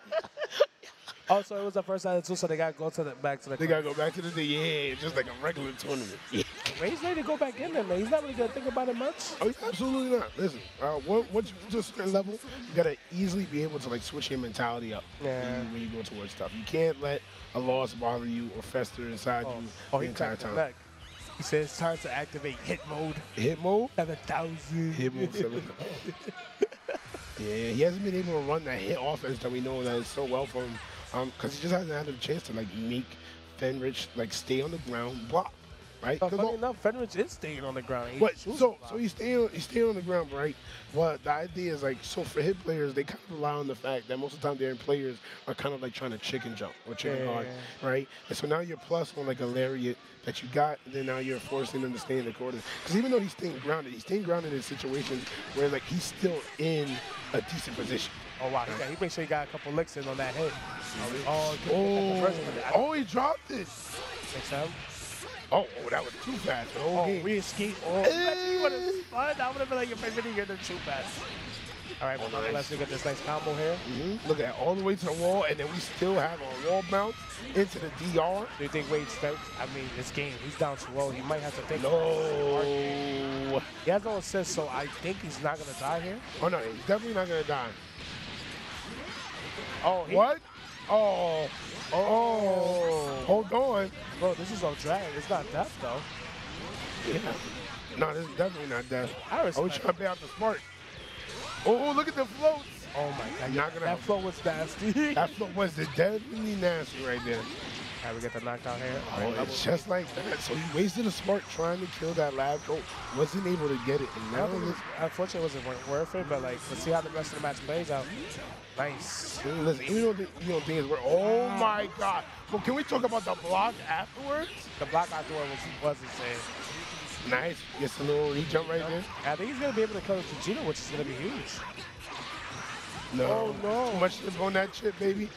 Speaker 3: Also, it was the first out of two, so they gotta go to the back to the.
Speaker 4: they gotta go back to the. Yeah, just like a regular tournament. Yeah.
Speaker 3: Wade's ready to go back in there, man. He's not really gonna think about it much.
Speaker 4: Oh, yeah, absolutely not. Listen, uh, once once you reach a level, you gotta easily be able to like switch your mentality up
Speaker 3: Yeah.
Speaker 4: when, you, when you go towards stuff. You can't let a loss bother you or fester inside
Speaker 3: Oh,
Speaker 4: you
Speaker 3: oh
Speaker 4: the
Speaker 3: he
Speaker 4: entire time.
Speaker 3: back. He says it's time to activate hit mode.
Speaker 4: Hit mode.
Speaker 3: Seven thousand.
Speaker 4: Hit seven. [laughs] yeah, he hasn't been able to run that hit offense that we know that is so well for him. Um, because he just hasn't had a chance to like make Fenrich like stay on the ground, block, right?
Speaker 3: But funny enough, Fenrich is staying on the ground. He
Speaker 4: But so so he's staying he's staying on the ground, right? But the idea is like so for hit players, they kind of rely on the fact that most of the time their players are kind of like trying to chicken jump or chicken
Speaker 3: Yeah.
Speaker 4: guard, right? And so now you're plus on like a lariat that you got, and then now you're forcing them to stay in the corner. Because even though he's staying grounded, he's staying grounded in situations where like he's still in a decent position.
Speaker 3: Oh wow, he, got, he made sure he got a couple licks in on that hit. Oh, he couldn't get that conversion with it. I-
Speaker 4: oh, he dropped it.
Speaker 3: Makes sense.
Speaker 4: Oh, oh, that was too fast. The whole
Speaker 3: Oh,
Speaker 4: game.
Speaker 3: we escaped. Oh,
Speaker 4: Hey.
Speaker 3: he would have spun. I would have been like, your favorite you're the too fast. All right, well,
Speaker 4: nice.
Speaker 3: let's look at this nice combo here.
Speaker 4: Mhm. Look at all the way to the wall, and then we still have a wall bounce into the DR.
Speaker 3: Do you think Wade's strength? I mean, this game, he's down to low. He might have to think.
Speaker 4: No.
Speaker 3: He has no assist, so I think he's not going to die here.
Speaker 4: Oh no, he's definitely not gonna die.
Speaker 3: Oh, he,
Speaker 4: What? Oh. Oh. Hold on.
Speaker 3: Bro, this is on drag. It's not death, though.
Speaker 4: Yeah. No, this is definitely not death.
Speaker 3: I
Speaker 4: Oh,
Speaker 3: respect
Speaker 4: trying to pay out the smart. Oh, look at the floats.
Speaker 3: Oh, my God.
Speaker 4: Not gonna
Speaker 3: that
Speaker 4: help.
Speaker 3: flow was nasty. [laughs]
Speaker 4: That float was definitely nasty right there.
Speaker 3: All right, we get the knockdown here.
Speaker 4: Oh,
Speaker 3: right,
Speaker 4: it's just like that. So he wasted a smart trying to kill that lab coat. Wasn't able to get it. And now look,
Speaker 3: it's- Unfortunately, it wasn't worth it, but like, let's see how the rest of the match plays out. Nice.
Speaker 4: listen, even though the- you don't think it's worth Oh my god. Well, can we talk about the block afterwards?
Speaker 3: The block afterwards was, was insane.
Speaker 4: Nice. Gets a little re jump right there.
Speaker 3: I think he's going to be able to kill Vegeta, which is going to be huge.
Speaker 4: No.
Speaker 3: Oh, no.
Speaker 4: Too much chip on that chip, baby.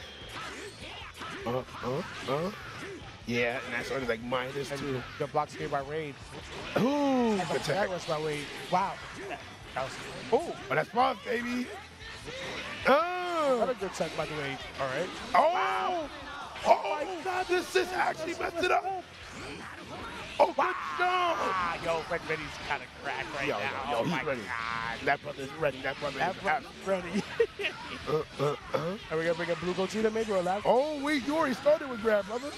Speaker 4: Uh, uh, uh. Yeah, and that's only like minus
Speaker 3: And
Speaker 4: two.
Speaker 3: the block speed by Raid.
Speaker 4: Ooh,
Speaker 3: But that
Speaker 4: tag.
Speaker 3: was by Raid. Wow. That was, oh,
Speaker 4: Oh, that's boss, baby. Oh,
Speaker 3: good tech by the Raid. All right.
Speaker 4: oh, oh my God, this is actually messed it up. Oh, good job.
Speaker 3: Ah, yo, Red Reddy's kind of cracked right
Speaker 4: Yo,
Speaker 3: now.
Speaker 4: yo, yo,
Speaker 3: oh my
Speaker 4: ready.
Speaker 3: God.
Speaker 4: That brother's ready. That brother
Speaker 3: That
Speaker 4: is
Speaker 3: brother's ready. [laughs]
Speaker 4: Uh, uh, uh.
Speaker 3: Are we gonna bring a blue Gogeta maybe or last?
Speaker 4: Oh, wait, you already started with grab, brother.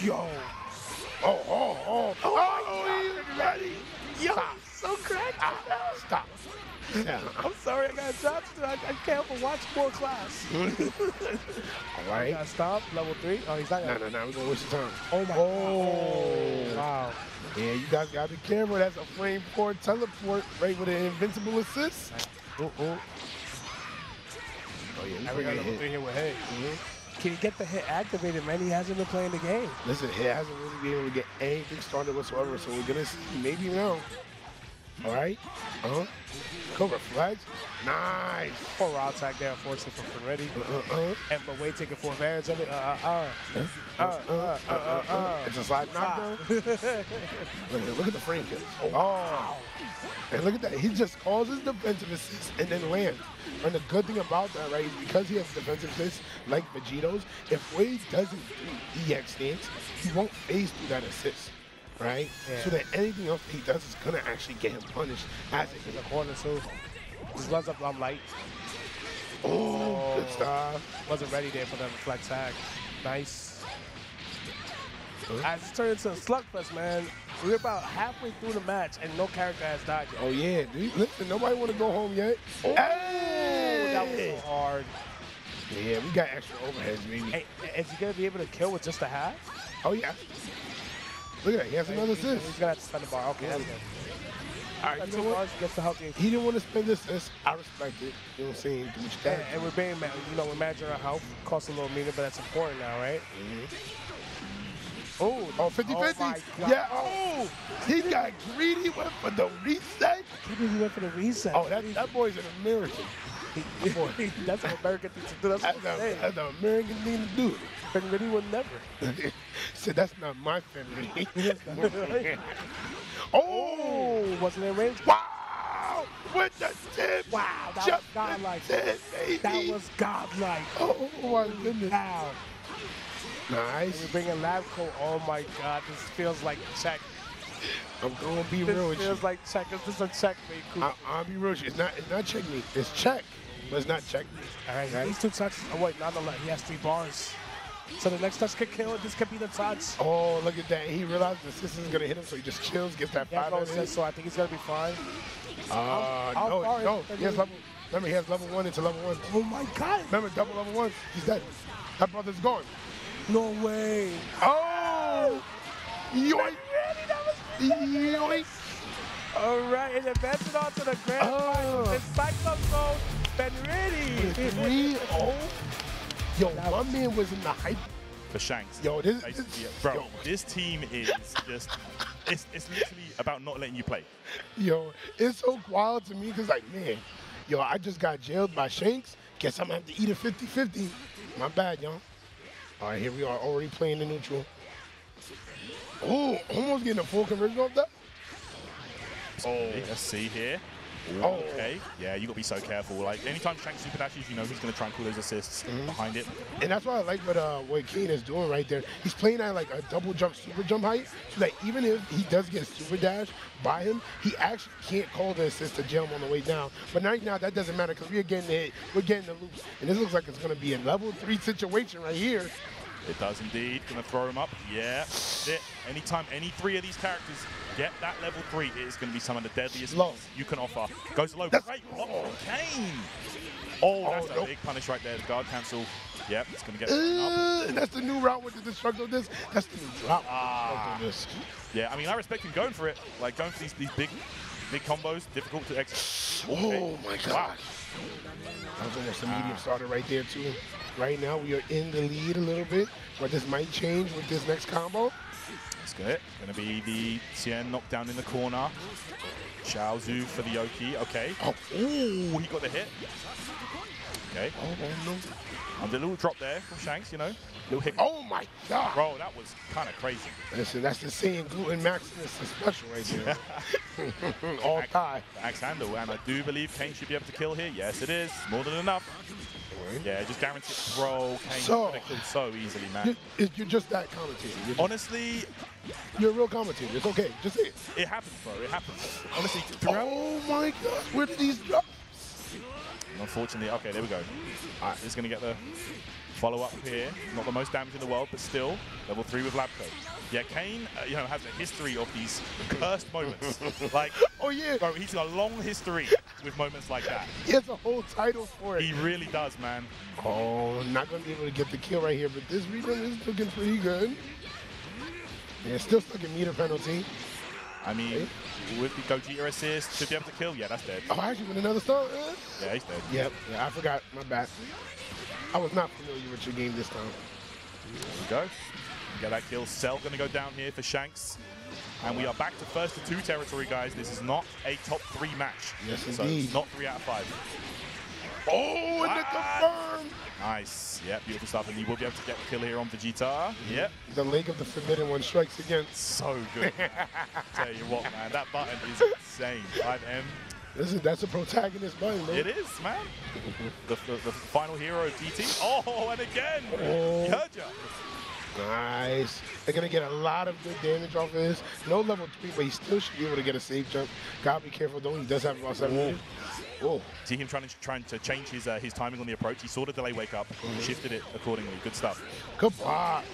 Speaker 3: Yo.
Speaker 4: Oh, oh, oh. Oh, oh he's ready.
Speaker 3: Yo,
Speaker 4: Stop.
Speaker 3: so cracked.
Speaker 4: Ah, Stop. Yeah.
Speaker 3: I'm sorry, I got dropped. I, I can't watch more class. [laughs]
Speaker 4: All right.
Speaker 3: Got stop. Level three. Oh, he's not.
Speaker 4: No, no, no. We're going to waste your time.
Speaker 3: Oh my.
Speaker 4: Oh.
Speaker 3: Wow.
Speaker 4: Yeah, you guys got the camera. That's a flame four teleport right with an invincible assist.
Speaker 3: Ooh, ooh.
Speaker 4: Oh yeah,
Speaker 3: we got level
Speaker 4: hit.
Speaker 3: three here with hit.
Speaker 4: Mhm.
Speaker 3: Can he get the hit activated, man? He hasn't been playing the game.
Speaker 4: Listen, he hasn't really been able to get anything started whatsoever, so we're gonna see maybe now. All right. Uh-huh. Cover flags. Nice.
Speaker 3: Poor raw attack there, unfortunately, for Fenritti.
Speaker 4: Uh-uh.
Speaker 3: And but Wade taking full advantage of it. Uh, uh, uh.
Speaker 4: Uh, uh, uh, uh, uh. It's a slide knockdown. [laughs] look, at, look at the frame kill. Oh. And look at that. He just calls his defensive assist and then lands. And the good thing about that, right, is because he has defensive assists like Vegito's, if Wade doesn't do EX stance, he won't phase through that assist. Right?
Speaker 3: Yeah.
Speaker 4: So that anything else he does is gonna actually get him punished as it
Speaker 3: In the corner, too. Just runs up on light.
Speaker 4: Oh, good stuff.
Speaker 3: Uh, wasn't ready there for the flex tag. Nice. As it turned into a slugfest, man. We're about halfway through the match and no character has died yet.
Speaker 4: Oh yeah, dude. Listen, nobody wanna go home yet.
Speaker 3: Oh,
Speaker 4: Hey!
Speaker 3: that was so hard.
Speaker 4: Yeah, we got extra overheads, baby.
Speaker 3: Hey, is he gonna be able to kill with just a half?
Speaker 4: Oh yeah. Look at that. He has another
Speaker 3: He's,
Speaker 4: assist.
Speaker 3: he's gonna have to spend the bar. Okay, that's good.
Speaker 4: All right, you know what?
Speaker 3: gets to help you.
Speaker 4: He didn't want to spend this assist. I respect it. You know what I'm saying? Do what you
Speaker 3: And, we're being, you know, we're managing our health. Costs a little meter, but that's important now, right? Mm-hmm. Oh,
Speaker 4: Oh, 50
Speaker 3: Oh
Speaker 4: 50. yeah. Oh, he got greedy, went for the reset.
Speaker 3: He went for the reset.
Speaker 4: Oh, that, that boy's an American.
Speaker 3: That's an American thing to do. That's
Speaker 4: That's,
Speaker 3: what
Speaker 4: a, that's an American thing to do.
Speaker 3: Ben really would never. [laughs]
Speaker 4: so that's not my family. [laughs]
Speaker 3: Right?
Speaker 4: oh, [laughs]
Speaker 3: Oh, wasn't in range.
Speaker 4: wow. With the tip.
Speaker 3: Wow, that
Speaker 4: Just
Speaker 3: was godlike.
Speaker 4: tip.
Speaker 3: That was godlike.
Speaker 4: Oh, my goodness.
Speaker 3: Wow.
Speaker 4: Nice.
Speaker 3: We're bringing lab coat. Oh my God, this feels like check.
Speaker 4: I'm going to be
Speaker 3: This
Speaker 4: real with you.
Speaker 3: feels like check. This is a checkmate. Coop.
Speaker 4: I, I'll be real with you. It's not, it's not checkmate. It's check, it's not checkmate.
Speaker 3: All right,
Speaker 4: Right.
Speaker 3: these two touches. Oh wait, not the left. He has three bars. So the next touch could kill. This could be the touch.
Speaker 4: Oh, look at that. He realized this, assist is going to hit him, so he just chills, gets that
Speaker 3: has
Speaker 4: five
Speaker 3: no
Speaker 4: out of
Speaker 3: assist, so I think he's gonna be fine.
Speaker 4: Uh,
Speaker 3: I'll
Speaker 4: no,
Speaker 3: start
Speaker 4: no. He has level, remember, he has level one into level one.
Speaker 3: Oh my God!
Speaker 4: Remember, double level one. He's dead. That brother's gone.
Speaker 3: No way!
Speaker 4: Oh! Yoink! Yoink!
Speaker 3: All right, and advancing on to the grand
Speaker 4: Oh.
Speaker 3: final. It's Cyclone Zone. Ben ready.
Speaker 4: 3 [laughs] 0. Yo, my man was in the hype.
Speaker 5: for Shanks.
Speaker 4: Yo, this,
Speaker 5: Like,
Speaker 4: this
Speaker 5: yeah, bro,
Speaker 4: yo,
Speaker 5: this team is just, it's, it's literally about not letting you play.
Speaker 4: yo, it's so wild to me because, like, man, yo, I just got jailed by Shanks. Guess I'm going to have to eat a 50 50. My bad, y'all. All right, here we are already playing the neutral. Oh, almost getting a full conversion off that.
Speaker 5: Oh, let's see here.
Speaker 4: Oh.
Speaker 5: Okay, yeah, you got to be so careful. Like, anytime Shanks super dashes, you know he's going to try and call those assists
Speaker 4: Mm-hmm.
Speaker 5: behind it.
Speaker 4: And that's why I like what uh, what Kane is doing right there. He's playing at like a double jump, super jump height, so that even if he does get super dash by him, he actually can't call the assist to jump on the way down. But right now that doesn't matter because we're getting the hit, we're getting the loops, and this looks like it's going to be a level three situation right here.
Speaker 5: It does indeed. Going to throw him up. Yeah. Anytime any three of these characters get that level three, it is going to be some of the deadliest
Speaker 4: Low.
Speaker 5: you can offer. Goes low.
Speaker 4: That's-
Speaker 5: Great block from Kane. Oh,
Speaker 4: Oh,
Speaker 5: that's a
Speaker 4: nope.
Speaker 5: big punish right there. The guard cancel. Yep, it's going to get.
Speaker 4: Uh, that's the new route with the destructive disc. That's the new route
Speaker 5: Ah.
Speaker 4: Destructive disc.
Speaker 5: Yeah, I mean, I respect him going for it. Like, going for these, these big big combos, difficult to execute.
Speaker 4: Oh my
Speaker 5: Wow.
Speaker 4: gosh. That was almost a medium starter right there too. Right now we are in the lead a little bit, but this might change with this next combo.
Speaker 5: Good. Going to be the Tien knockdown in the corner. Xiao Zhu for the Yoki. Okay.
Speaker 4: Oh,
Speaker 5: Ooh, he got the hit. Okay.
Speaker 4: oh, oh no.
Speaker 5: And a little drop there from Shanks, you know. Little hit.
Speaker 4: Oh my God.
Speaker 5: Bro, that was kind of crazy.
Speaker 4: Listen, that's the saying gluten maximus is special right there. [laughs] [laughs] All tie.
Speaker 5: The axe handle, and I do believe Kane should be able to kill here. Yes, it is. More than enough. Yeah, just guaranteed. Bro, Kane's
Speaker 4: So-
Speaker 5: gonna kill so easily, man.
Speaker 4: You- You're just that commentator. You're,
Speaker 5: Honestly,
Speaker 4: you're a real commentator. It's okay. Just say it.
Speaker 5: it happens, bro. It happens. Honestly, throughout.
Speaker 4: Oh my God. Where did these drop?
Speaker 5: Unfortunately, okay, there we go. All right, he's going to get the follow-up here. Not the most damage in the world, but still, level three with Labco. Yeah, Kane, uh, you know, has a history of these cursed moments. [laughs] like,
Speaker 4: Oh yeah.
Speaker 5: bro, he's got a long history with moments like that.
Speaker 4: He has a whole title for it.
Speaker 5: He really does, man.
Speaker 4: Oh, not gonna be able to get the kill right here, but this rhythm is looking pretty good. Yeah, still stuck in meter penalty.
Speaker 5: I mean, with the Gogeta assist, should be able to kill. Yeah, that's dead.
Speaker 4: Oh, actually, with another star. Uh,
Speaker 5: Yeah, he's dead.
Speaker 4: yep. Yeah, I forgot. My bad. I was not familiar with your game this time.
Speaker 5: There we go. Get that kill. Cell going to go down here for Shanks. And we are back to first to two territory, guys. This is not a top three match.
Speaker 4: Yes,
Speaker 5: so
Speaker 4: indeed.
Speaker 5: it's not three out of five.
Speaker 4: Oh, and the confirm.
Speaker 5: Nice. Yeah, beautiful stuff. And you will be able to get the kill here on Vegeta. Yep.
Speaker 4: The leg of the forbidden one strikes again.
Speaker 5: So good. [laughs] Tell you what, man, that button is insane. 5M.
Speaker 4: This is that's a protagonist button, bro.
Speaker 5: It is, man. The, the, the final hero of DT. Oh, and again.
Speaker 4: Oh.
Speaker 5: He.
Speaker 4: Nice. They're gonna get a lot of good damage off of this. No level three, but he still should be able to get a safe jump. Gotta be careful though. He does have about seven minutes. Whoa.
Speaker 5: See him trying to trying to change his uh, his timing on the approach. He saw the delay wake up, shifted it accordingly. Good stuff.
Speaker 4: Good block.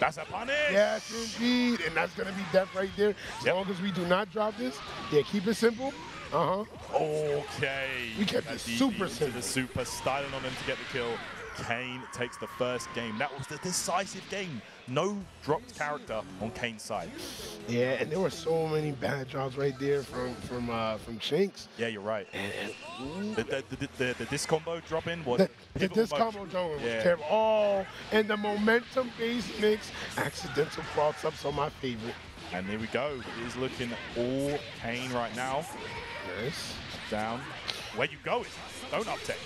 Speaker 5: That's a punish.
Speaker 4: Yes, indeed. And that's gonna be death right there. As
Speaker 5: Yep.
Speaker 4: long as we do not drop this. Yeah, keep it simple. Uh-huh.
Speaker 5: Okay.
Speaker 4: We kept it super simple.
Speaker 5: The super styling on him to get the kill. Kane takes the first game. That was the decisive game. No dropped character on Kane's side.
Speaker 4: Yeah, and there were so many bad drops right there from from uh from Shanks.
Speaker 5: Yeah, you're right.
Speaker 4: And
Speaker 5: The, the, the, the, the disc combo drop in was
Speaker 4: the, the
Speaker 5: pivotal
Speaker 4: this
Speaker 5: moment.
Speaker 4: combo jump was
Speaker 5: Yeah.
Speaker 4: terrible. Oh, and the momentum based mix, accidental cross ups are my favorite.
Speaker 5: And there we go. It is looking all Kane right now.
Speaker 4: Nice.
Speaker 5: Down. Where you going? Don't uptake.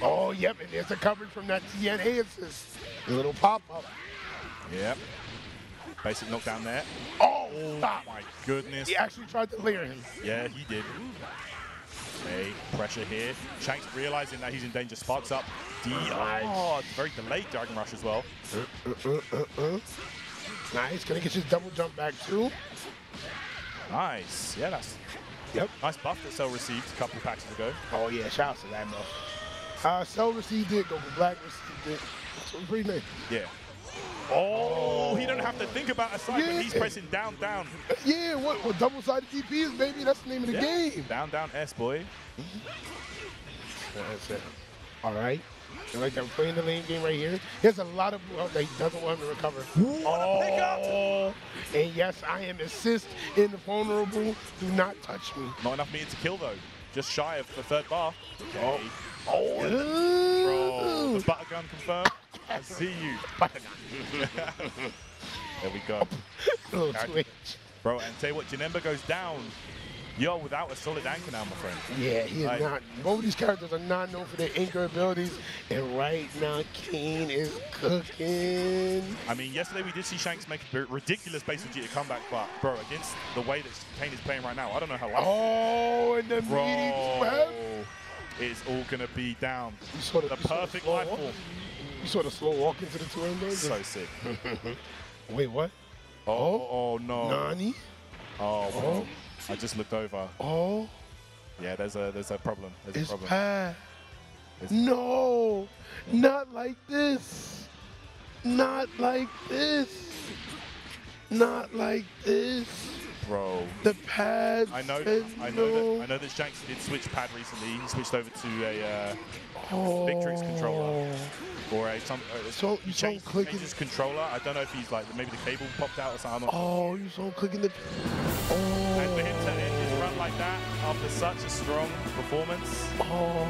Speaker 4: Oh, yep, and there's the coverage from that Tien assist. A little pop up.
Speaker 5: Yep. Basic knockdown there.
Speaker 4: Oh,
Speaker 5: Oh
Speaker 4: stop.
Speaker 5: my goodness.
Speaker 4: He actually tried to layer him.
Speaker 5: Yeah, he did. Okay, pressure here. Shanks realizing that he's in danger, sparks up. D. Oh, it's very delayed Dragon Rush as well.
Speaker 4: Uh, uh, uh, uh. Nice. Gonna get his double jump back too.
Speaker 5: Nice. Yeah, that's
Speaker 4: Yep.
Speaker 5: nice buff that Cell received a couple patches ago.
Speaker 4: Oh yeah, shout out to that buff. Uh, Cell received it. Goku Black received it. So pretty nice.
Speaker 5: Yeah. Oh, he don't have to think about a side, but he's pressing down, down.
Speaker 4: Yeah, what, what double-sided DP is, baby? That's the name of the
Speaker 5: Yeah.
Speaker 4: game.
Speaker 5: Down, down, S boy.
Speaker 4: That's it. All right. I like that we're playing the lane game right here. There's a lot of blue that he doesn't want him to recover.
Speaker 5: What a!
Speaker 4: Oh, and yes, I am assist in the vulnerable. Do not touch me.
Speaker 5: Not enough meter to kill though. Just shy of the third bar. Oh. Okay.
Speaker 4: Oh,
Speaker 5: Bro, the butter gun confirmed. I see you. [laughs] there we go.
Speaker 4: little twitch.
Speaker 5: Bro, and tell you what, Janemba goes down. You're without a solid anchor now, my friend.
Speaker 4: Yeah, he is
Speaker 5: Right.
Speaker 4: not. Both of these characters are not known for their anchor abilities, and right now Kane is cooking.
Speaker 5: I mean, yesterday we did see Shanks make a ridiculous base Vegeta comeback, but bro, against the way that Kane is playing right now, I don't know how. long.
Speaker 4: Oh, and the
Speaker 5: bro,
Speaker 4: meaty sweat.
Speaker 5: it's all gonna be down.
Speaker 4: You saw the,
Speaker 5: The
Speaker 4: you saw the
Speaker 5: perfect life form.
Speaker 4: You saw the slow walk into the two windows.
Speaker 5: So sick. [laughs]
Speaker 4: Wait, what?
Speaker 5: Oh, oh, oh, no.
Speaker 4: Nani?
Speaker 5: Oh.
Speaker 4: Oh.
Speaker 5: I just looked over.
Speaker 4: Oh,
Speaker 5: Yeah, there's a there's a problem. There's a
Speaker 4: it's
Speaker 5: problem.
Speaker 4: bad.
Speaker 5: It's-
Speaker 4: No, not like this. Not like this. Not like this.
Speaker 5: Bro.
Speaker 4: The pad.
Speaker 5: I know,
Speaker 4: said
Speaker 5: I know that I know that Shanks did switch pad recently. He switched over to a uh,
Speaker 4: Oh.
Speaker 5: Victrix controller. or a some. Uh,
Speaker 4: So you saw him clicking-
Speaker 5: his controller. I don't know if he's like maybe the cable popped out or something. I'm not-
Speaker 4: Oh, you saw him clicking the. Oh.
Speaker 5: And for him to end his run like that after such a strong performance,
Speaker 4: Oh.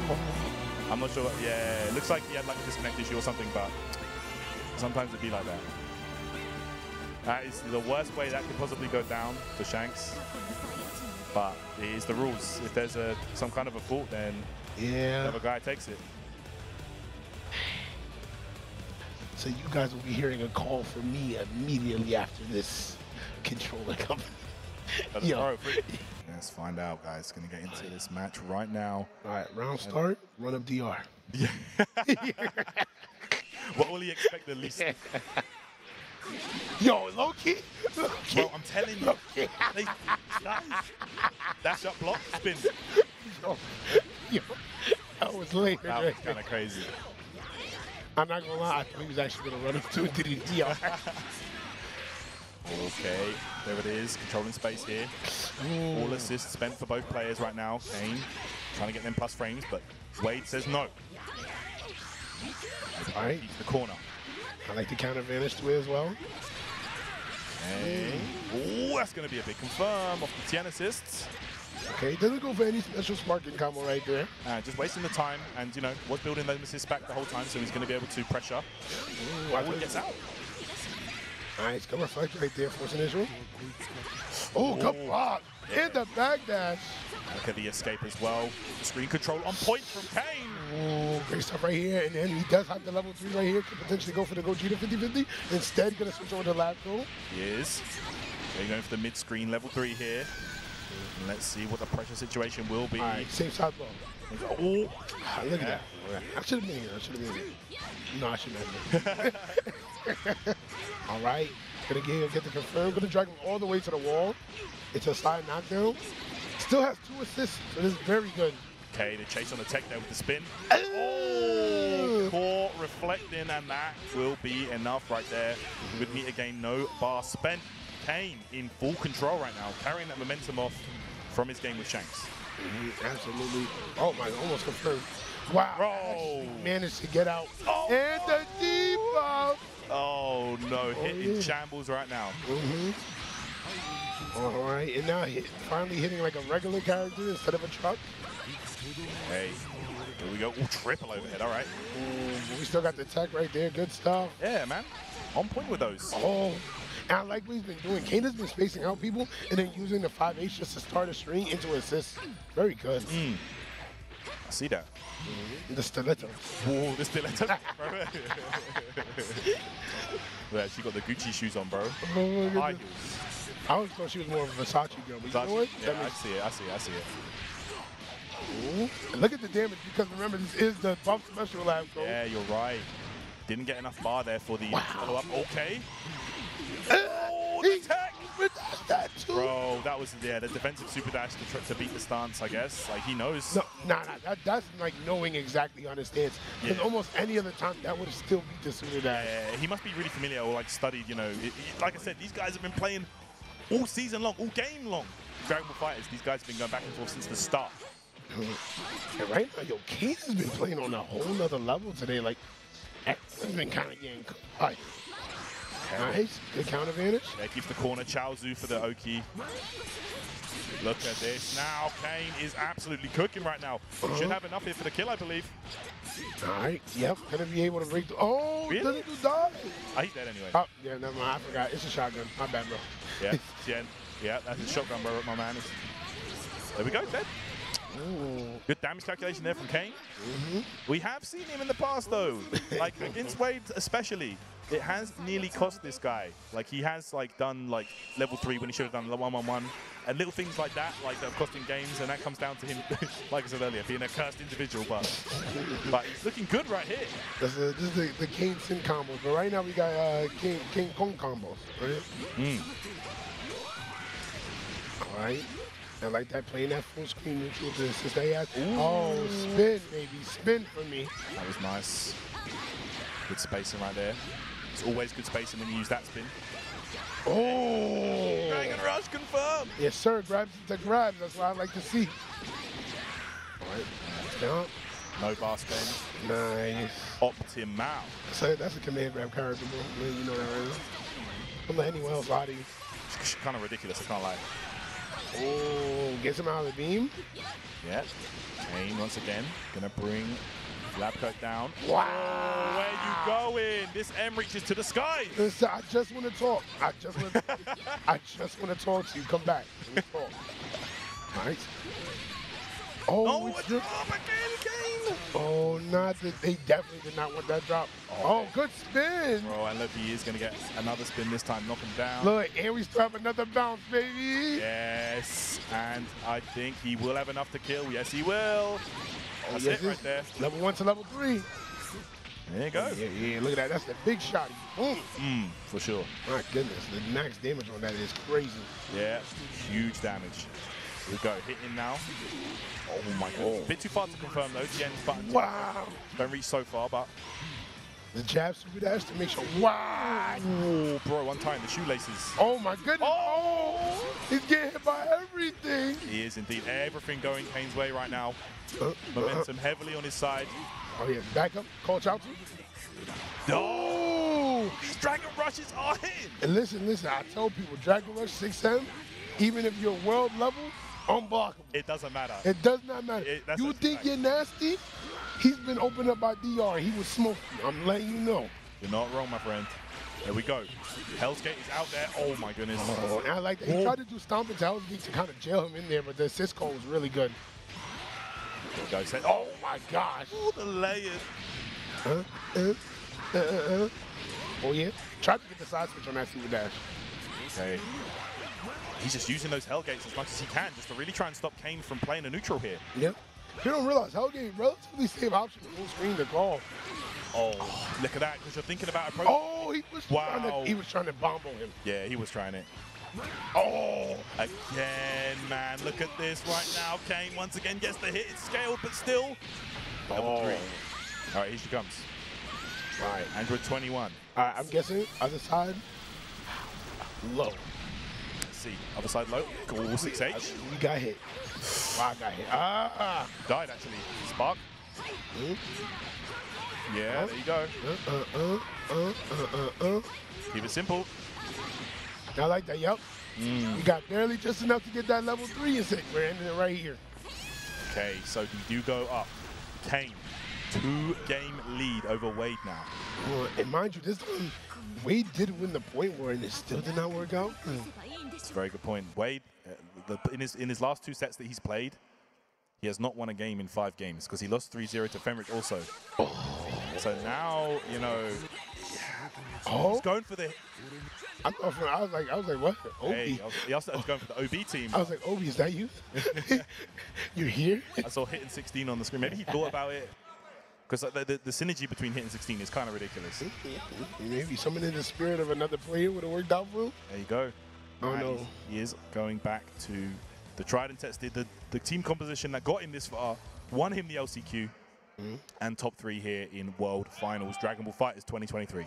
Speaker 5: I'm not sure. Yeah, it looks like he had like a disconnect issue or something, but sometimes it'd be like that. That is the worst way that could possibly go down for Shanks. But it is the rules. If there's a some kind of a fault, then the
Speaker 4: Yeah.
Speaker 5: other guy takes it.
Speaker 4: So you guys will be hearing a call from me immediately after this controller comes. [laughs]
Speaker 5: But
Speaker 4: Yo.
Speaker 5: Let's find out, guys. Gonna get into this match right now.
Speaker 4: All right, round start. Run up DR. [laughs] Yeah. [laughs]
Speaker 5: What will he expect the least?
Speaker 4: Yo, low key. Low key.
Speaker 5: Bro, I'm telling you.
Speaker 4: Low key.
Speaker 5: They, guys, dash up block, spin. [laughs]
Speaker 4: Yo, yo, that was late.
Speaker 5: That was kind of crazy.
Speaker 4: I'm not gonna lie. I thought he was actually gonna run up to into the [laughs]
Speaker 5: Okay, there it is. Controlling space here. All assists spent for both players right now. Kane trying to get them plus frames, but Wade says no.
Speaker 4: All right.
Speaker 5: The corner.
Speaker 4: I like the counter advantage to it as well.
Speaker 5: Okay. Ooh, that's going to be a big confirm off the Tien assists.
Speaker 4: Okay, doesn't go for any special sparking combo right there.
Speaker 5: Uh, just wasting the time and, you know, was building those assists back the whole time, so he's going to be able to pressure.
Speaker 4: Ooh, I think-
Speaker 5: gets out.
Speaker 4: Nice, good reflect right there, forcing initial. Oh, good
Speaker 5: Oh.
Speaker 4: block. In the back dash.
Speaker 5: Look at the escape as well. Screen control on point from Kane.
Speaker 4: Ooh, great stuff right here. And then he does have the level three right here. Could potentially go for the Gogeta 50-50. Instead, gonna switch over to lab coat.
Speaker 5: He is. They're going for the mid-screen level three here. And let's see what the pressure situation will be.
Speaker 4: All right, safe side blow.
Speaker 5: Oh,
Speaker 4: Ah, Look at that. I should have been here. I should have been here. No, I shouldn't have been. [laughs] all right. Gonna get, get the confirm. Gonna drag him all the way to the wall. It's a side knockdown. Still has two assists. So this is very good.
Speaker 5: okay, the chase on the tech there with the spin.
Speaker 4: Oh!
Speaker 5: Core reflecting, and that will be enough right there. With meter gain, no bar spent. Kane in full control right now, carrying that momentum off from his game with Shanks.
Speaker 4: Mhm, Absolutely. Oh my, almost confirmed. Wow.
Speaker 5: Bro.
Speaker 4: Managed to get out.
Speaker 5: Oh.
Speaker 4: And the debuff.
Speaker 5: Oh no, hit in shambles right now.
Speaker 4: Mm-hmm. All right, and now hit, finally hitting like a regular character instead of a truck.
Speaker 5: Hey, here we go. Ooh, triple overhead, all right.
Speaker 4: Ooh, we still got the tech right there. Good stuff.
Speaker 5: Yeah, man. On point with those.
Speaker 4: Oh, I like what he's been doing. Kane has been spacing out people and then using the 5H just to start a string into assists. Very good.
Speaker 5: Mm. I see that.
Speaker 4: The stiletto.
Speaker 5: Whoa, the stiletto. [laughs] yeah, she got the Gucci shoes on, bro.
Speaker 4: Oh my
Speaker 5: High
Speaker 4: goodness.
Speaker 5: heels.
Speaker 4: I always thought she was more of a Versace girl, but you know what?
Speaker 5: Yeah, I see it. I see it. I see it.
Speaker 4: Ooh. Look at the damage because remember this is the bump special lab coat.
Speaker 5: Yeah, you're right. Didn't get enough bar there for the
Speaker 4: Wow.
Speaker 5: follow-up. Okay. Oh,
Speaker 4: he
Speaker 5: the tech!
Speaker 4: redashed that too.
Speaker 5: Bro, that was yeah the defensive super dash to, to beat the stance. I guess like he knows.
Speaker 4: No, nah, nah, that, that's like knowing exactly on his stance. Because
Speaker 5: Yeah.
Speaker 4: almost any other time that would have still beat the super dash.
Speaker 5: Yeah, he must be really familiar or like studied. You know, it, it- like I said, these guys have been playing all season long, all game long. Dragon Ball FighterZ. These guys have been going back and forth since the start.
Speaker 4: And right now, yo, has been playing on a whole nother level today. Like, he's been kind of getting cut. Nice, good counter advantage.
Speaker 5: There keeps the corner. Chaozu for the Oki. Look at this. Now Kane is absolutely cooking right now. Should have enough here for the kill, I believe.
Speaker 4: All right, yep, gonna be able to break the. Oh,
Speaker 5: Really?
Speaker 4: doesn't do die.
Speaker 5: I ah, he's that anyway.
Speaker 4: Oh, yeah, never mind. I forgot. It's a shotgun. My bad, bro.
Speaker 5: Yeah, [laughs] Tien. Yeah, that's a shotgun, bro, my man. There we go, dead.
Speaker 4: Ooh.
Speaker 5: Good damage calculation there from Kane. We have seen him in the past, though. like [laughs] against Wade, especially. It has nearly cost this guy. Like he has like done like level three when he should have done one one one, and little things like that, like that have cost him games, and that comes down to him, [laughs] like I said earlier, being a cursed individual. But but he's looking good right here.
Speaker 4: This is, this is the, the Kane Sin combos. But right now, we got uh, King, King Kong combos. Right?
Speaker 5: Mm.
Speaker 4: All right. I like that playing that full screen neutral to assist they had. Oh, spin, baby. Spin for me.
Speaker 5: That was nice. Good spacing right there. It's always good spacing when you use that spin.
Speaker 4: Oh.
Speaker 5: Dragon Rush confirmed.
Speaker 4: Yes, sir. Grabs the grabs. That's what I like to see. All right. Jump.
Speaker 5: No bar spin.
Speaker 4: Nice.
Speaker 5: Optimal.
Speaker 4: So that's a command grab character, bro. You know that, right? Don't let anyone else body.
Speaker 5: It's kind of ridiculous, I can't lie.
Speaker 4: Oh, gets him out of the beam.
Speaker 5: Yeah. Kane once again gonna bring Labcoat down.
Speaker 4: Wow.
Speaker 5: Where you going? This M reaches to the sky.
Speaker 4: Listen, I just want to talk. I just want. I just want to talk to you. Come back. Let me talk. Nice. Oh,
Speaker 5: Oh,
Speaker 4: it's
Speaker 5: a
Speaker 4: just-
Speaker 5: drop again.
Speaker 4: Oh, not that they definitely did not want that drop. Oh, good spin.
Speaker 5: Bro, and look, he is gonna get another spin this time, knock him down.
Speaker 4: Look, and we still have another bounce, baby.
Speaker 5: Yes, and I think he will have enough to kill. Yes, he will. That's
Speaker 4: yes,
Speaker 5: it right there.
Speaker 4: Level one to level three.
Speaker 5: There you go.
Speaker 4: Yeah, yeah, look at that. That's the big shot. Boom.
Speaker 5: Mm, for sure.
Speaker 4: My goodness, the max damage on that is crazy.
Speaker 5: Yeah, huge damage. We go, hitting now. Oh my god. Bit too far to confirm though. Tien's button.
Speaker 4: Wow.
Speaker 5: Don't reach so far, but.
Speaker 4: The jab super dash to make sure. Wow.
Speaker 5: Oh, bro, one time, the shoelaces.
Speaker 4: Oh my goodness. Oh, he's getting hit by everything.
Speaker 5: He is indeed. Everything going Kane's way right now.
Speaker 4: Uh, uh,
Speaker 5: Momentum heavily on his side.
Speaker 4: Oh yeah, back up. Call Chaozu.
Speaker 5: Oh! Dragon Rushes are hitting.
Speaker 4: And listen, listen, I tell people, Dragon Rush 6M, even if you're world level, unblockable.
Speaker 5: It doesn't matter.
Speaker 4: It does not matter.
Speaker 5: It-
Speaker 4: you think you're nasty? He's been opened up by DR. He was smoking. I'm letting you know.
Speaker 5: You're not wrong, my friend. There we go. Hell's Gate is out there. Oh my goodness.
Speaker 4: Oh, I like that. He
Speaker 5: Oh.
Speaker 4: tried to do stomp into Hell's Gate to kind of jail him in there, but the assist call was really good.
Speaker 5: Go.
Speaker 4: Oh my gosh.
Speaker 5: Oh, the layers.
Speaker 4: Uh, uh, uh, uh, uh. Oh yeah. Tried to get the side switch on that super dash.
Speaker 5: Okay. He's just using those Hell Gates as much as he can just to really try and stop Kane from playing a neutral here.
Speaker 4: Yep. You don't realize Hellgate relatively safe option full screen to call.
Speaker 5: Oh, look at that, because you're thinking about approach.
Speaker 4: Oh, he was trying to he was trying to bomb on him.
Speaker 5: Yeah, he was trying it.
Speaker 4: Oh,
Speaker 5: Again, man, look at this right now. Kane once again gets the hit. It's scaled, but still. Level
Speaker 4: Oh.
Speaker 5: three. All right, here she comes.
Speaker 4: all right.
Speaker 5: Android 21.
Speaker 4: All right, I'm guessing other side low.
Speaker 5: See. Other side low. Cool. 6H.
Speaker 4: We got hit. Wow, got hit. Ah.
Speaker 5: Died, actually. Spark.
Speaker 4: Hmm?
Speaker 5: Yeah, there you go.
Speaker 4: Uh, uh, uh, uh, uh, uh.
Speaker 5: Keep it simple.
Speaker 4: I like that. Yep. We got barely just enough to get that level three and six. We're ending it right here.
Speaker 5: Okay, so we do go up. Kane, two game lead over Wade now.
Speaker 4: Well, and mind you, this Wade did win the point war, and it still did not work out.
Speaker 5: It's a very good point. Wade, uh, the, in his in his last two sets that he's played, he has not won a game in five games because he lost 3-0 to Fenritti also. So now, you know,
Speaker 4: Oh,
Speaker 5: he's going for the.
Speaker 4: I, thought for- I was like, I was like, what? Obi.
Speaker 5: Hey, I was- he also was going for the OB team.
Speaker 4: I was like, OB, is that you? [laughs] [laughs] You're here?
Speaker 5: I saw hitting 16 on the screen. Maybe he thought about it. Because the, the, the synergy between hitting 16 is kind of ridiculous.
Speaker 4: Maybe someone in the spirit of another player would have worked out for him.
Speaker 5: There you go.
Speaker 4: Oh,
Speaker 5: And
Speaker 4: no.
Speaker 5: He is going back to the tried and tested, the, the team composition that got him this far, won him the LCQ,
Speaker 4: Mm-hmm.
Speaker 5: and top three here in World Finals Dragon Ball FighterZ 2023.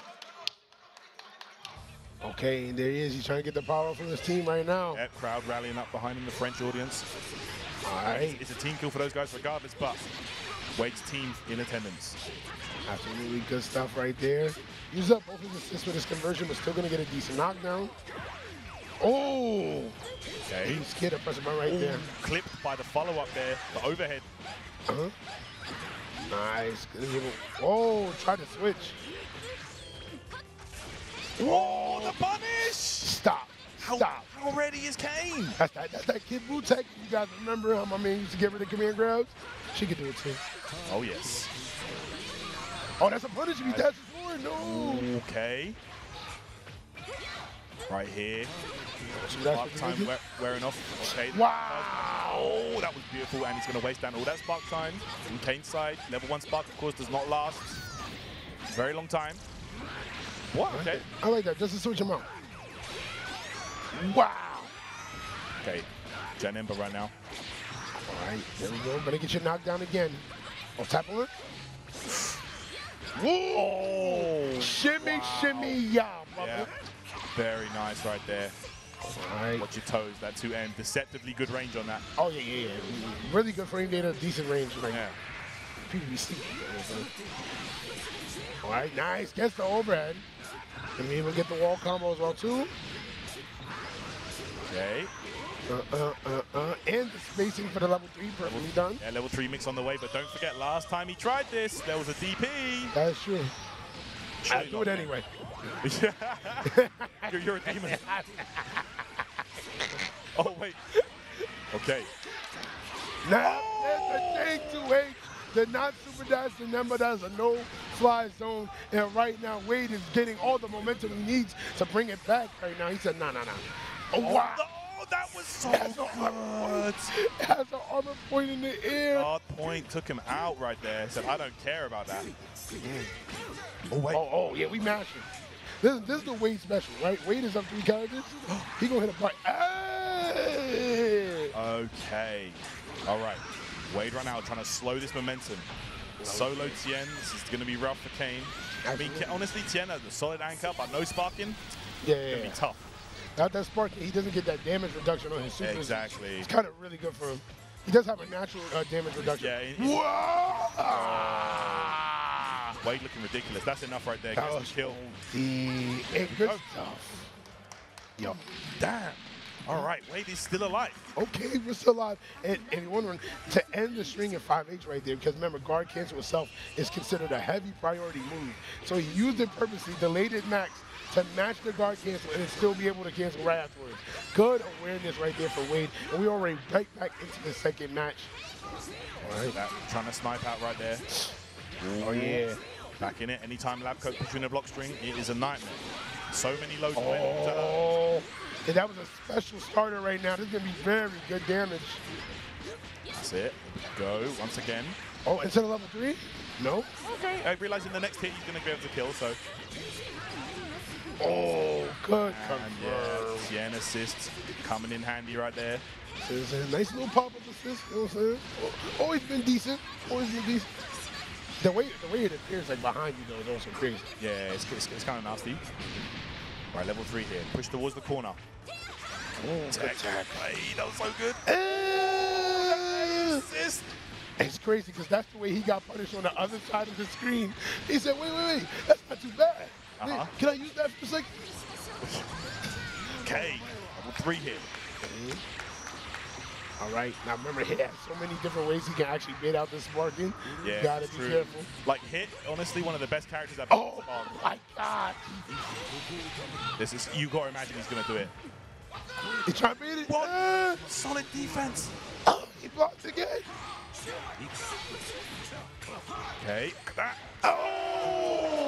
Speaker 4: Okay, and there he is. He's trying to get the power from his team right now.
Speaker 5: Yep, crowd rallying up behind him, the French audience.
Speaker 4: All right.
Speaker 5: It's a team kill for those guys regardless, but Wade's team in attendance.
Speaker 4: Absolutely good stuff right there. Use up both his assists with his conversion, but still going to get a decent knockdown. Oh!
Speaker 5: Okay.
Speaker 4: He's scared of pressing right there.
Speaker 5: Clipped by the follow-up there, the overhead.
Speaker 4: Uh-huh. Nice. Oh, try to switch.
Speaker 5: Oh, the punish!
Speaker 4: Stop. Stop.
Speaker 5: How ready is Kane?
Speaker 4: That's that, that's that kid Wu Tech. You guys remember how my man used to get rid of command grabs? She could do it too.
Speaker 5: Oh, yes.
Speaker 4: Oh, that's a punish if he dashes forward. No.
Speaker 5: Okay. Right here. Spark time wear, wearing off. Okay.
Speaker 4: Wow.
Speaker 5: Oh, that was beautiful, and he's going to waste down oh, all that spark time. From Kane's side, level one spark, of course, does not last very long time. What? Okay.
Speaker 4: I like that. Just to switch him out. Wow.
Speaker 5: Okay. Janemba right now.
Speaker 4: All right, there we go. Gonna get you knocked down again. Oh, tap on it.
Speaker 5: Oh!
Speaker 4: Shimmy, shimmy, yeah.
Speaker 5: Yeah. Very nice right there.
Speaker 4: All right.
Speaker 5: Watch your toes, that two end. Deceptively good range on that.
Speaker 4: Oh, yeah, yeah, yeah. Really good frame data, decent range. right
Speaker 5: Yeah.
Speaker 4: people be sleeping. All right, nice. Gets the overhead. And we even get the wall combo as well, too.
Speaker 5: Okay.
Speaker 4: Uh, uh, uh, uh. And the spacing for the level three, perfectly done.
Speaker 5: Yeah, level three mix on the way, but don't forget, last time he tried this, there was a DP.
Speaker 4: That's true. I
Speaker 5: Surely
Speaker 4: do it anyway. [laughs]
Speaker 5: you're, you're a demon. [laughs] oh, wait. Okay.
Speaker 4: Now, there's a J2H, the not super dash, remember that's a no fly zone. And right now, Wade is getting all the momentum he needs to bring it back right now. He said, no, no, no. Oh, oh, wow.
Speaker 5: Oh, that was so
Speaker 4: That's an armor
Speaker 5: good.
Speaker 4: point. Has an armor point in the air.
Speaker 5: Guard point took him out right there. Said, I don't care about that. Oh, wait.
Speaker 4: Oh, oh, yeah, we mashing. This, this is the Wade special, right? Wade is up three characters. [gasps] He gonna hit a part. Hey!
Speaker 5: Okay. All right. Wade right now trying to slow this momentum. Solo Tien. This is going to be rough for Kane. I mean, honestly, Tien has a solid anchor, but no sparking.
Speaker 4: Yeah,
Speaker 5: Going
Speaker 4: yeah,
Speaker 5: to be tough.
Speaker 4: Without that spark, he doesn't get that damage reduction on his super.
Speaker 5: Exactly.
Speaker 4: It's kind of really good for him. He does have a natural uh, damage reduction.
Speaker 5: Yeah. in-
Speaker 4: Whoa!
Speaker 5: Wade looking ridiculous. That's enough right there.
Speaker 4: That was
Speaker 5: the kill.
Speaker 4: the good
Speaker 5: go.
Speaker 4: stuff. Yo,
Speaker 5: Damn. All right, Wade is still alive.
Speaker 4: okay, we're still alive. And, and you're wondering, to end the string at 5H right there, because remember, guard cancel itself is considered a heavy priority move. So he used it purposely, delayed it max, to match the guard cancel and still be able to cancel right afterwards. Good awareness right there for Wade. And we already right back into the second match. All right.
Speaker 5: That, trying to snipe out right there.
Speaker 4: Oh, yeah.
Speaker 5: Back in it. Anytime Lab Coat puts you in a block string, it is a nightmare. So many lows to earn.
Speaker 4: Oh, and that was a special starter right now. This is going to be very good damage.
Speaker 5: That's it. Go once again.
Speaker 4: Oh, instead of level three? No?
Speaker 5: Okay. I realize in the next hit he's going to be able to kill, so.
Speaker 4: Oh, good
Speaker 5: And yeah,
Speaker 4: confirm.
Speaker 5: Tien assists coming in handy right there.
Speaker 4: Nice little pop-up assist, you know what I'm saying? Oh, Always been decent. Always been decent. The way the way it appears like behind you though is also crazy.
Speaker 5: Yeah, it's, it's, it's kind of nasty. Right, level three here. Push towards the corner. Tech. Hey, that was so good.
Speaker 4: Eh.
Speaker 5: Assist.
Speaker 4: It's crazy because that's the way he got punished on the other side of the screen. He said, wait, wait, wait, that's not too bad. Wait,
Speaker 5: Uh-huh.
Speaker 4: Can I use that for a second?
Speaker 5: Okay, level three here.
Speaker 4: All right. Now remember, he has so many different ways he can actually bait out this sparking.
Speaker 5: Yeah,
Speaker 4: you gotta be
Speaker 5: true.
Speaker 4: careful.
Speaker 5: Like Hit, honestly, one of the best characters I've
Speaker 4: Oh
Speaker 5: um,
Speaker 4: my God!
Speaker 5: This is you gotta imagine he's gonna do it.
Speaker 4: He trying to beat it.
Speaker 5: What?
Speaker 4: Eh.
Speaker 5: Solid defense.
Speaker 4: Oh, he blocked again.
Speaker 5: Okay, that. Oh,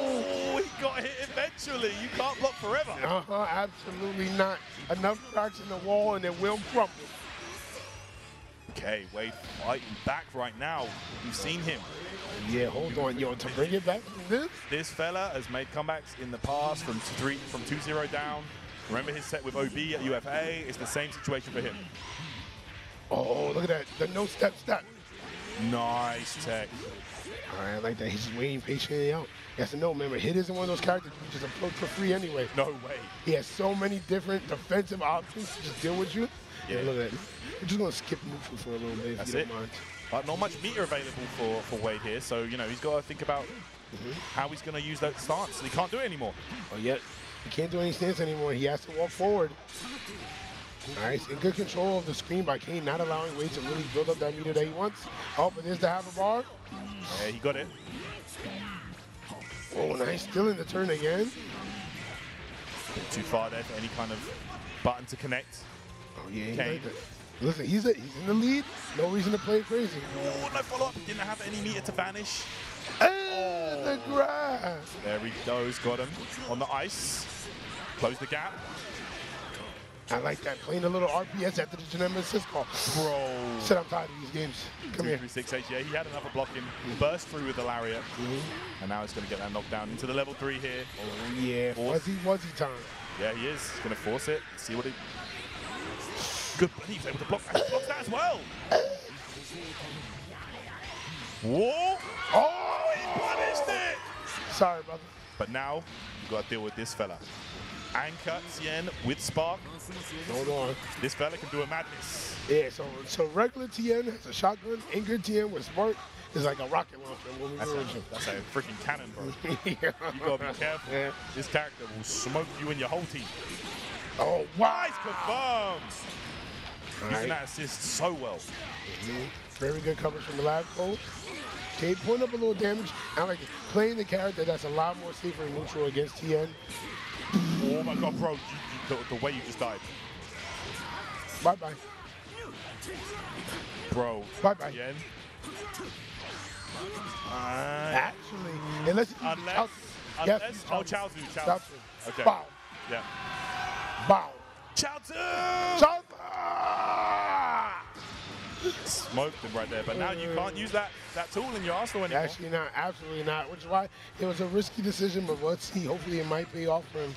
Speaker 5: [laughs] got hit eventually. You can't block forever.
Speaker 4: Uh-huh, absolutely not. Enough cracks in the wall and it will crumble.
Speaker 5: Okay, Wade fighting back right now. You've seen him.
Speaker 4: Yeah, hold on, yo. To bring it back this,
Speaker 5: This fella has made comebacks in the past from three from 2-0 down. Remember his set with OB at UFA? It's the same situation for him.
Speaker 4: oh, look at that. The no step step.
Speaker 5: Nice tech.
Speaker 4: All right, I like that. He's just waiting patiently out. He has to know, remember, Hit isn't one of those characters you just approach for free anyway.
Speaker 5: No way.
Speaker 4: He has so many different defensive options to just deal with you.
Speaker 5: Yeah.
Speaker 4: look at that. We're just going to skip neutral for a little bit if
Speaker 5: That's
Speaker 4: you
Speaker 5: it.
Speaker 4: don't mind.
Speaker 5: But not much meter available for, for Wade here, so you know he's got to think about mm-hmm. how he's going to use that stance. He can't do it anymore.
Speaker 4: Oh, yeah. He can't do any stance anymore. He has to walk forward. All right, in good control of the screen by Kane, not allowing Wade to really build up that meter that he wants. Oh, but there's the half a bar.
Speaker 5: Yeah, he got it.
Speaker 4: Oh, nice. Still in the turn again.
Speaker 5: Too far there for any kind of button to connect.
Speaker 4: Oh, yeah. he
Speaker 5: Kane.
Speaker 4: like that. Listen, he's, a, he's in the lead. No reason to play crazy.
Speaker 5: Oh, no follow up. Didn't have any meter to vanish.
Speaker 4: And the grass.
Speaker 5: There he goes. Got him on the ice. Close the gap.
Speaker 4: I like that. Playing a little RPS after the Janemba assist call.
Speaker 5: Bro.
Speaker 4: Said I'm tired of these games. Come
Speaker 5: Two,
Speaker 4: here.
Speaker 5: three, six, eight. Yeah, he had enough of blocking. Mm-hmm. Burst through with the lariat. Mm-hmm. And now he's going to get that knockdown into the level three here.
Speaker 4: Oh, yeah.
Speaker 5: Force.
Speaker 4: Fuzzy Wuzzy time.
Speaker 5: Yeah, he is. He's going to force it. See what he... Good. He's able to block. He blocks that as well. Whoa. Oh! oh, he punished it.
Speaker 4: Sorry, brother.
Speaker 5: But now, you've got to deal with this fella. Anchor Tien with Spark.
Speaker 4: Hold on.
Speaker 5: This fella can do a madness.
Speaker 4: Yeah, so so regular Tien has a shotgun. Angry Tien with smart. is like a rocket launcher. When we
Speaker 5: That's a, that's a freaking cannon, bro. [laughs]
Speaker 4: yeah.
Speaker 5: You gotta be careful.
Speaker 4: Yeah.
Speaker 5: This character will smoke you and your whole team.
Speaker 4: Oh, wow.
Speaker 5: Nice confirmed.
Speaker 4: All
Speaker 5: Using that assist so well. Mm-hmm.
Speaker 4: Very good coverage from the lab coat. Okay, putting up a little damage. I like it. Playing the character that's a lot more safer and neutral against Tien.
Speaker 5: Oh my god, bro. You, the, the way you just died.
Speaker 4: Bye bye.
Speaker 5: Bro.
Speaker 4: Bye-bye.
Speaker 5: Tien. Uh,
Speaker 4: Actually, unless you
Speaker 5: unless,
Speaker 4: Yes,
Speaker 5: unless, oh,
Speaker 4: Chaozu.
Speaker 5: Chaozu, Chaozu.
Speaker 4: Chaozu.
Speaker 5: Okay.
Speaker 4: Bow.
Speaker 5: Yeah.
Speaker 4: Bow.
Speaker 5: Chaozu!
Speaker 4: Chaozu!
Speaker 5: Smoked him right there, but now you can't use that, that tool in your arsenal anymore.
Speaker 4: Actually not, absolutely not. Which is why it was a risky decision, but let's see. Hopefully it might pay off for him.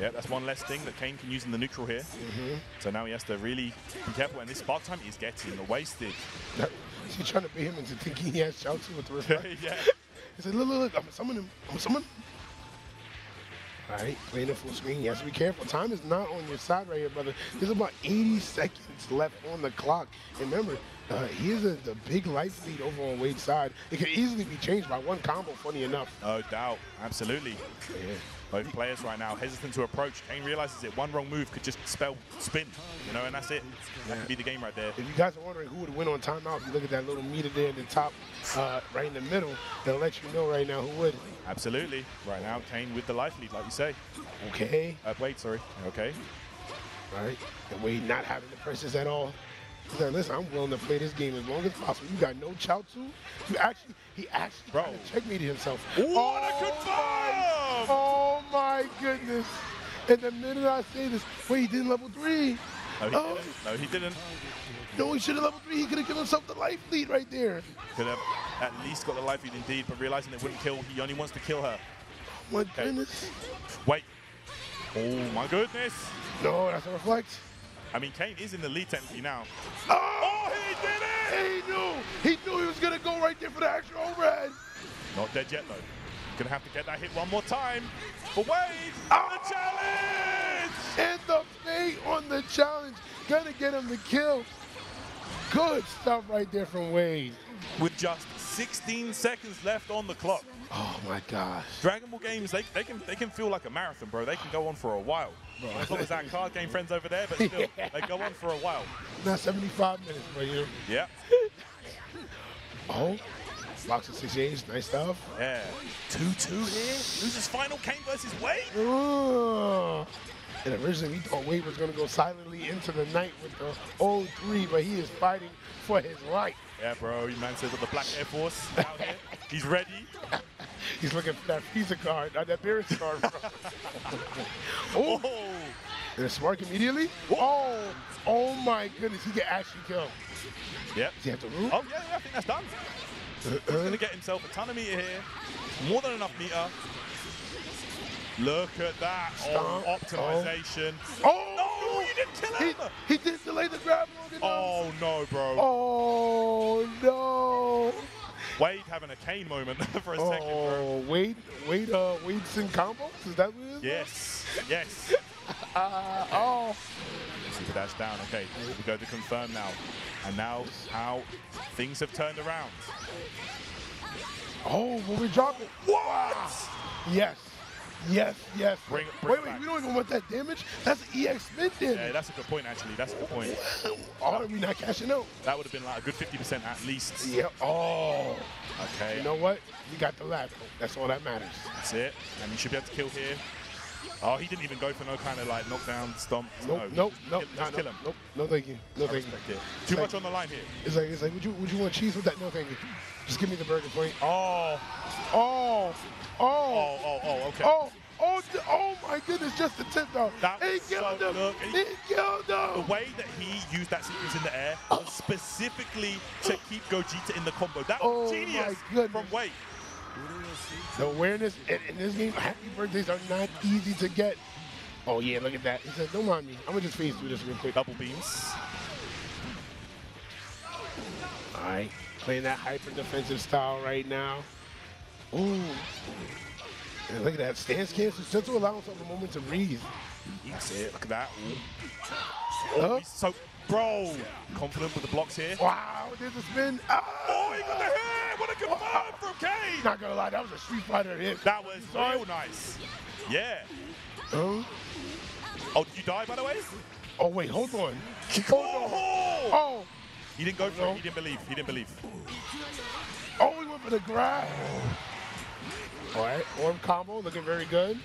Speaker 5: Yeah, that's one less thing that Kane can use in the neutral here.
Speaker 4: Mm-hmm.
Speaker 5: So now he has to really be careful, and this spark time is getting wasted.
Speaker 4: She's [laughs] trying to bait him into thinking he has Chaozu with the [laughs] reflect.
Speaker 5: yeah.
Speaker 4: He said, look, look, look, I'm gonna summon him. I'm gonna summon him. All right, playing it full screen. You have to be careful. Time is not on your side right here, brother. There's about 80 seconds left on the clock. And remember, uh, he is a, the big life lead over on Wade's side. It could easily be changed by one combo, funny enough.
Speaker 5: No doubt. Absolutely.
Speaker 4: Yeah.
Speaker 5: Both players right now hesitant to approach. Kane realizes it. One wrong move could just spell spin, you know, and that's it. That could be the game right there.
Speaker 4: If you guys are wondering who would win on timeout, you look at that little meter there in the top, uh, right in the middle, it'll let you know right now who would.
Speaker 5: Absolutely. Right now, Kane with the life lead, like you say.
Speaker 4: Okay.
Speaker 5: Uh, wait, sorry. Okay.
Speaker 4: All right. And Wade not having the pressures at all. He's like, listen, I'm willing to play this game as long as possible. You got no Chaozu. You actually, he actually checkmated himself.
Speaker 5: Ooh, what a
Speaker 4: my-
Speaker 5: confirm!
Speaker 4: Oh my goodness. And the minute I say this, wait, he didn't level three.
Speaker 5: No, he
Speaker 4: Oh.
Speaker 5: didn't. No, he didn't.
Speaker 4: No, he should have level three. He could have given himself the life lead right there.
Speaker 5: Could have at least got the life lead indeed, but realizing it wouldn't kill, he only wants to kill her.
Speaker 4: My goodness.
Speaker 5: Wait. Oh my goodness.
Speaker 4: No, that's a reflect.
Speaker 5: I mean, Kane is in the lead technically now.
Speaker 4: Oh, oh
Speaker 5: he did it!
Speaker 4: he knew. He knew he was going to go right there for the extra overhead.
Speaker 5: Not dead yet, though. Gonna have to get that hit one more time for Wade.
Speaker 4: Oh!
Speaker 5: The ah! challenge!
Speaker 4: And the fate on the challenge. Gonna get him the kill. Good stuff right there from Wade.
Speaker 5: With just 16 seconds left on the clock.
Speaker 4: Oh my gosh.
Speaker 5: Dragon Ball games, they, they can they can feel like a marathon, bro. They can go on for a while. As long as that card game friends over there, but still, [laughs] they go on for a while.
Speaker 4: Not 75 minutes for you.
Speaker 5: Yeah,
Speaker 4: Oh, box of six. Nice stuff.
Speaker 5: yeah. 2-2 here. Loses final Kane versus Wade.
Speaker 4: Oh. And originally we thought Wade was going to go silently into the night with the 0-3, but he is fighting for his life.
Speaker 5: Yeah, bro. You man says with the Black Air Force out here. [laughs] He's ready. [laughs]
Speaker 4: He's looking for that Visa card, uh, that Beerus card. bro. oh,
Speaker 5: Oh,
Speaker 4: and a spark immediately. Oh, oh my goodness, he can actually kill.
Speaker 5: yep.
Speaker 4: Does he have to root?
Speaker 5: Oh, yeah, yeah, I think that's done. He's going to get himself a ton of meter here. More than enough meter. Look at that. Oh, optimization.
Speaker 4: Oh,
Speaker 5: No, you didn't kill him.
Speaker 4: he he did delay the grab.
Speaker 5: Oh, no, bro.
Speaker 4: Oh no!
Speaker 5: Wade having a Kane moment [laughs] for a second, bro.
Speaker 4: Oh, Wade, Wade, uh, Wade's in combos? Is that what it is?
Speaker 5: Yes, yes. [laughs]
Speaker 4: Uh, oh,
Speaker 5: Super dash down. Okay, we go to confirm now. And now how things have turned around.
Speaker 4: oh, will we're dropping.
Speaker 5: What?
Speaker 4: Yes, yes, yes.
Speaker 5: Bring it- bring
Speaker 4: wait,
Speaker 5: it
Speaker 4: wait,
Speaker 5: back.
Speaker 4: we don't even want that damage. That's EX spin
Speaker 5: Yeah, that's a good point, actually. That's a good point. [laughs]
Speaker 4: Are we not cashing out?
Speaker 5: That would have been like a good 50% at least.
Speaker 4: Yeah. Oh,
Speaker 5: Okay,
Speaker 4: you know what? You got the lap. That's all that matters.
Speaker 5: that's it. And you should be able to kill here. Oh, he didn't even go for no kind of like knockdown, stomp.
Speaker 4: Nope,
Speaker 5: no,
Speaker 4: nope,
Speaker 5: Kill-
Speaker 4: nope,
Speaker 5: Just
Speaker 4: nah,
Speaker 5: kill him.
Speaker 4: nope. No, thank you. No,
Speaker 5: I
Speaker 4: thank you.
Speaker 5: it. Too
Speaker 4: It's
Speaker 5: much
Speaker 4: like-
Speaker 5: on the line here.
Speaker 4: It's like, it's like, would you, would you want cheese with that? No, thank you. Just give me the burger point.
Speaker 5: Oh,
Speaker 4: Oh, oh,
Speaker 5: oh, oh, oh, okay.
Speaker 4: oh, oh, oh my goodness, just the tip though.
Speaker 5: That
Speaker 4: he killed
Speaker 5: so-
Speaker 4: him.
Speaker 5: look,
Speaker 4: he,
Speaker 5: he-
Speaker 4: killed
Speaker 5: The way that he used that sequence in the air was specifically to keep Gogeta in the combo. That
Speaker 4: Oh
Speaker 5: was
Speaker 4: my
Speaker 5: genius from Wade.
Speaker 4: The awareness in, in this game, happy birthdays are not easy to get. Oh yeah, look at that. He said, don't mind me. I'm gonna just phase through this real quick.
Speaker 5: Double beams.
Speaker 4: All right, playing that hyper defensive style right now. Ooh. And look at that stance cancels just to allow himself a moment to breathe.
Speaker 5: That's it. Look at that.
Speaker 4: Huh?
Speaker 5: He's so, bro, confident with the blocks here.
Speaker 4: Wow, there's a spin. Ah!
Speaker 5: Oh, he got the hit! What a confirm from Kane!
Speaker 4: Not gonna lie, that was a Street Fighter hit.
Speaker 5: That was real nice. Yeah.
Speaker 4: Huh?
Speaker 5: Oh, did you die, by the way?
Speaker 4: Oh wait, hold on. Hold on.
Speaker 5: Oh!
Speaker 4: Oh,
Speaker 5: He didn't go for it. He didn't believe. He didn't believe.
Speaker 4: oh, he went for the grab. All right, orb combo looking very good.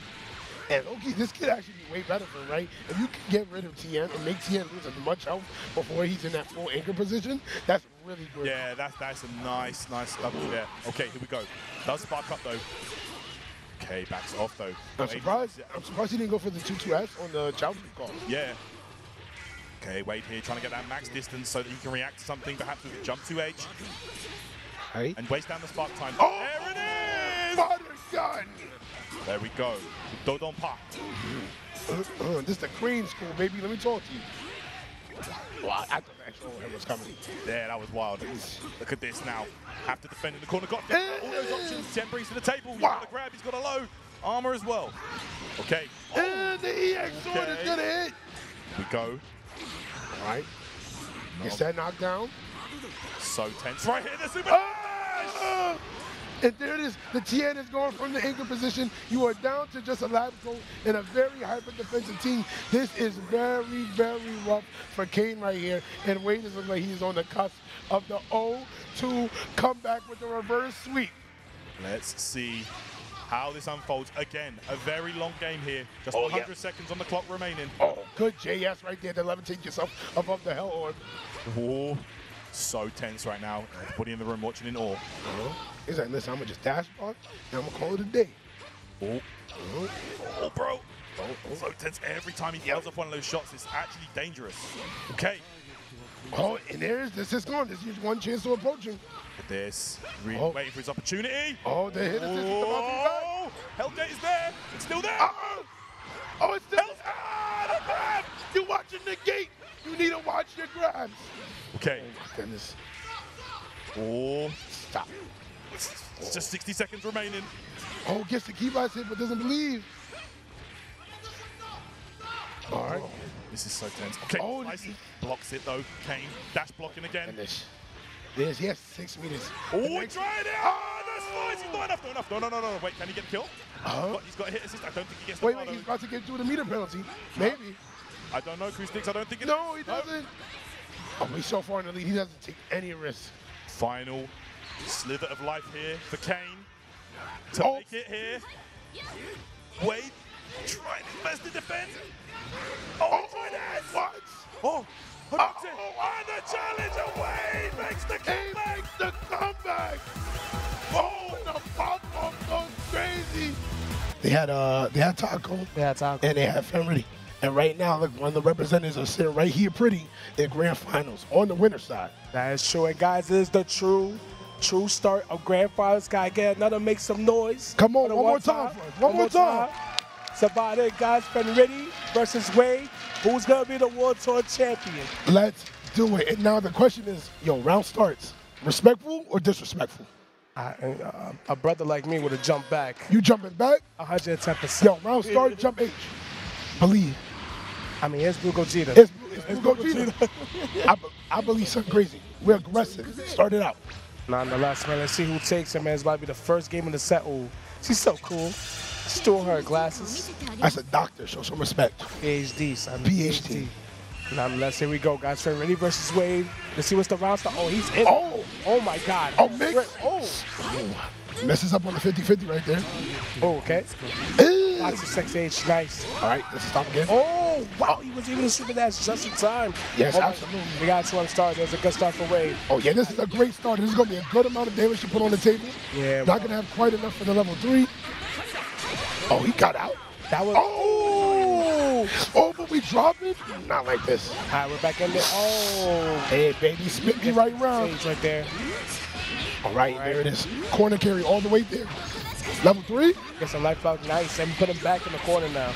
Speaker 4: And okay, this could actually be way better for him, right? If you can get rid of Tien and make Tien lose as much health before he's in that full anchor position, that's really good.
Speaker 5: Yeah, that's that's a nice, nice double there. Okay, here we go. Does spark up though. Okay, backs off though.
Speaker 4: I'm surprised. I'm surprised he didn't go for the 2-2S on the Chaozu call.
Speaker 5: Yeah. Okay, wait here, trying to get that max distance so that he can react to something, perhaps with a jump 2H,
Speaker 4: Right?
Speaker 5: and waste down the spark time.
Speaker 4: Oh!
Speaker 5: There it is!
Speaker 4: Butter gun.
Speaker 5: There we go. Dodon Pa.
Speaker 4: Uh, uh, this is the Crane School, baby. Let me talk to you. Well, I, I thought the actual was coming.
Speaker 5: Yeah, that was wild. Look at this now. Have to defend in the corner. Got all those options. Brings to the table. He's
Speaker 4: Wow.
Speaker 5: got a grab. He's got a low. armor as well. Okay,
Speaker 4: And the EX sword is gonna hit.
Speaker 5: we go.
Speaker 4: All right. Gets that knockdown.
Speaker 5: So tense. Right here, the super.
Speaker 4: Ah! And there it is. The Tien is going from the anchor position. You are down to just a lab coat in a very hyper defensive team. This is very, very rough for Kane right here. And Wade is looking like he's on the cusp of the 0-2 comeback with the reverse sweep.
Speaker 5: Let's see how this unfolds. Again, a very long game here. Just
Speaker 4: Oh,
Speaker 5: 100
Speaker 4: yeah.
Speaker 5: seconds on the clock remaining.
Speaker 4: Oh, good JS right there to levitate yourself above the hell orb.
Speaker 5: Oh, so tense right now. Everybody in the room watching in awe.
Speaker 4: He's like, listen, I'm gonna just dash block and I'm gonna call it a day.
Speaker 5: Oh, oh bro. So tense. Every time he throws up one of those shots, it's actually dangerous. Okay,
Speaker 4: Oh, and there's this is gone. This is one chance to approach him.
Speaker 5: But this, really
Speaker 4: Oh.
Speaker 5: waiting for his opportunity.
Speaker 4: Oh, the hit assist is about to be back.
Speaker 5: Oh, Hellgate is there. It's still there.
Speaker 4: Ah! Oh, it's still ah, the grab. You're watching the gate. You need to watch your grabs.
Speaker 5: Okay.
Speaker 4: Oh, Goodness.
Speaker 5: Oh,
Speaker 4: Stop.
Speaker 5: it's just 60 seconds remaining.
Speaker 4: Oh, gets the ki blast hit, but doesn't believe. All right.
Speaker 5: This is so tense. Okay,
Speaker 4: Oh, the-
Speaker 5: blocks it though. Kane dash blocking again.
Speaker 4: This. Yes, yes, six meters.
Speaker 5: Oh,
Speaker 4: The
Speaker 5: he tried it! Oh, that's nice. He's not enough. Not enough. No, no, no, no. Wait, can he get the kill?
Speaker 4: Uh-huh.
Speaker 5: But he's got a hit assist. I don't think he gets the
Speaker 4: Wait, wait, he's about to get through the meter penalty. Maybe.
Speaker 5: I don't know. Acoustics. I don't think it.
Speaker 4: No, he doesn't. Oh, he's so far in the lead. He doesn't take any risk.
Speaker 5: Final slither of life here for Kane to
Speaker 4: Oh.
Speaker 5: make it here. Wade trying his best to defend. Oh, oh it is.
Speaker 4: What?
Speaker 5: Oh,
Speaker 4: Oh,
Speaker 5: 100%. and the challenge away makes the
Speaker 4: He
Speaker 5: comeback.
Speaker 4: makes the comeback. Oh, the pop off goes crazy. They had uh, they had Taco
Speaker 3: Yeah, Taco.
Speaker 4: and they had Fenry. And right now, look, one of the representatives are sitting right here, pretty in grand finals on the winner side.
Speaker 3: That is true. And guys, this is the true, true start of Grand Finals. Gotta get another make some noise.
Speaker 4: Come on,
Speaker 3: the
Speaker 4: one more time, Fred. One more time.
Speaker 3: It's about it, guys. Versus Wade. Who's gonna be the World Tour champion?
Speaker 4: Let's do it. And now the question is, yo, round starts. Respectful or disrespectful?
Speaker 3: I, uh, a brother like me would have jumped back
Speaker 4: You jumping back?
Speaker 3: 110%.
Speaker 4: Yo, round start, jump H. Believe.
Speaker 3: I mean, it's Blue Gogeta.
Speaker 4: It's, it's Blue Gogeta. I, I believe something crazy. We're aggressive. Start it out.
Speaker 3: Nonetheless, man, let's see who takes it, man. It's about to be the first game of the set. Ooh, she's so cool. She's doing her glasses.
Speaker 4: That's a doctor. Show some respect.
Speaker 3: PhD, son.
Speaker 4: PhD.
Speaker 3: Nonetheless, here we go, guys. Fenritti versus Wade. Let's see what's the round start. Oh, he's in.
Speaker 4: Oh,
Speaker 3: Oh my God.
Speaker 4: oh, mix.
Speaker 3: Oh,
Speaker 4: Messes up on the 50-50 right there.
Speaker 3: oh okay. Lots of sex age. Nice.
Speaker 4: All right, let's stop again.
Speaker 3: Oh, wow. He was even a super dash just in time.
Speaker 4: Yes,
Speaker 3: oh,
Speaker 4: absolutely.
Speaker 3: We got two on start. There's a good start for Wade.
Speaker 4: Oh, yeah, this is a great start. This is going to be a good amount of damage to put on the table.
Speaker 3: Yeah.
Speaker 4: Not going to have quite enough for the level three. Oh, he got out.
Speaker 3: That was.
Speaker 4: Oh, oh, but we drop it? Not like this.
Speaker 3: All right, we're back in there. Oh.
Speaker 4: Hey, baby, spit me right round.
Speaker 3: Right there.
Speaker 4: All right, there it is. Corner carry all the way there. Level three?
Speaker 3: Get some life out. Nice. And put him back in the corner now.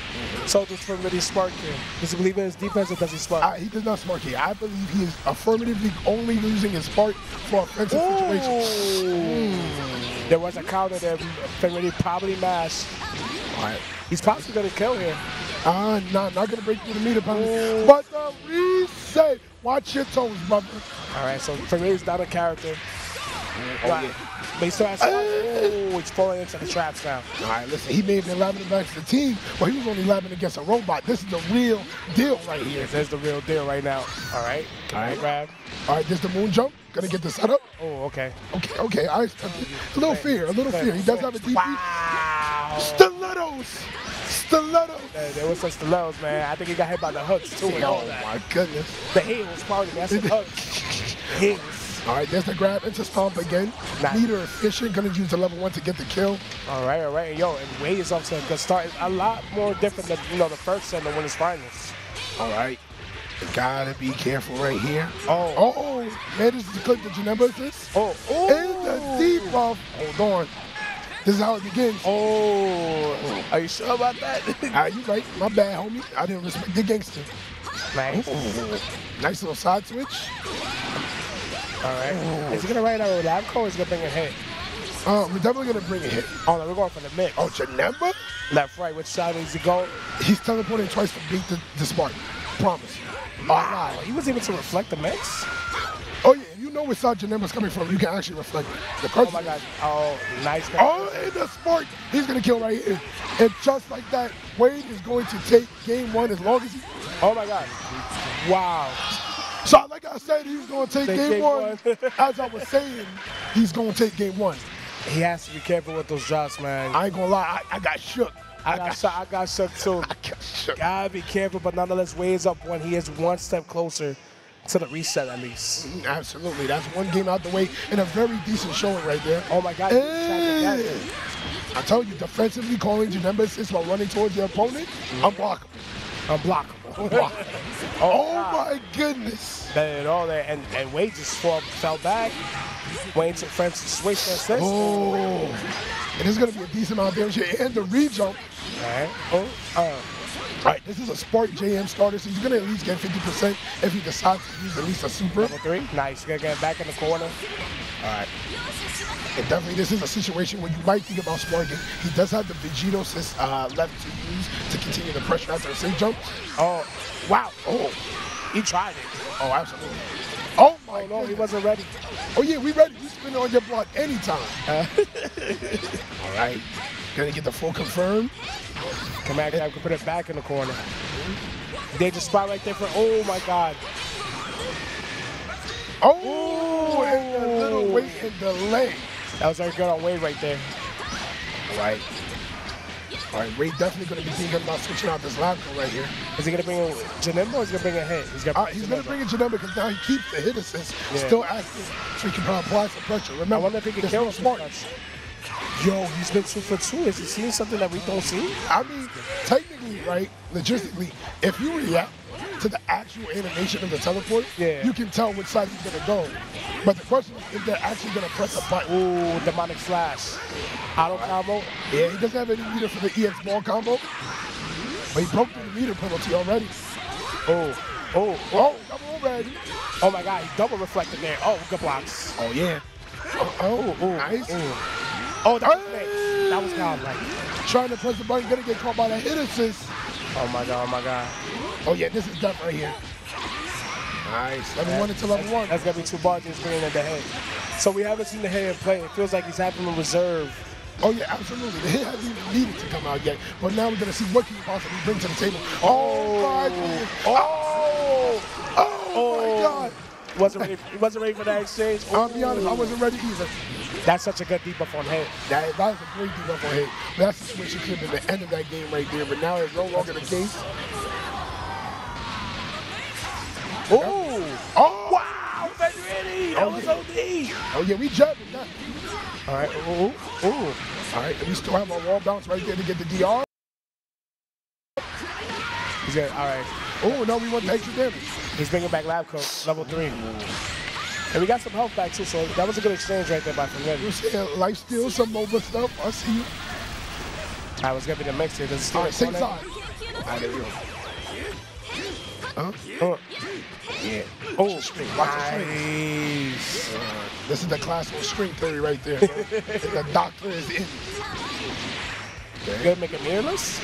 Speaker 3: So this for really smart kid. Does he believe in his defense or does he smart?
Speaker 4: I, he does not smart here. I believe he is affirmatively only losing his spark for offensive situations.
Speaker 3: Ooh. There was a counter there. Fenritti probably mashed.
Speaker 4: All right.
Speaker 3: He's possibly going to kill here.
Speaker 4: Ah, nah, not going to break through the meter penalty. But the reset. Watch your toes, brother.
Speaker 3: All right, so Fenritti's not a character.
Speaker 4: Oh,
Speaker 3: Right.
Speaker 4: yeah.
Speaker 3: But he still has Oh, he's falling into the traps now.
Speaker 4: All right, listen, he may have been labbing against the team, but he was only labbing against a robot. This is the real deal right here.
Speaker 3: Yes, there's the real deal right now. All right.
Speaker 4: All right.
Speaker 3: Grab.
Speaker 4: All right, there's the moon jump. Gonna get the setup.
Speaker 3: Oh, okay.
Speaker 4: Okay, okay, I expect. A little fear, a little fear. He does have a DP.
Speaker 3: Wow.
Speaker 4: Stilettos! Stilettos!
Speaker 3: There, there was some stilettos, man. I think he got hit by the hooks, too, and all
Speaker 4: Oh
Speaker 3: that.
Speaker 4: my goodness.
Speaker 3: The heels, probably. That's [laughs] the hooks. Heels.
Speaker 4: All right, there's the grab into stomp again.
Speaker 3: Nice.
Speaker 4: Leader efficient, gonna use the level one to get the kill.
Speaker 3: All right, all right. Yo, and Wade is off to a good start. It's a lot more different than, you know, the first set of winners finals.
Speaker 4: All right. Gotta be careful right here.
Speaker 3: Oh.
Speaker 4: Oh, manages to click the Janemba assist.
Speaker 3: Oh,
Speaker 4: And the debuff. Hold on. This is how it begins.
Speaker 3: Oh, are you sure about that? [laughs]
Speaker 4: Ah, you right. My bad, homie. I didn't respect the gangster.
Speaker 3: nice.
Speaker 4: Nice little side switch.
Speaker 3: All right. Is he gonna ride out with Labco or is he gonna bring a hit?
Speaker 4: Uh, we're definitely gonna bring a hit.
Speaker 3: Oh, no, we're going for the mix.
Speaker 4: Oh, Janemba?
Speaker 3: Left, right, which side needs to go?
Speaker 4: He's teleporting twice to beat the, the Spark. Promise.
Speaker 3: Wow, he was able to reflect the mix?
Speaker 4: Oh yeah, you know where side Janemba's coming from. You can actually reflect. The
Speaker 3: Oh my god. Oh, nice.
Speaker 4: Oh, and the Spark. He's gonna kill right here. And just like that, Wade is going to take game one as long as he.
Speaker 3: Oh my god. Wow.
Speaker 4: I said, he was gonna take,
Speaker 3: Take
Speaker 4: game,
Speaker 3: game
Speaker 4: one.
Speaker 3: one. [laughs]
Speaker 4: as I was saying, he's gonna take game one.
Speaker 3: He has to be careful with those drops, man.
Speaker 4: I ain't gonna lie, I, I got shook.
Speaker 3: I got, shot, I got shook too. [laughs]
Speaker 4: I got shook.
Speaker 3: Gotta be careful, but nonetheless, Wade's up one. He is one step closer to the reset at least.
Speaker 4: Mm, Absolutely, that's one game out the way and a very decent showing right there.
Speaker 3: Oh my god. he was trapping that.
Speaker 4: Hey. I tell you, defensively calling Janemba assists while running towards your opponent, unblockable.
Speaker 3: Unblockable. [laughs]
Speaker 4: Unblockable. oh my goodness.
Speaker 3: That and all that, and, and Wade just fall, fell back. Wayne took Francis situation assist.
Speaker 4: Oh. And there's going to be a decent amount of damage here. And the re-jump.
Speaker 3: Alright. Oh, uh,
Speaker 4: Right, this is a Spark JM starter, so he's going to at least get 50% if he decides to use at least a super.
Speaker 3: level three. Nice. Gonna get back in the corner. Alright.
Speaker 4: And definitely this is a situation where you might think about sparking. He does have the Vegito uh, left to use to continue the pressure after a safe jump.
Speaker 3: Oh, wow. Oh, he tried it.
Speaker 4: Oh, absolutely. Oh my
Speaker 3: Oh no, he wasn't ready.
Speaker 4: Oh yeah, we ready. You spin on your block anytime.
Speaker 3: Uh, [laughs]
Speaker 4: All right. Gonna get the full confirm.
Speaker 3: Command Cab can put it back in the corner. Danger spot right there for. Oh my God.
Speaker 4: Oh, and a little wait and delay.
Speaker 3: That was very good on Wade right there.
Speaker 4: All right. All right, Ray definitely gonna be thinking about switching out this code right here.
Speaker 3: Is he gonna bring in Janemba or is he gonna bring in hit? He's gonna.
Speaker 4: Uh, he's gonna bring in Janelle because now he keeps the hit assist
Speaker 3: Yeah.
Speaker 4: still active, so he can apply some pressure.
Speaker 3: I
Speaker 4: Remember,
Speaker 3: wonder if he can kill
Speaker 4: smart.
Speaker 3: Yo, he's been two for two. Is he seeing something that we don't see?
Speaker 4: I mean, technically, right, logistically, if you react to the actual animation of the teleport,
Speaker 3: Yeah.
Speaker 4: you can tell which side he's gonna go. But the question is if they're actually gonna press a button.
Speaker 3: Ooh, demonic slash. Auto combo.
Speaker 4: Yeah, he doesn't have any meter for the EX ball combo, but he broke the meter penalty already.
Speaker 3: Oh, oh, oh.
Speaker 4: Oh, double already.
Speaker 3: Oh my God, he double reflected there. Oh, good blocks.
Speaker 4: Oh yeah. Oh, oh,
Speaker 3: Ooh,
Speaker 4: nice.
Speaker 3: ooh. Oh, that was
Speaker 4: Hey!
Speaker 3: nice. That was godlike.
Speaker 4: Trying to press the button, gonna get caught by the hit assist.
Speaker 3: Oh my God, oh my God.
Speaker 4: Oh yeah, this is death right here. Nice. Level one into level one.
Speaker 3: That's gonna be two bars he's bringing in the head. So we haven't seen the head play. It feels like he's having a reserve.
Speaker 4: Oh yeah, absolutely. The hit hasn't even needed to come out yet, but now we're gonna see what can he possibly bring to the table. Oh, my oh. goodness. Oh, ah. oh, my oh. God.
Speaker 3: Wasn't ready. He wasn't ready for that exchange.
Speaker 4: I'll be honest, I wasn't ready either.
Speaker 3: That's such a good debuff on head.
Speaker 4: That, that was a great debuff on hit. That situation could have been the end of that game right there, but now it's no longer the case.
Speaker 3: Ooh.
Speaker 4: Oh.
Speaker 3: oh, Wow, Fenritti, that
Speaker 4: Oh,
Speaker 3: was
Speaker 4: yeah.
Speaker 3: OD.
Speaker 4: oh yeah, we that.
Speaker 3: All right. Ooh, ooh.
Speaker 4: All right, and we still have our wall bounce right there to get the DR.
Speaker 3: He's good. All right.
Speaker 4: Oh, no, we want the extra damage.
Speaker 3: He's bringing back lab coat, level three. And we got some health back too, so that was a good exchange right there by
Speaker 4: You're Fenritti. life steal, some Nova stuff. I see you.
Speaker 3: I was gonna be the mix here. Does it still
Speaker 4: All right, same
Speaker 3: corner?
Speaker 4: side. All right, there we go. Huh?
Speaker 3: Uh,
Speaker 4: Yeah.
Speaker 3: oh,
Speaker 4: Watch string. Watch the string. This is the classical string theory right there. [laughs] the doctor is in.
Speaker 3: Gonna make it meterless?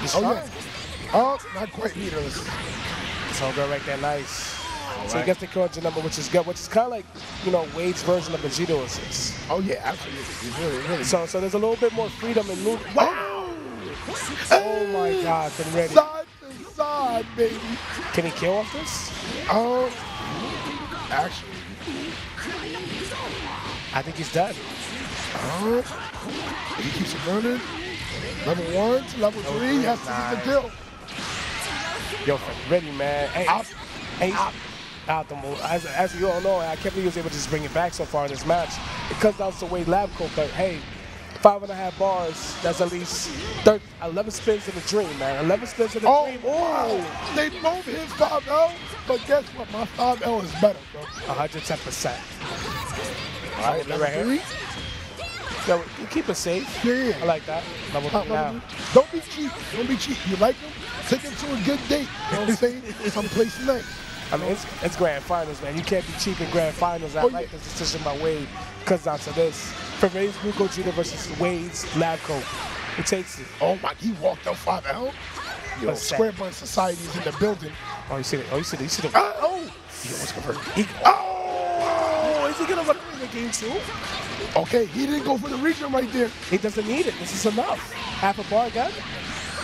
Speaker 3: He's
Speaker 4: Oh,
Speaker 3: trying.
Speaker 4: yeah. Oh, not quite meterless.
Speaker 3: It's all good right there, nice. So he
Speaker 4: right.
Speaker 3: gets the charge number, which is good, which is kind of like, you know, Wade's version of Vegito assist.
Speaker 4: Oh, yeah, absolutely. Really, really.
Speaker 3: So, so there's a little bit more freedom in move. Wow! Oh my God, been ready.
Speaker 4: Side to side, baby.
Speaker 3: Can he kill off this?
Speaker 4: Oh, actually.
Speaker 3: I think he's dead.
Speaker 4: Uh, he keeps running. Level one to level three. Yes, this is the deal.
Speaker 3: Yo, ready, man. Hey,
Speaker 4: Out.
Speaker 3: hey, out the. As, as you all know, I can't believe he was able to just bring it back so far in this match. It comes down to Wade Labco, but hey, five and a half bars, that's at least 30, 11 spins in the dream, man. 11 spins in the
Speaker 4: Oh,
Speaker 3: dream.
Speaker 4: wow. They both hit 5L, but guess what? My 5L is better, bro.
Speaker 3: 110%.
Speaker 4: All right,
Speaker 3: level three. Yo, you keep it safe.
Speaker 4: Yeah, yeah.
Speaker 3: I like that. Level
Speaker 4: Top
Speaker 3: three now.
Speaker 4: Don't be cheap. Don't be cheap. You like them? Take them to a good date. You know what I'm saying? [laughs] Someplace nice.
Speaker 3: I mean, it's, it's grand finals, man. You can't be cheap in grand finals. I
Speaker 4: Oh,
Speaker 3: like
Speaker 4: yeah.
Speaker 3: this decision by Wade. Comes down to this. Ray's Blue Gogeta versus Wade's Lab Coat. Who takes it?
Speaker 4: Oh my, he walked up 5L. Yo,
Speaker 3: What's?
Speaker 4: Square Bun Society is in the building.
Speaker 3: Oh, you see it. Oh, you see it. You see it.
Speaker 4: Ah!
Speaker 3: Oh!
Speaker 4: He almost converted.
Speaker 3: He, oh! Is he going to run in the game too?
Speaker 4: Okay, he didn't go for the region right there.
Speaker 3: He doesn't need it. This is enough. Half a bar gun.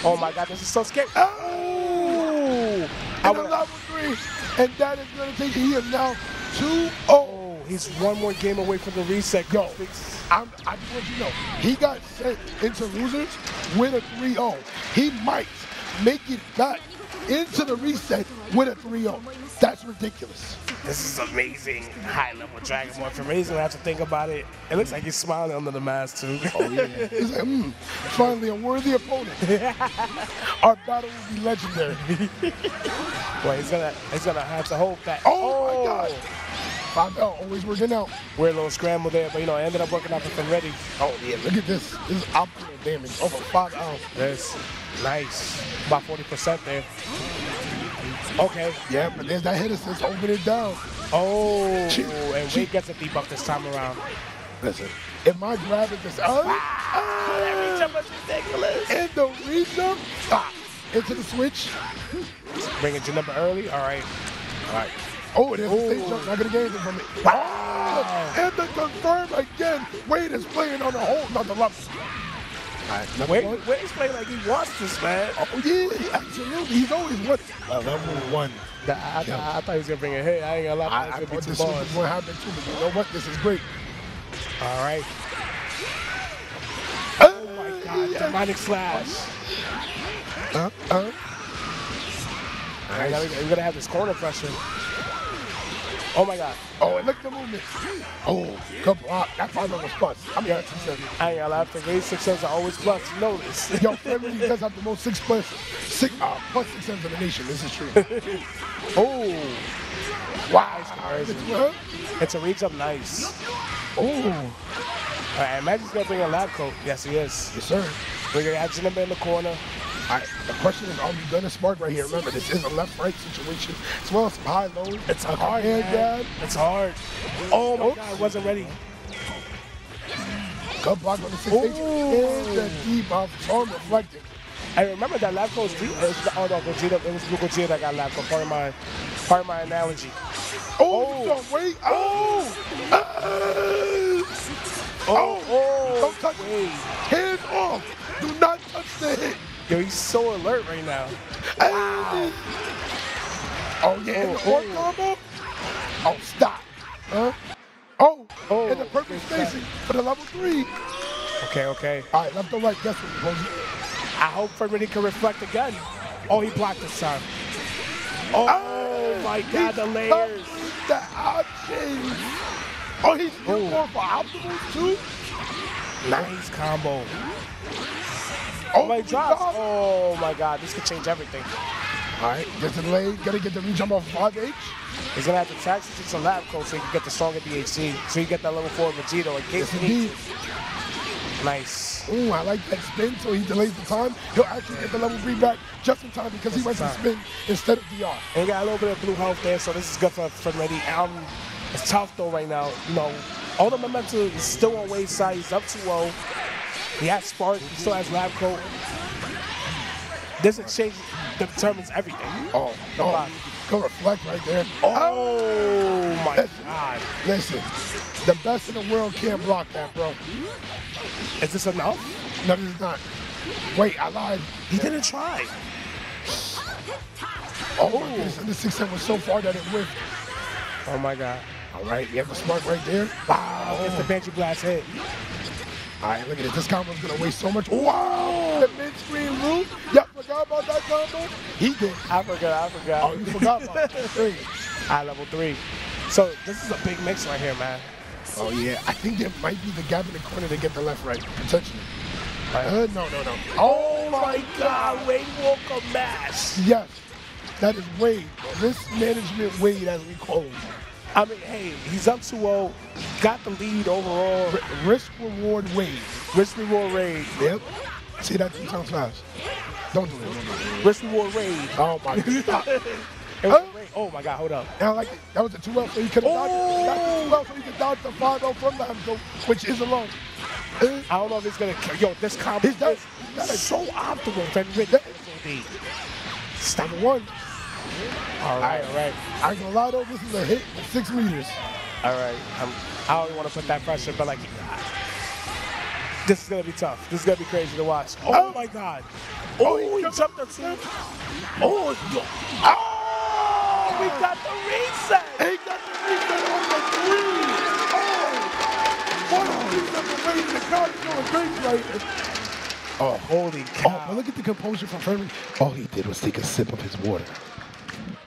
Speaker 3: Oh my God, this is so scary. Oh! I
Speaker 4: And
Speaker 3: would.
Speaker 4: three. And that is going to take he is now 2-0.
Speaker 3: Oh, he's one more game away from the reset.
Speaker 4: Yo, I'm, I just want you to know, he got sent into losers with a 3-0. He might make it back into the reset with a 3-0. That's ridiculous.
Speaker 3: this is amazing. High level Dragon Ball. For reason, I have to think about it. It looks like he's smiling under the mask too. [laughs]
Speaker 4: Oh, yeah. He's like, hmm, finally a worthy opponent. [laughs] Our battle will be legendary. [laughs]
Speaker 3: Well, he's gonna he's gonna have to hold that.
Speaker 4: Oh, my God. 5L always working out.
Speaker 3: Weird little scramble there, but you know, I ended up working out for Fenritti.
Speaker 4: Oh, yeah, look at this. This is optimal damage over 5L.
Speaker 3: That's nice. About 40% there. Okay.
Speaker 4: Yeah, but there's that hit assist holding it down.
Speaker 3: Oh,
Speaker 4: She-
Speaker 3: and
Speaker 4: she-
Speaker 3: Wade gets a debuff this time around.
Speaker 4: Listen, if my grab is this, oh, ah,
Speaker 3: That was ah, ridiculous.
Speaker 4: and the reach up, stop. Into the switch.
Speaker 3: Bring it to number early. All right. All right.
Speaker 4: Oh, it is a stage
Speaker 3: Ooh.
Speaker 4: jump. Not gonna get anything from it.
Speaker 3: Wow.
Speaker 4: And the confirm again. Wade is playing on a whole nother level. Right,
Speaker 3: Wade,
Speaker 4: one.
Speaker 3: Playing like he wants this, man.
Speaker 4: Oh yeah, absolutely. He's always. Uh, level one.
Speaker 3: I, I, I, I thought he was gonna bring a hit. I ain't gonna lie.
Speaker 4: I,
Speaker 3: I,
Speaker 4: I
Speaker 3: thought
Speaker 4: this
Speaker 3: gonna
Speaker 4: was gonna happen too, but you know what? This is great.
Speaker 3: All right.
Speaker 4: Oh
Speaker 3: my God, demonic slash.
Speaker 4: Uh, uh.
Speaker 3: I gotta, we gotta have this corner pressure. Oh my God.
Speaker 4: Oh, and look at the movement. Oh, good block. That final was plus. I mean, that's seven.
Speaker 3: I ain't gonna lie. The race six are always plus. This. [laughs]
Speaker 4: Yo, Family does have the most six plus, six, uh, plus six cents in the nation. This is true. [laughs]
Speaker 3: oh,
Speaker 4: Wow. Huh?
Speaker 3: it's a reach up nice.
Speaker 4: Oh,
Speaker 3: All right, imagine he's gonna bring a lab coat. Yes, he is.
Speaker 4: yes, sir.
Speaker 3: Bring your have in the corner.
Speaker 4: All right, the question is, are you gonna spark right here? Remember, this is a left-right situation, as well as high-low.
Speaker 3: It's
Speaker 4: a
Speaker 3: hard,
Speaker 4: hand grab.
Speaker 3: It's hard. Oh my
Speaker 4: Oops.
Speaker 3: God, wasn't ready.
Speaker 4: Good block on the six stage. And the debuff, charm reflected.
Speaker 3: I remember that lab coat's deep. It was, oh no, Gogeta, it was Gogeta that got lab coat. Part of my, part of my analogy.
Speaker 4: Oh,
Speaker 3: Oh.
Speaker 4: wait. Oh, Ah. oh,
Speaker 3: oh,
Speaker 4: don't touch
Speaker 3: Wade.
Speaker 4: hands off. Do not touch the hit.
Speaker 3: Yo, he's so alert right now.
Speaker 4: And- Oh, yeah,
Speaker 3: Oh, oh.
Speaker 4: combo. Oh, stop. Huh? Oh,
Speaker 3: Oh,
Speaker 4: and the perfect spacing for the level three.
Speaker 3: Okay, okay.
Speaker 4: All right, left or right, guess what, Rosie?
Speaker 3: I hope Fenritti can reflect again. Oh, he blocked this time. Oh, oh, my God, the layers.
Speaker 4: The options. Oh, he's
Speaker 3: Oh.
Speaker 4: going for optimal too?
Speaker 3: Nice combo.
Speaker 4: Oh,
Speaker 3: my drops.
Speaker 4: God.
Speaker 3: Oh, my God, this could change everything.
Speaker 4: All right, gets the delay. Gotta get the re-jump off 5H.
Speaker 3: He's gonna have to tax it to some lab coat so he can get the stronger DHC. So you get that level four Vegito in case
Speaker 4: Yes,
Speaker 3: he needs it. Nice.
Speaker 4: Ooh, I like that spin, so he delays the time. He'll actually get the level three back just in time because he
Speaker 3: Just
Speaker 4: went
Speaker 3: in
Speaker 4: to spin instead of DR.
Speaker 3: And he got a little bit of blue health there, so this is good for for Reddy. Um, it's tough though right now. You know, all the momentum is still on Wade's side. He's up 2-0. He has Spark. He still has Lab Coat. This exchange determines everything.
Speaker 4: Oh,
Speaker 3: No
Speaker 4: oh, go reflect right there.
Speaker 3: Oh my
Speaker 4: Listen,
Speaker 3: God!
Speaker 4: listen, the best in the world can't block that, bro.
Speaker 3: Is this enough?
Speaker 4: No, this is not. Wait, I lied.
Speaker 3: He didn't try.
Speaker 4: Oh, my oh. goodness, the six was so far that it whiffed.
Speaker 3: Oh my God!
Speaker 4: All right, you have a spark right there.
Speaker 3: Wow! It's the Banshee Blast hit.
Speaker 4: All right, look at this. This combo's gonna waste so much. Wow! The mid-screen loop. Yeah, forgot about that combo. He did.
Speaker 3: I forgot. I forgot.
Speaker 4: Oh, you forgot about that. [laughs] Hey.
Speaker 3: High level three. So this is a big mix right here, man.
Speaker 4: Oh yeah, I think there might be the gap in the corner to get the left right potentially. Uh, no, no, no.
Speaker 3: Oh my God! Wade Walker mass.
Speaker 4: Yes, that is Wade. This management Wade, as we call him.
Speaker 3: I mean, hey, he's up 2-0, got the lead overall.
Speaker 4: R- risk reward Wade.
Speaker 3: Risk reward raid.
Speaker 4: Yep. Say that three times fast. Don't do it.
Speaker 3: Risk reward raid.
Speaker 4: Oh my God. [laughs]
Speaker 3: Was
Speaker 4: Oh.
Speaker 3: Oh my God, hold up.
Speaker 4: And like. That was a 2 L, so he could have dodged it. That's a 2 L, so he could dodge the 5 L from Lab Coat, which is alone. Uh,
Speaker 3: I don't know if he's gonna kill. Yo, this combo is
Speaker 4: He's done.
Speaker 3: so optimal. Rick. Stop.
Speaker 4: One.
Speaker 3: All right, all right,
Speaker 4: I ain't gonna lie though, this is a hit six meters.
Speaker 3: all right. I'm, I don't want to put that pressure, but like, this is gonna be tough. This is gonna be crazy to watch. Oh,
Speaker 4: Oh.
Speaker 3: my God.
Speaker 4: Oh,
Speaker 3: Oh,
Speaker 4: he
Speaker 3: he
Speaker 4: jumped
Speaker 3: jumped oh, up. Oh, oh, we got the reset.
Speaker 4: He got the reset on the three. Oh, one of these are the is going crazy right.
Speaker 3: Oh, holy
Speaker 4: Oh, but look at the composure from Furman. All he did was take a sip of his water.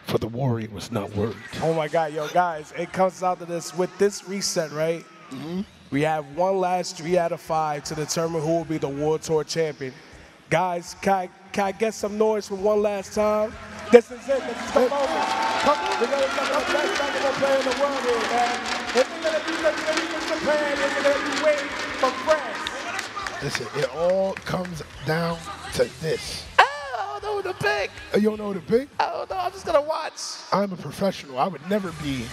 Speaker 4: For the warrior was not worried.
Speaker 3: Oh my God, yo, guys, it comes out to this with this reset, right? Mm-hmm. We have one last three out of five to determine who will be the World Tour champion. Guys, can I, can I get some noise for one last time? This is it. This is the moment. Come on. We're going to get the best basketball player in the world here, man. Is it going to be the League of Japan? Is it going to be Wade for France?
Speaker 4: Listen, it all comes down to this.
Speaker 3: I don't know the pick.
Speaker 4: Uh, You don't know the pick?
Speaker 3: I don't know. I'm just going to watch.
Speaker 4: I'm a professional. I would never be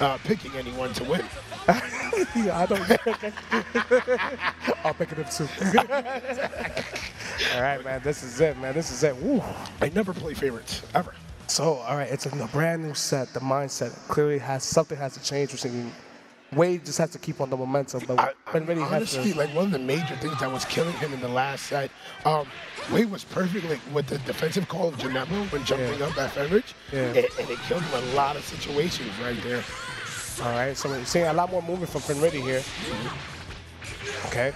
Speaker 4: uh, picking anyone to win. [laughs]
Speaker 3: yeah, I don't. [laughs] I'll pick it up too. [laughs] all right, man. This is it, man. This is it. Woo.
Speaker 4: I never play favorites, ever.
Speaker 3: So, all right, it's a brand new set. The mindset clearly has something has to change. Between Wade just has to keep on the momentum, but
Speaker 4: I, I,
Speaker 3: really
Speaker 4: honestly, like one of the major things that was killing him in the last set, um, Wade was perfect like, with the defensive call of Janemba when jumping up at Fenritti,
Speaker 3: Yeah.
Speaker 4: and, and it killed him a lot of situations right there.
Speaker 3: All right, so we're seeing a lot more movement from Fenritti here. Okay.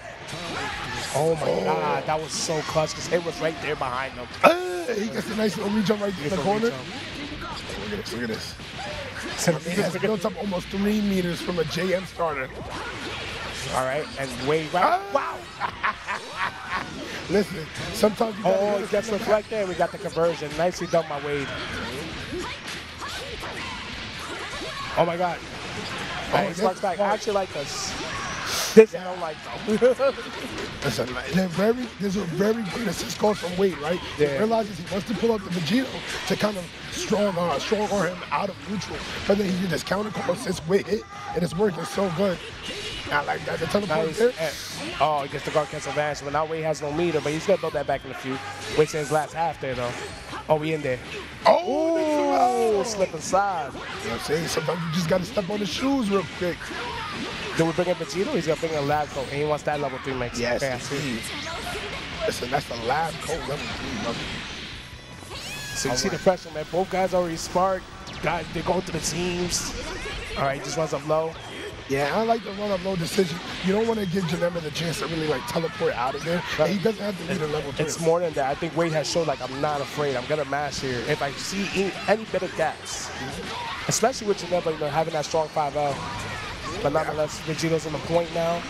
Speaker 3: Oh my God, that was so clutch because it was right there behind him.
Speaker 4: Uh, he gets a nice little up right in the corner. Look at this, look at this. [laughs] He has built up almost three meters from a JM starter.
Speaker 3: all right, and Wade right. Ah! Wow. [laughs]
Speaker 4: Listen, sometimes you
Speaker 3: Oh, it gets
Speaker 4: the
Speaker 3: reflected. there. We got the conversion. Nicely done by Wade. Oh my God.
Speaker 4: Oh,
Speaker 3: Hey, he
Speaker 4: that's
Speaker 3: slugs back. I actually like this. This I don't [laughs] like though.
Speaker 4: Listen, they're very, there's a very good assist call from Wade, right?
Speaker 3: Yeah.
Speaker 4: He realizes he wants to pull up the Vegito to kind of strong, uh, strong arm him out of neutral. But then he did this counter call since Wade hit, and it's working so good. I like that. The teleport
Speaker 3: Nice.
Speaker 4: there.
Speaker 3: Oh, he gets the guard cancel advantage, but now Wade has no meter, but he's gonna build that back in a few. Wait till his last half there though. Oh, we in there.
Speaker 4: Oh,
Speaker 3: Ooh,
Speaker 4: this
Speaker 3: slip inside.
Speaker 4: You know what I'm saying? Sometimes you just got to step on the shoes real quick.
Speaker 3: Do we bring in Vegito? He's gonna bring in Lab Coat, and he wants that level three mix.
Speaker 4: Yes,
Speaker 3: Okay, I see.
Speaker 4: indeed. Listen, that's the lab coat level three, brother.
Speaker 3: So you see the pressure, man. Both guys already sparked. Guys, they're going through the teams. All right, just runs up low.
Speaker 4: Yeah, I like the run up low decision. You don't want to give Janemba the chance to really like teleport out of there. And he doesn't have to lead a level three.
Speaker 3: It's more than that. I think Wade has shown like I'm not afraid. I'm gonna mash here. If I see any, any bit of gaps, especially with Janemba, you know, having that strong 5L. But nonetheless, Vegito's on the point now.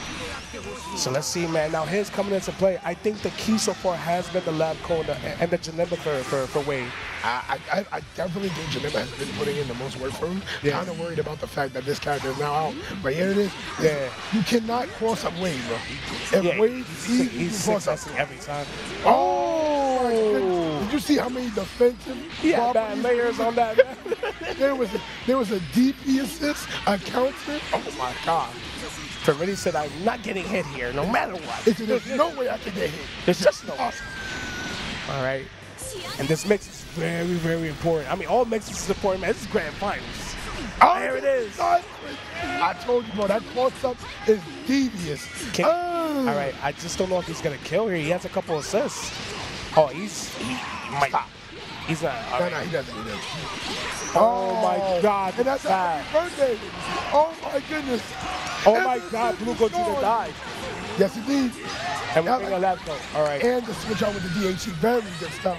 Speaker 3: So let's see, man. Now his coming into play. I think the key so far has been the lab coat and the Janemba for, for, for Wade.
Speaker 4: I, I, I- definitely think Janemba has been putting in the most work for him.
Speaker 3: Yeah.
Speaker 4: Kind of worried about the fact that this character is now out. But here it is.
Speaker 3: Yeah.
Speaker 4: You cannot cross up Wade, bro. If
Speaker 3: Yeah,
Speaker 4: Wade
Speaker 3: he's,
Speaker 4: sees
Speaker 3: he's
Speaker 4: cross up.
Speaker 3: every time.
Speaker 4: Oh! my. Did you see how many defensive
Speaker 3: He bad layers on that. [laughs] man.
Speaker 4: There was a, there was a DP assist, a counter. Oh my God!
Speaker 3: Fenritti said, I'm not getting hit here, no matter what.
Speaker 4: There's no way I can get hit.
Speaker 3: There's just no
Speaker 4: Awesome.
Speaker 3: All right. And this mix is very, very important. I mean, all mixes is important, man. This is grand finals.
Speaker 4: Oh,
Speaker 3: There it is.
Speaker 4: I told you, bro, that cross up is devious.
Speaker 3: Can-
Speaker 4: Ah.
Speaker 3: All right, I just don't know if he's gonna kill here. He has a couple assists. Oh, he's he might.
Speaker 4: Stop.
Speaker 3: He's not.
Speaker 4: No,
Speaker 3: right.
Speaker 4: no, he doesn't. He doesn't.
Speaker 3: Oh my God,
Speaker 4: And that's
Speaker 3: bad.
Speaker 4: happy birthday. Oh my goodness.
Speaker 3: Oh
Speaker 4: And
Speaker 3: my God, Blue Gogeta died.
Speaker 4: Yes, indeed.
Speaker 3: And we're a lab. All right.
Speaker 4: And the switch out with the DHC, very good stuff.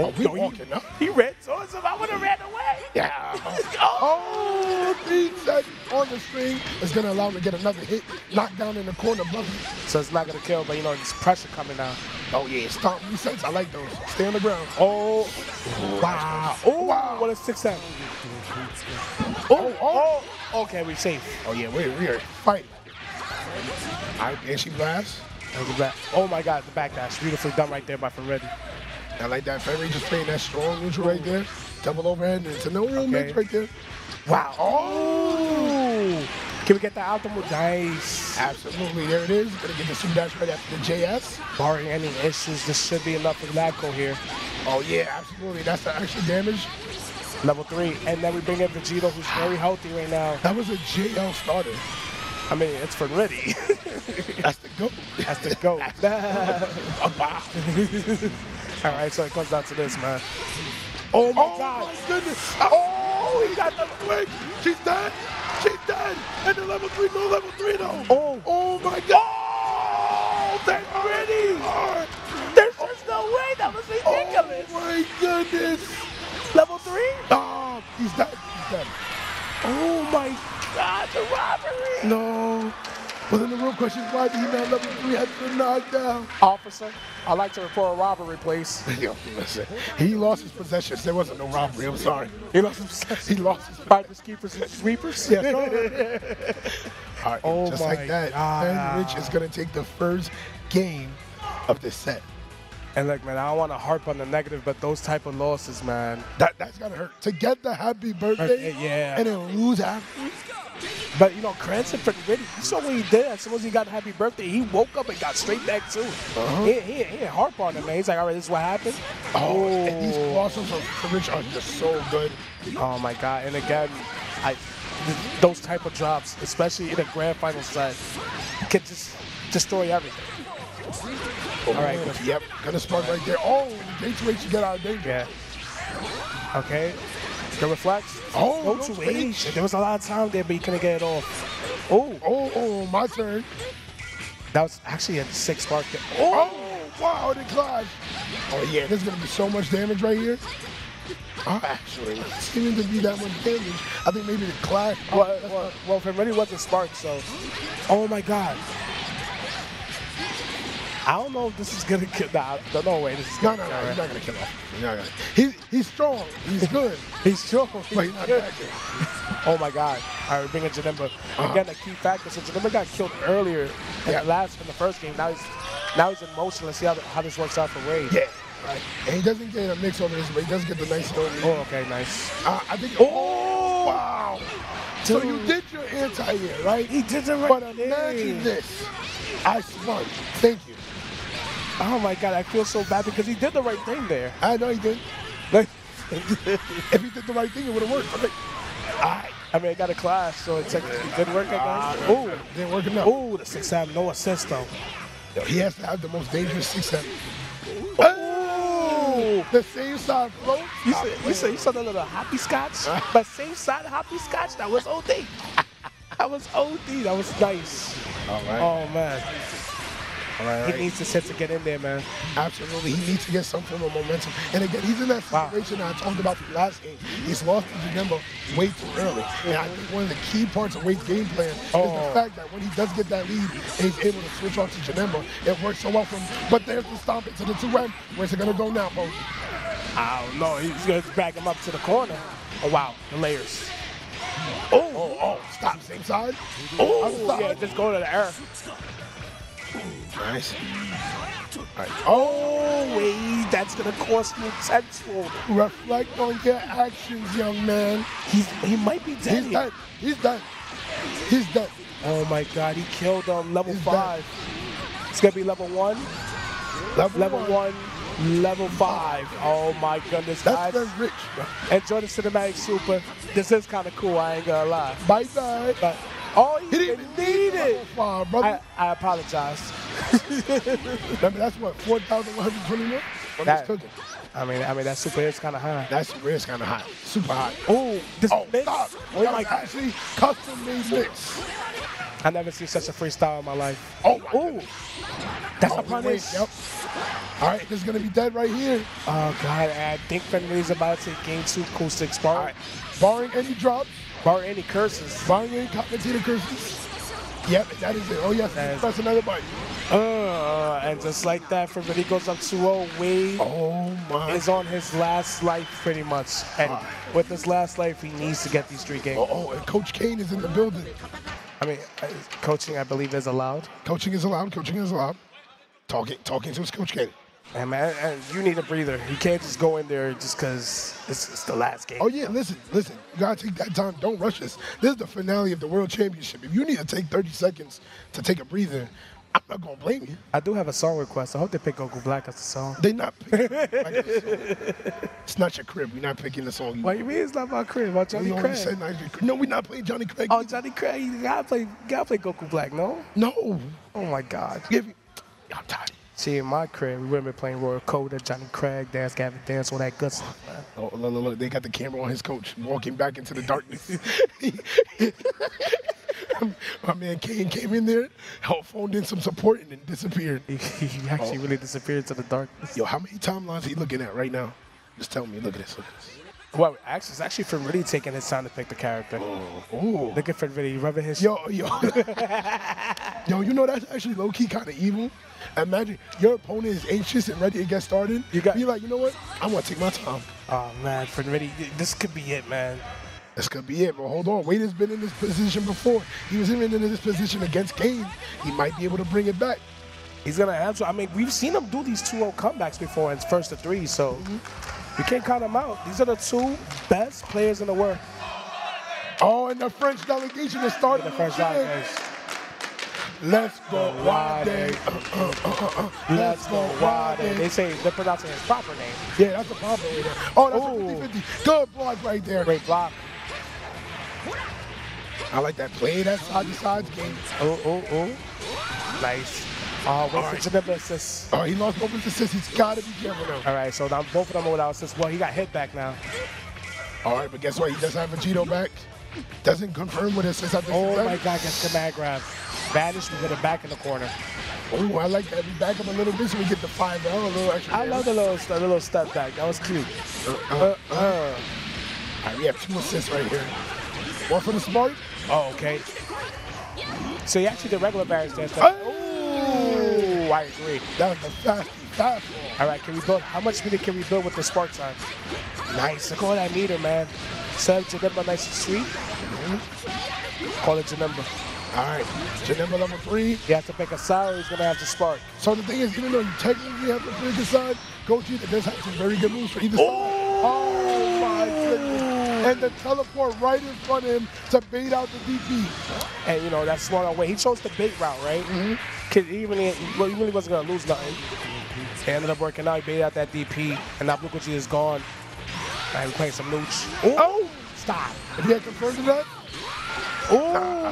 Speaker 4: Oh, oh, we
Speaker 3: Yo, he-
Speaker 4: walking up.
Speaker 3: He ran towards him. I would have ran away.
Speaker 4: Yeah. [laughs] Oh, oh three set on the string is going to allow him to get another hit, knock down in the corner, brother.
Speaker 3: So it's not gonna kill, but you know, there's pressure coming now.
Speaker 4: Oh, yeah, stomp resets. I like those. Stay on the ground.
Speaker 3: Oh, wow. Oh,
Speaker 4: Wow.
Speaker 3: what a six seven. Oh, oh. oh. Okay, we're safe.
Speaker 4: Oh, yeah, we're, we're fighting. All right, and she blast.
Speaker 3: Look at that. Oh my God, the backdash. Beautifully done right there by Fenritti.
Speaker 4: I like that. Ferry just playing that strong neutral right there. double overhead, a no real
Speaker 3: Okay.
Speaker 4: mix right there.
Speaker 3: Wow. Oh! Can we get the ultimate? Nice.
Speaker 4: Absolutely, there it is. Gonna get the super dash right after the JS.
Speaker 3: Barring any issues, this should be enough for Lab Coat here.
Speaker 4: Oh yeah, absolutely. That's the extra damage.
Speaker 3: Level three. And then we bring in Vegito, who's very healthy right now.
Speaker 4: That was a JL starter.
Speaker 3: I mean, it's for Liddy.
Speaker 4: That's the goat.
Speaker 3: That's the goat. [laughs] [laughs] All right, so it comes down to this, man. Oh my
Speaker 4: Oh
Speaker 3: God.
Speaker 4: my goodness! Oh, he got the quick. She's dead. She's dead. And the level three, no level three though.
Speaker 3: Oh.
Speaker 4: Oh my God! Oh, that's oh ready.
Speaker 3: There's just no way. That was ridiculous.
Speaker 4: Oh my goodness!
Speaker 3: Level three?
Speaker 4: Oh, he's dead. He's dead.
Speaker 3: Oh my God, the robbery.
Speaker 4: No. But then the real question is why did he not level three had been knocked down?
Speaker 3: Officer, I'd like to report a robbery, please. [laughs]
Speaker 4: Yo, listen. He lost his possessions. There wasn't no robbery. I'm sorry.
Speaker 3: He lost his I'm
Speaker 4: He lost his
Speaker 3: Fighters, keepers, and sweepers?
Speaker 4: Yeah. [laughs] All right,
Speaker 3: Oh
Speaker 4: just
Speaker 3: my
Speaker 4: like that,
Speaker 3: God.
Speaker 4: Ben Rich is going to take the first game of the set.
Speaker 3: And look, man, I don't want to harp on the negative, but those type of losses, man.
Speaker 4: That, that's got to hurt. To get the happy birthday
Speaker 3: Birthday, yeah.
Speaker 4: and then lose after,
Speaker 3: But, you know, Cranston for Riddy, you saw what he did as soon as he got a happy birthday. He woke up and got straight back to it.
Speaker 4: Uh-huh.
Speaker 3: He, he, he didn't harp on it, man. He's like, all right, this is what happened.
Speaker 4: oh, and these crosses of for Rich are just so good.
Speaker 3: Oh my God! And again, I th- those type of drops, especially in a grand final set, can just destroy everything. All right.
Speaker 4: Yep, gonna spark right there. Oh, J2H to get out of danger.
Speaker 3: Yeah. Okay. The reflex.
Speaker 4: Oh,
Speaker 3: Go
Speaker 4: no space.
Speaker 3: There was a lot of time there, but he couldn't get it off. Oh,
Speaker 4: Oh, oh, my turn.
Speaker 3: that was actually a six spark.
Speaker 4: Oh, wow, the clash. Oh, yeah, there's going to be so much damage right here. Oh, actually, not seeming to be that much damage. I think maybe the clash. Oh,
Speaker 3: Well, well, well, if it really wasn't spark, so. Oh my God. I don't know if this is gonna kill. Nah, no, no way. This is
Speaker 4: no,
Speaker 3: gonna
Speaker 4: no,
Speaker 3: kill,
Speaker 4: no, he's not going to kill off. He's, not gonna, he's, he's strong. He's [laughs] good.
Speaker 3: He's strong.
Speaker 4: but he's not
Speaker 3: good.
Speaker 4: that good. [laughs]
Speaker 3: Oh my God! All right, we're bringing Janemba. Again, a key factor. So Janemba got killed earlier in
Speaker 4: Uh-huh. Yeah.
Speaker 3: the last, in the first game. Now he's now he's in motion. Let's see how, the, how this works out for Wade.
Speaker 4: Yeah. Right. And he doesn't get a mix over this, but he does get the nice story.
Speaker 3: Oh, okay, nice.
Speaker 4: Uh, I think.
Speaker 3: Oh!
Speaker 4: wow. So you did your anti here, right?
Speaker 3: He did the right
Speaker 4: But imagine
Speaker 3: thing.
Speaker 4: this. I spun. Thank you.
Speaker 3: Oh my God! I feel so bad because he did the right thing there.
Speaker 4: I know he did.
Speaker 3: Like, [laughs]
Speaker 4: If he did the right thing, it would have worked. All right.
Speaker 3: I mean, I got a class, so it's like it didn't work. I guess. Oh,
Speaker 4: Didn't work enough.
Speaker 3: oh, the six seven, no assist though.
Speaker 4: Yo, He has to have the most dangerous six seven.
Speaker 3: Oh!
Speaker 4: The same side float.
Speaker 3: You said you said you saw the little happy scotch, [laughs] but same side happy scotch. That was OD. That was OD. That was nice.
Speaker 4: All right.
Speaker 3: Oh man,
Speaker 4: right.
Speaker 3: he needs to sit to get in there, man.
Speaker 4: Absolutely. He needs to get some form of momentum. And again, he's in that
Speaker 3: Wow.
Speaker 4: situation I talked about from last game. He's lost to Janemba way too early. And I think one of the key parts of Wade's game plan is
Speaker 3: Oh.
Speaker 4: the fact that when he does get that lead he's able to switch off to Janemba, it works so well for him. But there's the stomp into the 2M. Where's it going to go now, folks?
Speaker 3: I don't know. He's gonna drag him up to the corner. Oh wow, the layers.
Speaker 4: Oh, oh, oh, stop. Same side.
Speaker 3: Oh
Speaker 4: Other
Speaker 3: yeah, just go to the air.
Speaker 4: Nice. Right.
Speaker 3: Oh wait, that's gonna cost you tenfold.
Speaker 4: Reflect on your actions, young man.
Speaker 3: He's he might be dead.
Speaker 4: He's dead. He's dead. He's dead.
Speaker 3: Oh my God, he killed him. Level
Speaker 4: He's dead.
Speaker 3: five. It's gonna be level one.
Speaker 4: Level,
Speaker 3: Level one. Level five. Oh my goodness,
Speaker 4: That's
Speaker 3: guys.
Speaker 4: very rich.
Speaker 3: Enjoy the cinematic super. This is kind of cool. I ain't gonna lie.
Speaker 4: Bye
Speaker 3: But oh,
Speaker 4: He
Speaker 3: he
Speaker 4: didn't
Speaker 3: didn't
Speaker 4: even
Speaker 3: need it.
Speaker 4: five, brother.
Speaker 3: I, I apologize. [laughs]
Speaker 4: Remember, that's what, 4,121? What
Speaker 3: That-
Speaker 4: cooking.
Speaker 3: I mean, I mean that super is kind of high.
Speaker 4: That's it's kind of hot. Super hot.
Speaker 3: Oh, this
Speaker 4: Oh,
Speaker 3: mix.
Speaker 4: stop.
Speaker 3: Oh
Speaker 4: that
Speaker 3: my God.
Speaker 4: actually custom made mix.
Speaker 3: I never seen such a freestyle in my life.
Speaker 4: Oh, my
Speaker 3: Ooh,
Speaker 4: goodness.
Speaker 3: that's
Speaker 4: Oh,
Speaker 3: a punish.
Speaker 4: Yep. All right, this is going to be dead right here.
Speaker 3: Oh god, I think Fenritti's about to gain two, cool six bar.
Speaker 4: All right. Barring any drops,
Speaker 3: Bar any curses.
Speaker 4: barring any commentator curses. Yep, that is it. Oh, yes,
Speaker 3: That is-
Speaker 4: press another bite.
Speaker 3: Uh, and just like that, Fenritti goes up 2-0. Wade
Speaker 4: Oh, my.
Speaker 3: is on his last life pretty much. And with his last life, he needs to get these three games.
Speaker 4: Oh, oh, and Coach Kane is in the building.
Speaker 3: I mean, uh, coaching, I believe, is allowed.
Speaker 4: Coaching is allowed. Coaching is allowed. Talking, talking to his Coach Kane.
Speaker 3: And man, and you need a breather. You can't just go in there just because it's, it's the last game.
Speaker 4: Oh yeah, listen, listen. You gotta take that time. Don't rush this. This is the finale of the World Championship. If you need to take 30 seconds to take a breather, I'm not gonna blame you.
Speaker 3: I do have a song request. I hope they pick Goku Black as the song.
Speaker 4: They not [laughs] picking. it's not your crib. We're not picking the song. You
Speaker 3: What you mean it's not my crib? About Johnny Craig.
Speaker 4: said not your crib. No, we're not playing Johnny Craig.
Speaker 3: Oh, Johnny Craig. You gotta play. You gotta play Goku Black. No.
Speaker 4: no.
Speaker 3: Oh my God.
Speaker 4: Give me. I'm tired.
Speaker 3: See, in my crib, we been playing Royal Coda, Johnny Craig, Dance Gavin Dance, all that good stuff, man.
Speaker 4: Oh, look, look, look, they got the camera on his coach walking back into the darkness. [laughs] My man Kane came in there, helped phoned in some support, and then disappeared.
Speaker 3: He, he actually
Speaker 4: Oh.
Speaker 3: really disappeared into the darkness.
Speaker 4: Yo, how many timelines are he looking at right now? Just tell me. Look at this. Look at this.
Speaker 3: Well, actually, it's actually for really taking his time to pick the character.
Speaker 4: Oh.
Speaker 3: Looking for really rubbing his.
Speaker 4: Yo, yo. [laughs] yo, you know that's actually low key kind of evil. Imagine your opponent is anxious and ready to get started.
Speaker 3: You got-
Speaker 4: Be like, you know what? I want to take my time.
Speaker 3: Oh man, for really, this could be it, man.
Speaker 4: This could be it, but hold on. Wade has been in this position before. He was even in this position against Kane. He might be able to bring it back.
Speaker 3: He's gonna answer. I mean, we've seen him do these 2-0 comebacks before and first to three, so mm-hmm. we can't count him out. These are the two best players in the world.
Speaker 4: Oh, and the French delegation is starting
Speaker 3: The first
Speaker 4: to
Speaker 3: round,
Speaker 4: chant.
Speaker 3: guys.
Speaker 4: Let's go Wade. Uh, uh, uh, uh, uh.
Speaker 3: Let's go Wade. They say they're pronouncing his proper name.
Speaker 4: Yeah, that's a problem right there. Oh, that's
Speaker 3: Ooh.
Speaker 4: a 50-50. Good block right there.
Speaker 3: Great block.
Speaker 4: I like that play. That side to sides game.
Speaker 3: Oh, oh, oh. Nice. Uh, wait
Speaker 4: All
Speaker 3: for
Speaker 4: right.
Speaker 3: Janemba assist.
Speaker 4: Oh, he lost both his assists. He's got to be careful now.
Speaker 3: All right, so now both of them are without assist. Well, he got hit back now.
Speaker 4: All right, but guess what? He does have Vegito back. Doesn't confirm with think
Speaker 3: Oh my. God, gets command grab. Vanish, we get it back in the corner.
Speaker 4: Oh, I like that. We back up a little bit so we get the 5L, a little extra.
Speaker 3: I love the little, the little step back. That was cute.
Speaker 4: Uh, uh,
Speaker 3: Uh,
Speaker 4: uh.
Speaker 3: uh.
Speaker 4: All right, we have two assists right here. One for the smart.
Speaker 3: Oh, okay. So you actually did regular barrier stance.
Speaker 4: Oh!
Speaker 3: Oh, I agree.
Speaker 4: That was the fast, fast
Speaker 3: All right, can we build? How much speed can we build with the spark time? Nice. Look at that meter, man. Janemba nice and sweet. Call it Janemba.
Speaker 4: All right, Janemba number three.
Speaker 3: You have to pick a side or he's going to have to spark.
Speaker 4: So the thing is, even though you technically have to pick a side, Gogeta does have some very good moves for either side. Oh my goodness. And the teleport right in front of him to bait out the DP.
Speaker 3: And, you know, that's smart way. He chose the bait route, right? Mm-hmm. Really, well, he really wasn't going to lose nothing. He ended up working out. He baited out that DP. And now Blue is gone. And we're playing some nooch.
Speaker 4: Oh!
Speaker 3: Stop.
Speaker 4: If he had confirmed that,
Speaker 3: Oh.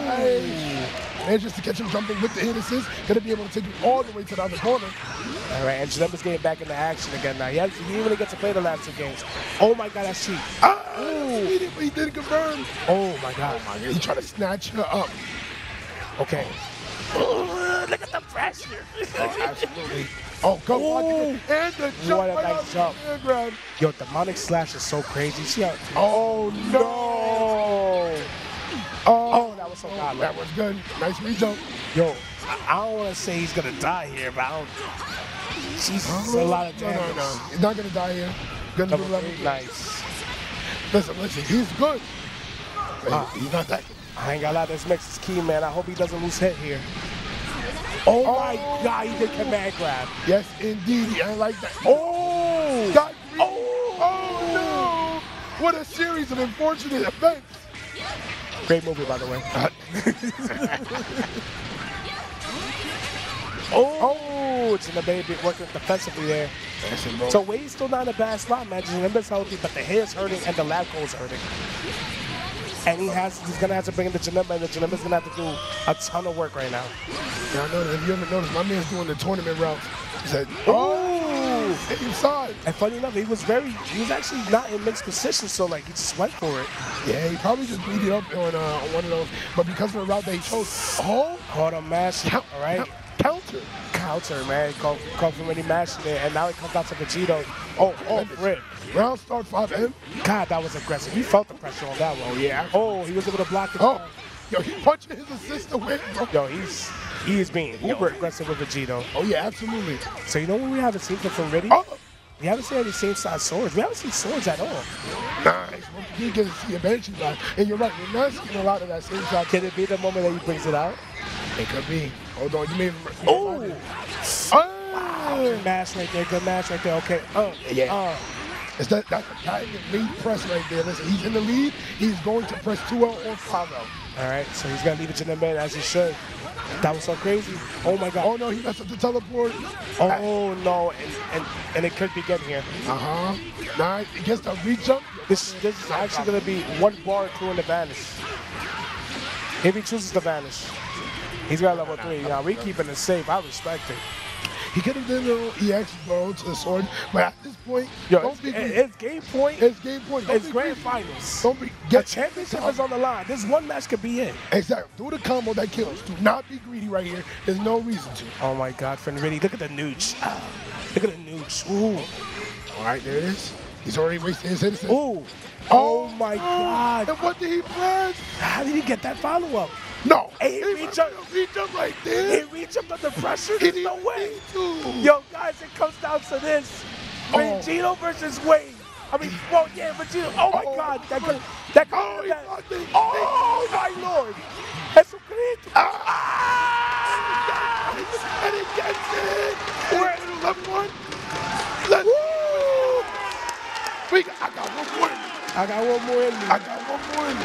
Speaker 4: and just to catch him jumping with the hit assist, gonna be able to take him all the way to the other corner.
Speaker 3: All right, and Janemba's getting back into action again now. He, has, he didn't really get to play the last two games. Oh my God, that's cheap.
Speaker 4: Ah, he, didn't, he didn't confirm.
Speaker 3: Oh my God.
Speaker 4: He tried to snatch her up.
Speaker 3: Okay. Look at the pressure.
Speaker 4: Oh, absolutely. Oh, go on. And the jump
Speaker 3: What a
Speaker 4: right
Speaker 3: nice
Speaker 4: the
Speaker 3: jump.
Speaker 4: grab.
Speaker 3: Yo, demonic slash is so crazy. See how?
Speaker 4: Oh, no.
Speaker 3: Oh,
Speaker 4: Oh,
Speaker 3: that was so godlike.
Speaker 4: that was good. Nice re-jump.
Speaker 3: Yo, I, I don't want to say he's gonna die here, but I don't. Jesus, it's a lot of
Speaker 4: No,
Speaker 3: damage.
Speaker 4: no, no. He's not gonna die here. Gonna do
Speaker 3: Double
Speaker 4: level.
Speaker 3: three, nice.
Speaker 4: Listen, listen. He's good.
Speaker 3: Ah.
Speaker 4: He's not that.
Speaker 3: I ain't gonna lie, this mix is key, man. I hope he doesn't lose hit here. Oh, my God, he did command grab.
Speaker 4: Yes, indeed. I like that.
Speaker 3: Oh!
Speaker 4: Got greedy. Oh. oh, no. What a series of unfortunate events.
Speaker 3: Great movie, by the way. [laughs] oh, Oh, it's in the baby working defensively there. So Wade's still not in a bad spot, man. Janemba's healthy, but the hair's hurting and the lab coat's hurting. And he has, he's gonna have to bring in the Janemba, and the Janemba's gonna have to do a ton of work right now.
Speaker 4: Yeah, I know that. Have you ever noticed my man's doing the tournament route? He said, oh, same side.
Speaker 3: And funny enough, he was very, he was actually not in mixed position, so like he just went for it.
Speaker 4: Yeah, he probably just beat it up on, uh, on one of those. But because of the route that he chose, oh,
Speaker 3: Caught mashing,
Speaker 4: count,
Speaker 3: all right?
Speaker 4: Counter.
Speaker 3: Counter, man. Caught him when he mashing it, and now it comes out to Vegito. Oh, oh, rip.
Speaker 4: Round start 5M.
Speaker 3: God, that was aggressive. He felt the pressure on that one.
Speaker 4: yeah.
Speaker 3: Oh, he was able to block it.
Speaker 4: Oh, yo, he punching his assist away, bro.
Speaker 3: Yo, he's he is being uber aggressive with Vegito.
Speaker 4: Oh, yeah, absolutely.
Speaker 3: So you know what we haven't seen from Riddy?
Speaker 4: Oh,
Speaker 3: We haven't seen any same size swords. We haven't seen swords at all.
Speaker 4: nice. Well, you get to see a Banshee back. And you're right, we're not seeing a lot of that same side.
Speaker 3: Can it be the moment that he brings it out?
Speaker 4: It could be. Hold on, you may.
Speaker 3: Oh!
Speaker 4: Oh!
Speaker 3: Good match right there. Good match right there. Okay. Uh,
Speaker 4: Yeah.
Speaker 3: Uh,
Speaker 4: It's that, that's the kind of lead press right there. Listen, he's in the lead. He's going to press 2 or 5 out.
Speaker 3: all right. So he's gonna leave it to the man as he should. That was so crazy. Oh my God.
Speaker 4: Oh no, he messed up the teleport.
Speaker 3: Oh no, and, and and it could be getting here.
Speaker 4: Uh-huh. Now he gets the reach up.
Speaker 3: This this is actually gonna be one bar two in the vanish. If he chooses to vanish, he's got level three. Now we keeping it safe. I respect it.
Speaker 4: He could have done a little EX blow to the sword, but at this point,
Speaker 3: Yo,
Speaker 4: don't
Speaker 3: it's,
Speaker 4: be greedy.
Speaker 3: it's game point.
Speaker 4: It's game point. Don't
Speaker 3: It's grand
Speaker 4: greedy.
Speaker 3: finals.
Speaker 4: Don't be
Speaker 3: The
Speaker 4: get
Speaker 3: championship is on the line. This one match could be it.
Speaker 4: Exactly. Do the combo that kills. Do not be greedy right here. There's no reason to.
Speaker 3: Oh my God, friend Riddy, look at the nooch. Look at the nooch. Ooh,
Speaker 4: All right, there it is. He's already wasted his innocence.
Speaker 3: ooh. Oh, oh my God.
Speaker 4: And what did he press?
Speaker 3: How did he get that follow up?
Speaker 4: No.
Speaker 3: Hey,
Speaker 4: he
Speaker 3: reach
Speaker 4: reach
Speaker 3: up.
Speaker 4: Reach up right
Speaker 3: He
Speaker 4: there.
Speaker 3: reached up under pressure.
Speaker 4: He
Speaker 3: There's no way. Yo, guys, it comes down to this.
Speaker 4: Oh.
Speaker 3: Vegito versus Wade. I mean, well, yeah, Vegito. Oh my
Speaker 4: Oh.
Speaker 3: God, that could, that could,
Speaker 4: Oh, he
Speaker 3: that,
Speaker 4: blocked
Speaker 3: oh my Lord. Jesucristo.
Speaker 4: Ah! And he gets it. The left one. Let's we got, I got one more.
Speaker 3: I got one more in me.
Speaker 4: I got one more. in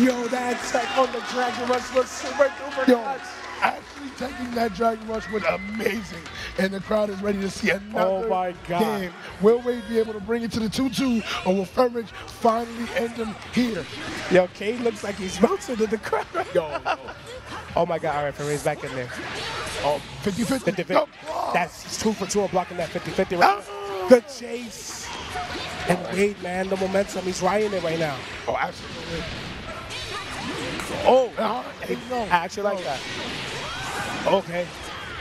Speaker 4: me.
Speaker 3: Yo, that attack on the Dragon Rush was super duper
Speaker 4: Yo,
Speaker 3: nuts.
Speaker 4: actually taking that Dragon Rush was amazing. And the crowd is ready to see another
Speaker 3: Oh my God.
Speaker 4: game. Will Wade be able to bring it to the 2-2 or will Fermage finally end him here?
Speaker 3: Yo, Kane looks like he's melting in the crowd.
Speaker 4: Yo,
Speaker 3: Oh my God, all right, Ferrari's back in there.
Speaker 4: oh, 50-50.
Speaker 3: 50 That's two for two blocking that 50 50 right Good chase. And Wade, man, the momentum, he's riding it right now.
Speaker 4: Oh, absolutely.
Speaker 3: Oh.
Speaker 4: Hey, no.
Speaker 3: I actually like oh. that. Okay.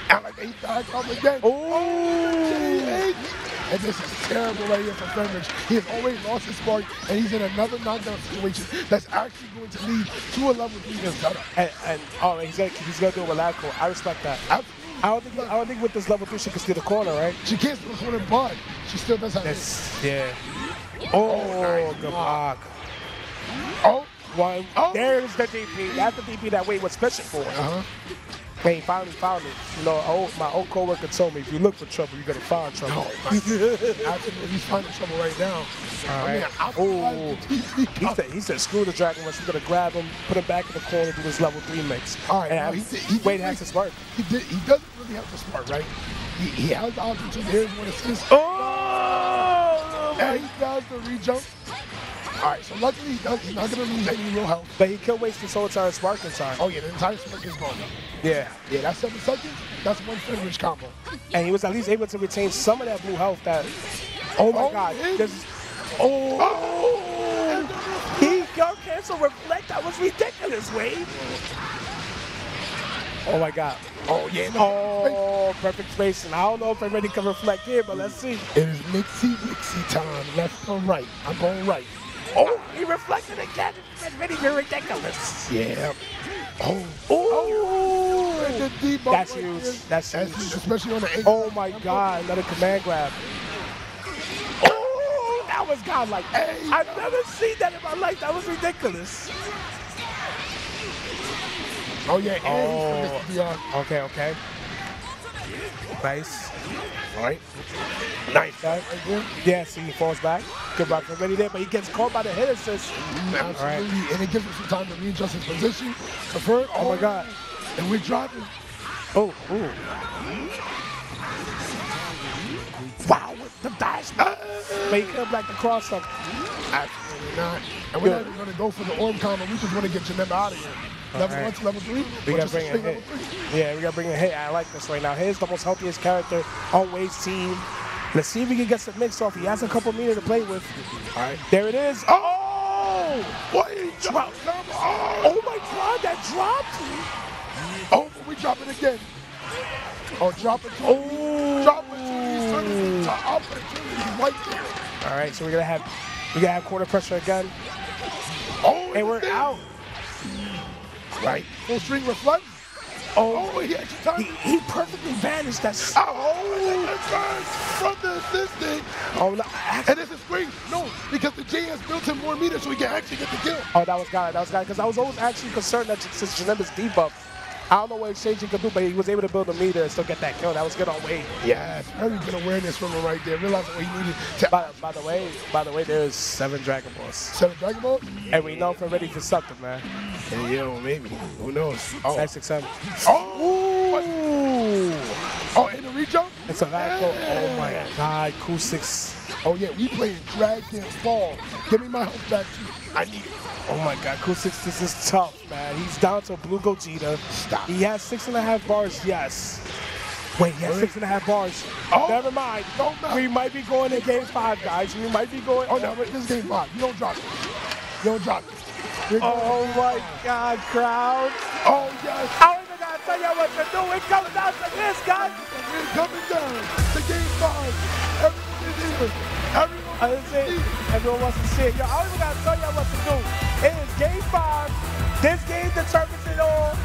Speaker 4: And like he died come again.
Speaker 3: Oh,
Speaker 4: And this is terrible right here for Fermage. He has already lost his spark, and he's in another knockdown situation that's actually going to lead to a level three
Speaker 3: and, and oh, he's gonna he's gonna do it with Lab Coat. I respect that.
Speaker 4: Absolutely.
Speaker 3: I don't think I don't think with this level three she can steal the corner, right?
Speaker 4: She can't still corner, but she still does have
Speaker 3: That's yeah. Oh, good block.
Speaker 4: Oh,
Speaker 3: One.
Speaker 4: Oh.
Speaker 3: There's the DP. That's the DP that Wade was fishing for.
Speaker 4: uh-huh.
Speaker 3: Hey, finally found it. You know, old, my old coworker told me if you look for trouble, you're gonna find trouble.
Speaker 4: No, absolutely. He's finding trouble right now.
Speaker 3: All
Speaker 4: I mean,
Speaker 3: right. Oh, [laughs] he said he said screw the Dragon Rush. We're gonna grab him, put him back in the corner, do his level three mix.
Speaker 4: All right,
Speaker 3: and
Speaker 4: no, he he
Speaker 3: Wade has his spark.
Speaker 4: He, did, he doesn't really have the smart, right? He, he has the altitude. Here's one assist.
Speaker 3: Oh,
Speaker 4: And he does the re-jump. All right, so luckily he does, he's not going to lose any real health.
Speaker 3: but he could waste his whole time sparking time.
Speaker 4: Oh, yeah, the entire spark is gone.
Speaker 3: Yeah,
Speaker 4: Yeah, that's seven seconds. That's one Fenritti combo.
Speaker 3: and he was at least able to retain some of that blue health. That oh my
Speaker 4: Oh,
Speaker 3: God, this oh. is oh. He got cancel reflect. That was ridiculous, Wade. Oh my God.
Speaker 4: Oh, yeah. No,
Speaker 3: Oh, perfect spacing. I don't know if everybody can reflect here, but let's see.
Speaker 4: It is mixy, mixy time. Left or right. I'm going right.
Speaker 3: Oh, he reflected again. It's already ridiculous.
Speaker 4: Yeah. Oh.
Speaker 3: Oh,
Speaker 4: And the deep bump
Speaker 3: that's huge. That's
Speaker 4: That's
Speaker 3: huge.
Speaker 4: especially on the ankle.
Speaker 3: Oh my God, another command grab. Oh, that was godlike.
Speaker 4: Hey.
Speaker 3: I've never seen that in my life. That was ridiculous.
Speaker 4: Oh, yeah.
Speaker 3: Oh. Okay, okay. Nice.
Speaker 4: All right. Nice.
Speaker 3: Okay.
Speaker 4: Right there.
Speaker 3: Yeah, see, he falls back. Good block from ready there, but he gets caught by the hit assist.
Speaker 4: Mm, Absolutely. And it gives him some time to readjust his position. Convert.
Speaker 3: Oh my God.
Speaker 4: And we're dropping.
Speaker 3: Oh, ooh. Wow, with the dash. But he could have blacked the cross up.
Speaker 4: Absolutely not. And we're
Speaker 3: Yeah.
Speaker 4: not even going to go for the orb combo. We just want to get Janem out of here. Level
Speaker 3: Alright.
Speaker 4: one to level three.
Speaker 3: We gotta bring a
Speaker 4: straight
Speaker 3: hit. Yeah, we gotta bring a hit. I like this right now. Here's the most healthiest character on Wade's team. Let's see if we can get some mix off. He has a couple meters to play with.
Speaker 4: All right.
Speaker 3: There it is. Oh!
Speaker 4: What? He dropped. Oh,
Speaker 3: Oh my god, that dropped!
Speaker 4: oh, we drop it again. Oh, drop it.
Speaker 3: Oh!
Speaker 4: Drop it. to these sons. To opportunity right there.
Speaker 3: All right, so we're gonna have we gotta have quarter pressure again,
Speaker 4: Oh,
Speaker 3: and we're out.
Speaker 4: Right. Full string reflect.
Speaker 3: Oh,
Speaker 4: Oh, he actually timed
Speaker 3: he, he perfectly vanished. That's
Speaker 4: Oh, and it burns from the assistant.
Speaker 3: oh no,
Speaker 4: And this is great. No, because the J has built him more meters so he can actually get the kill.
Speaker 3: oh that was God. That was God. Because I was always actually concerned that since Janem is debuff, I don't know what exchange could do, but he was able to build a meter and still get that kill. That was good on Wade.
Speaker 4: Yes, very good awareness from him right there. Realized what he needed to
Speaker 3: By, by the way, by the way, there's seven Dragon Balls,
Speaker 4: Seven a Dragon Ball.
Speaker 3: and we know for ready for something, man.
Speaker 4: And you know, maybe. Who knows? Oh.
Speaker 3: Nine six seven.
Speaker 4: Oh! Oh, in the reach jump?
Speaker 3: It's a radical. Oh my God, cool six.
Speaker 4: Oh, yeah, we playing Dragon Ball. Give me my health back, too. I need it.
Speaker 3: Oh my God, cool six. This is tough, man. He's down to blue Gogeta.
Speaker 4: Stop.
Speaker 3: He has six and a half bars. Yes. Wait, he has six and a half bars.
Speaker 4: Oh.
Speaker 3: Never mind.
Speaker 4: No, no.
Speaker 3: We might be going to game five, guys. We might be going.
Speaker 4: Oh, no, this is game five. You don't drop it. You don't drop it. Goes.
Speaker 3: Oh my God, crowd.
Speaker 4: Oh, yes.
Speaker 3: I don't even gotta tell you what to do. It's coming down to this, guys.
Speaker 4: We're coming down to game five. Everyone is here. Everyone
Speaker 3: Everyone wants to see it. Yo, I don't even gotta tell y'all what to do. It is game five. This game determines it all.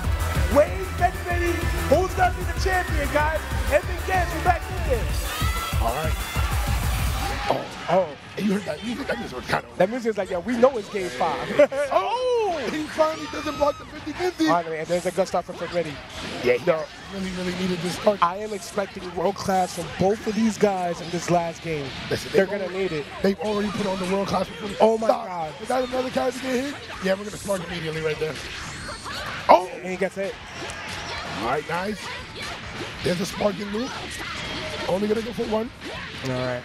Speaker 3: Wade Benvenuti, who's gonna be the champion, guys? It begins. We back in there.
Speaker 4: All right. Oh, oh. You heard that music? That music was kind of.
Speaker 3: That music is like, yo, we know it's game five. [laughs]
Speaker 4: Oh! He finally doesn't block the 50-50.
Speaker 3: Finally, and there's a good start from Freddy.
Speaker 4: Yeah, he really, really needed this start.
Speaker 3: I am expecting world class from both of these guys in this last game.
Speaker 4: Listen,
Speaker 3: They're gonna need it.
Speaker 4: They've already put on the world class performance.
Speaker 3: Oh my
Speaker 4: Stop.
Speaker 3: God.
Speaker 4: Is that another character get hit? Yeah, we're gonna spark immediately right there. Oh!
Speaker 3: And he gets it.
Speaker 4: All right, nice. There's a sparking loop. Only gonna go for one.
Speaker 3: All right.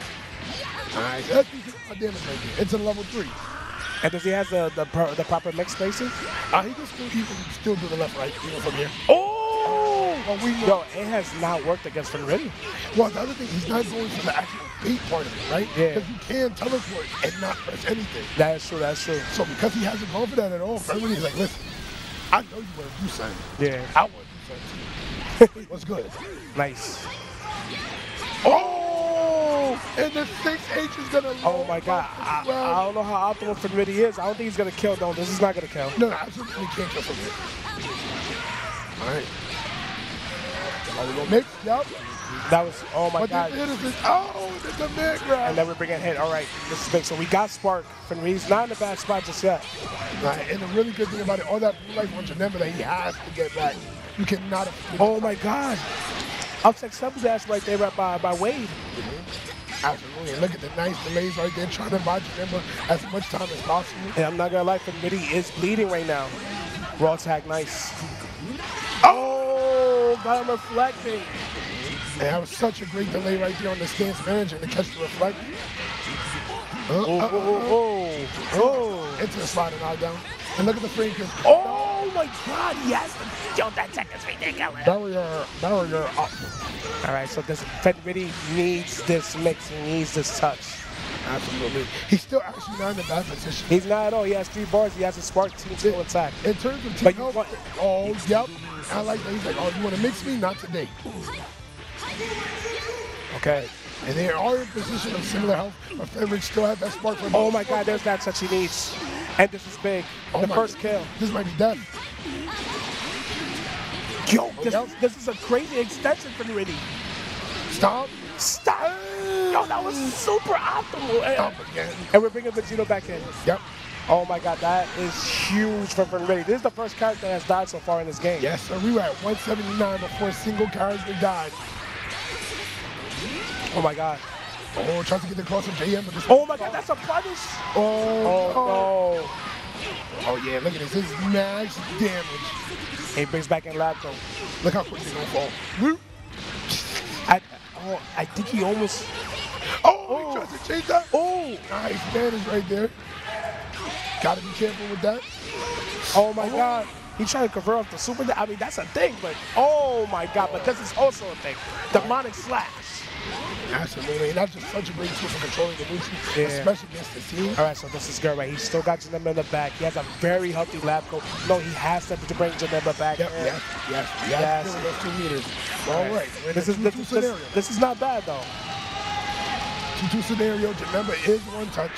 Speaker 4: Nice. That's decent amount of damage right. It's a level three.
Speaker 3: And does he have the the, pro- the proper mix spacing?
Speaker 4: Uh, he can still, he can still do the left right even from here.
Speaker 3: Oh!
Speaker 4: Well, we know.
Speaker 3: Yo, it has not worked against Freddy.
Speaker 4: Well, the other thing, he's not going for the actual bait part of it, right?
Speaker 3: Yeah.
Speaker 4: Because you can teleport and not press anything.
Speaker 3: That is true. That's true.
Speaker 4: So because he hasn't gone for that at all, everybody's like, listen, I know you want to do something.
Speaker 3: Yeah.
Speaker 4: I want to do something too. [laughs] What's good?
Speaker 3: Nice.
Speaker 4: Oh! And the 6H is going to
Speaker 3: Oh my God. I, I don't know how optimal Freddy is. I don't think he's gonna kill though. This is not gonna kill.
Speaker 4: No, no, absolutely can't kill here. All right. Oh, mix? Yep.
Speaker 3: That was. Oh my
Speaker 4: But
Speaker 3: God.
Speaker 4: the innocent. Oh, the command grab.
Speaker 3: And then we're bringing hit. All right, this is big. So we got Spark. Freddy's not in a bad spot just yet.
Speaker 4: Right, and the really good thing about it, all that blue light on Janemba that he has to get back. You cannot.
Speaker 3: Oh my God. Upset double dash right there right by by Wade. Mm-hmm.
Speaker 4: Absolutely. And look at the nice delays right there, trying to buy Janemba as much time as possible.
Speaker 3: And I'm not gonna lie, Freddy is bleeding right now. Raw tag, nice. Oh, got him reflecting.
Speaker 4: That was such a great delay right there on the stance manager to catch the reflect. Uh,
Speaker 3: Oh,
Speaker 4: uh,
Speaker 3: oh, oh, oh.
Speaker 4: uh, into the slide and knock down. And look at the frame kick.
Speaker 3: Oh my God, yes. Yo, that tech is ridiculous.
Speaker 4: Barrier, barrier up.
Speaker 3: All right, so this Freddy needs this mix. He needs this touch.
Speaker 4: Absolutely. He's still actually not in a bad position.
Speaker 3: He's not at all. He has three bars. He has a spark team still attack.
Speaker 4: In terms of team health,
Speaker 3: want-
Speaker 4: oh, yep. I like that. He's like, oh, you want to mix me? Not today.
Speaker 3: Okay.
Speaker 4: And they are in position of similar health, but Frederick still has that spark for
Speaker 3: Oh my God, there's that touch he needs. And this is big.
Speaker 4: Oh
Speaker 3: the first kill.
Speaker 4: This might be death.
Speaker 3: Yo, oh, this,
Speaker 4: Yep.
Speaker 3: this is a crazy extension for Riddy.
Speaker 4: Stop.
Speaker 3: Stop. Yo, that was super optimal. And,
Speaker 4: Stop again.
Speaker 3: and we're bringing Vegito back in.
Speaker 4: Yep.
Speaker 3: Oh my God, that is huge for Riddy. This is the first character that has died so far in this game.
Speaker 4: Yes, sir. We were at 179 before a single character died.
Speaker 3: Oh my God.
Speaker 4: Oh, trying to get the cross of JM, but this.
Speaker 3: Oh my God, that's a punish.
Speaker 4: Oh,
Speaker 3: Oh
Speaker 4: oh,
Speaker 3: no.
Speaker 4: oh, yeah. Look at this. This is max damage.
Speaker 3: He brings back in Lab Coat.
Speaker 4: Look how quick they're gonna fall.
Speaker 3: I, oh, I think he almost.
Speaker 4: Oh,
Speaker 3: Oh.
Speaker 4: he tries to change that.
Speaker 3: Oh,
Speaker 4: Nice damage right there. Gotta be careful with that.
Speaker 3: oh my God. He trying to convert off the super. I mean, that's a thing, but oh my God. But this is also a thing. Demonic slash.
Speaker 4: Absolutely. And that's just such a great tool for controlling the neutral,
Speaker 3: Yeah.
Speaker 4: especially against the team.
Speaker 3: All right, so this is good, right? He's still got Janemba in the back. He has a very healthy lab coat. No, he has to bring Janemba back.
Speaker 4: Yep, yes, yes, yes.
Speaker 3: Yes.
Speaker 4: Those two meters. All right. We're
Speaker 3: This is this,
Speaker 4: 2-2
Speaker 3: this, this is not bad though.
Speaker 4: 2-2 scenario. Remember, is one touch.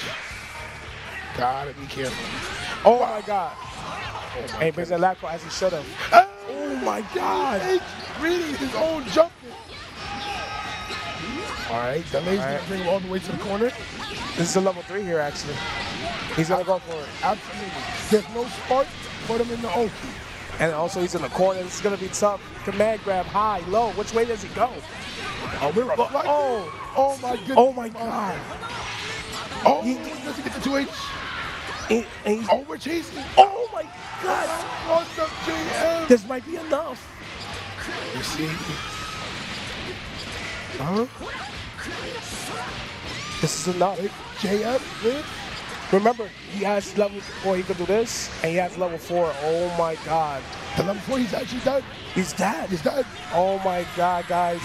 Speaker 4: Gotta be careful.
Speaker 3: Oh my God.
Speaker 4: Oh
Speaker 3: And
Speaker 4: my
Speaker 3: he brings that lab coat as he should have.
Speaker 4: Oh,
Speaker 3: my God.
Speaker 4: H reading his own jump. All right, delay's
Speaker 3: All
Speaker 4: gonna bring him all the way to the corner.
Speaker 3: This is a level three here, actually. He's gonna go for it.
Speaker 4: Absolutely. There's no spark. Put him in the open.
Speaker 3: And also he's in the corner. This is gonna be tough. Command grab high, low. Which way does he go?
Speaker 4: Oh, we're up. Right
Speaker 3: Oh,
Speaker 4: oh my goodness.
Speaker 3: oh my God.
Speaker 4: Oh,
Speaker 3: He-
Speaker 4: does he get the 2H?
Speaker 3: And, and he's,
Speaker 4: Oh, we're chasing.
Speaker 3: oh my God.
Speaker 4: What's up, JM?
Speaker 3: This might be enough.
Speaker 4: You see? Huh?
Speaker 3: This is enough.
Speaker 4: Wait, JM, win?
Speaker 3: Remember, he has level four. He can do this, and he has level four. Oh my God.
Speaker 4: The level four, he's actually done.
Speaker 3: He's dead.
Speaker 4: He's dead.
Speaker 3: Oh my God, guys.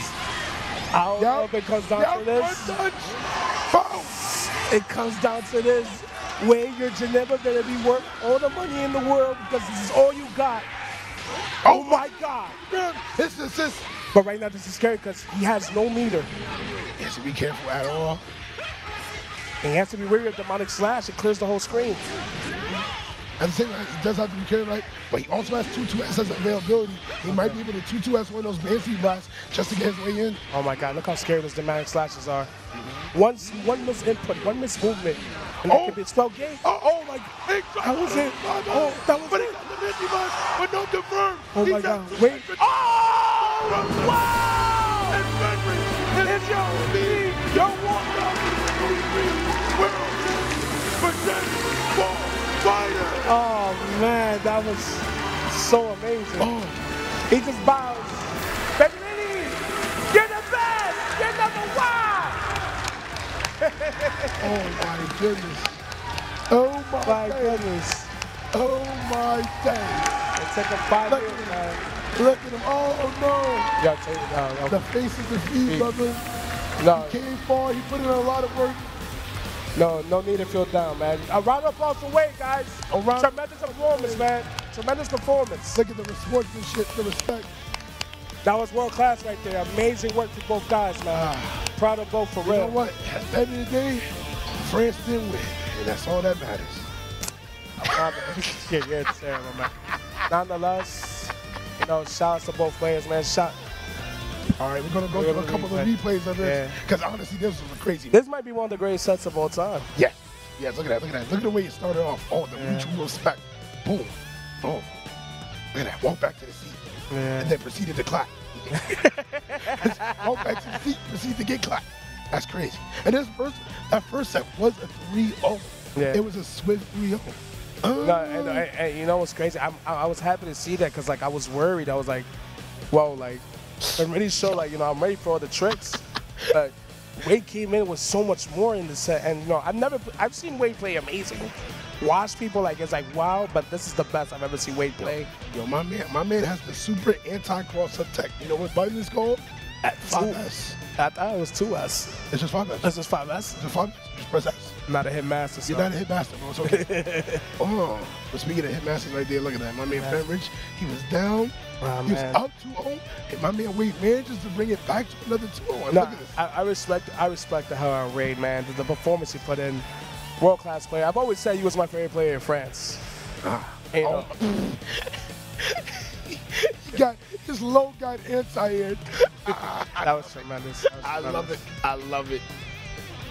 Speaker 3: I don't know if it comes down
Speaker 4: Yep,
Speaker 3: to this. It comes down to this. Where you're never gonna be worth all the money in the world because this is all you got. Oh, oh my God.
Speaker 4: Man, His assist.
Speaker 3: But right now this is scary because he has no meter.
Speaker 4: He has to be careful at all.
Speaker 3: And he has to be wary of demonic slash. It clears the whole screen.
Speaker 4: At the same time, he does have to be careful, right? But he also has 2-2S as availability. He might be able to 2-2S one of those fancy blasts just to get his way in.
Speaker 3: Oh my God, look how scary those demonic slashes are. One, one miss input, one miss movement. And
Speaker 4: Oh.
Speaker 3: it could be oh! spell game.
Speaker 4: Oh, oh my God.
Speaker 3: That was it. Oh, oh, that was
Speaker 4: but
Speaker 3: it.
Speaker 4: he got the Minty Bus, but no confirm.
Speaker 3: Oh my God. Wait.
Speaker 4: Oh! Wow! And Fenritti is your. Your walk-up.
Speaker 3: Oh man, that was so amazing.
Speaker 4: Oh,
Speaker 3: He just bows. Lily, you're the best. You're number one.
Speaker 4: oh my goodness. Oh my,
Speaker 3: My goodness.
Speaker 4: Oh my day.
Speaker 3: It took him five man.
Speaker 4: Look at him. Oh no.
Speaker 3: Yeah, take it down.
Speaker 4: The face of defeat, brother.
Speaker 3: No,
Speaker 4: Came far. He put in a lot of work.
Speaker 3: no, no need to feel down, man. A round of applause for Wade, guys.
Speaker 4: A round-
Speaker 3: Tremendous performance, man. Tremendous performance.
Speaker 4: Look at the sportsmanship, the respect.
Speaker 3: That was world class right there. Amazing work for both guys, man. Proud of both for
Speaker 4: Ah. You know what? At the end of the day, France didn't win, and that's all that matters. [laughs]
Speaker 3: yeah, yeah, it's terrible, man. Nonetheless, you know, shouts to both players, man. Shout.
Speaker 4: All right, we're gonna go through a couple of replays of this,
Speaker 3: Yeah.
Speaker 4: because honestly, this was crazy.
Speaker 3: This might be one of the greatest sets of all time.
Speaker 4: Yeah, yeah. Look at that. Look at that. Look at the way it started off. Oh, the
Speaker 3: Yeah.
Speaker 4: mutual respect. Boom, boom. Look at that. Walk back to the seat, and then proceeded to clap. [laughs] Walk back to the seat, proceed to get clapped. That's crazy. And this first, that first set was a 3-0.
Speaker 3: Yeah.
Speaker 4: It was a swift 3-0. Uh,
Speaker 3: No, and, and, and you know what's crazy? I'm, I, I was happy to see that because like I was worried. I was like, whoa, like I'm ready to show like you know, I'm ready for all the tricks. But Wade came in with so much more in the set, and you know, I've never, I've seen Wade play amazing. Watch people like it's like wow, but this is the best I've ever seen Wade play.
Speaker 4: Yo, my man, my man has the super anti-cross up tech. You know what button is called?
Speaker 3: At
Speaker 4: 5S.
Speaker 3: I thought it was two S.
Speaker 4: It's just 5S.
Speaker 3: This is five S.
Speaker 4: It's just 5S. Just press S.
Speaker 3: Not a hit master.
Speaker 4: You're not a hitmaster, bro. It's okay. [laughs] oh, but speaking of hitmasters right there, look at that. My man Fenritti, he was down. He was up 2-0. And my man Wade manages to bring it back to another 2-0. And
Speaker 3: No,
Speaker 4: look at this.
Speaker 3: I, I respect I respect the hell out of Raid, man. The, the performance he put in, world class player. I've always said he was my favorite player in France.
Speaker 4: Ah.
Speaker 3: And, you [laughs]
Speaker 4: he got, his low got anti-aired. [laughs]
Speaker 3: that was tremendous. That was
Speaker 4: I
Speaker 3: tremendous.
Speaker 4: love it. I love it.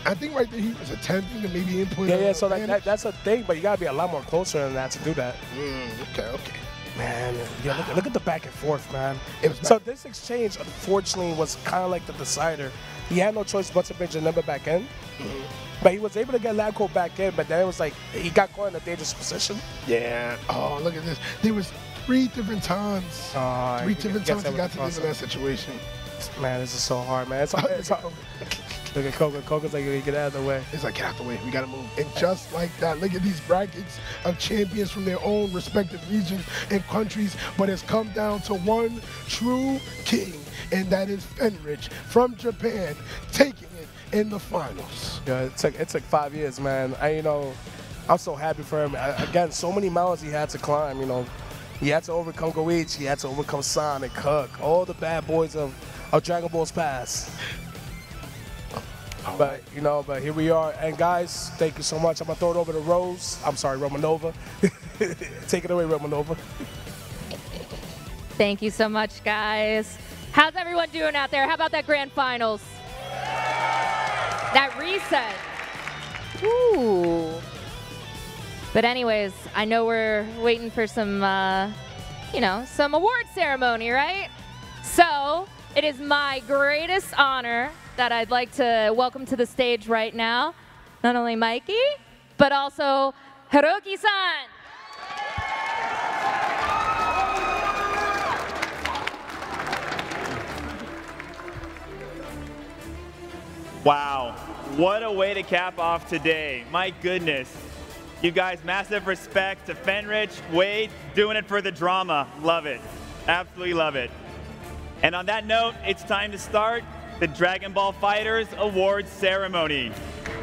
Speaker 4: I think right there he was attempting to maybe input.
Speaker 3: Yeah, yeah. So that, that, that's a thing, but you gotta be a lot more closer than that to do that.
Speaker 4: Mm, okay, okay.
Speaker 3: Man, yeah, look, look at the back and forth, man. So this exchange, unfortunately, was kind of like the decider. He had no choice but to bring Janemba back in.
Speaker 4: Mm-hmm.
Speaker 3: But he was able to get Lab Coat back in, but then it was like he got caught in a dangerous position.
Speaker 4: Yeah. Oh, look at this. There was three different times.
Speaker 3: Oh,
Speaker 4: three different times he got to live in that situation.
Speaker 3: Man, this is so hard, man. It's, [laughs] it's hard. [laughs] Look at Coco. Coco's like, get out of the way.
Speaker 4: It's like, get out the way. We got to move. And just like that, look at these brackets of champions from their own respective regions and countries. But it's come down to one true king, and that is Fenritti from Japan, taking it in the finals.
Speaker 3: Yeah, it took it took five years, man. I you know, I'm so happy for him. I, again, so many mountains he had to climb. You know, he had to overcome Goichi, he had to overcome Sonic, Hook, all the bad boys of, of Dragon Ball's past. But you know, but here we are. And guys, thank you so much. I'm gonna throw it over to Rose. I'm sorry, Romanova. [laughs] Take it away, Romanova.
Speaker 6: Thank you so much, guys. How's everyone doing out there? How about that grand finals? That reset. Ooh. But anyways, I know we're waiting for some uh, you know, some award ceremony, right? So it is my greatest honor that I'd like to welcome to the stage right now, not only Mikey, but also Hiroki-san.
Speaker 7: Wow, what a way to cap off today. My goodness. You guys, massive respect to Fenritti, Wade, doing it for the drama. Love it. Absolutely love it. And on that note, it's time to start the Dragon Ball FighterZ Awards ceremony.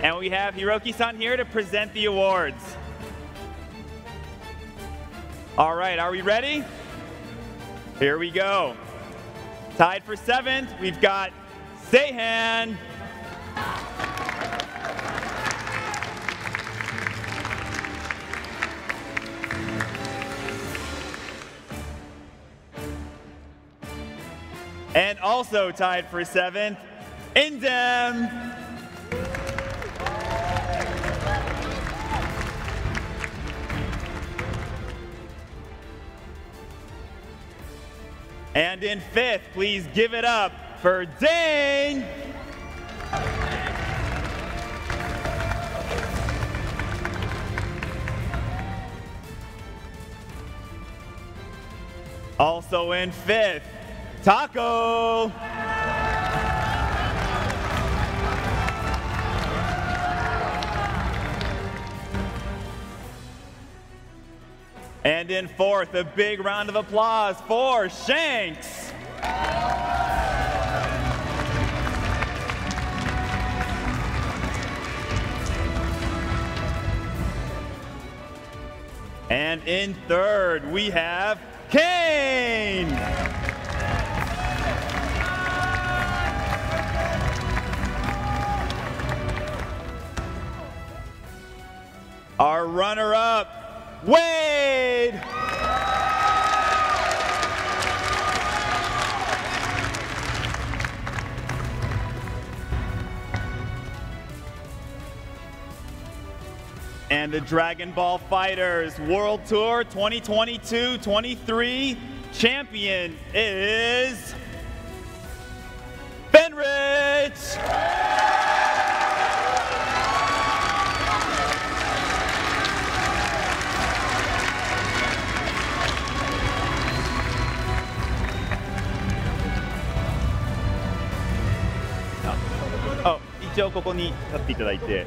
Speaker 7: And we have Hiroki-san here to present the awards. All right, are we ready? Here we go. Tied for seventh, we've got Seihan. And also tied for seventh, Indem. And in fifth, please give it up for Dane. Also in fifth, Taco. And in fourth, a big round of applause for Shanks. And in third, we have Kane. Our runner-up, Wade. And the Dragon Ball FighterZ World Tour 2022-23 champion is Fenritti. 応ここに立っていただいて。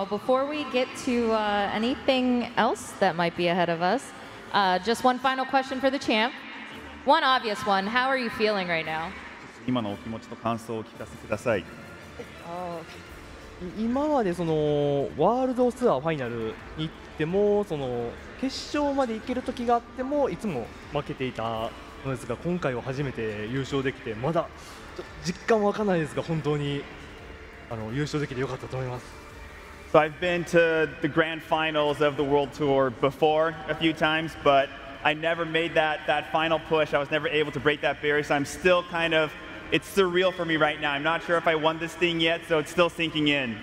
Speaker 6: Well, before we get to uh, anything else that might be ahead of us, uh, just one final question for the champ. One obvious one. How are you feeling right now?
Speaker 7: 今のお気持ちと感想をお聞かせください。
Speaker 8: 今までそのワールドツアーファイナルに行ってもその決勝まで行ける時があってもいつも負けていたのですが今回は初めて優勝できてまだ実感わかんないですが本当にあの優勝できてよかったと思います。
Speaker 7: So I've been to the grand finals of the World Tour before a few times, but I never made that, that final push. I was never able to break that barrier, so I'm still kind of, it's surreal for me right now. I'm not sure if I won this thing yet, so it's still sinking in.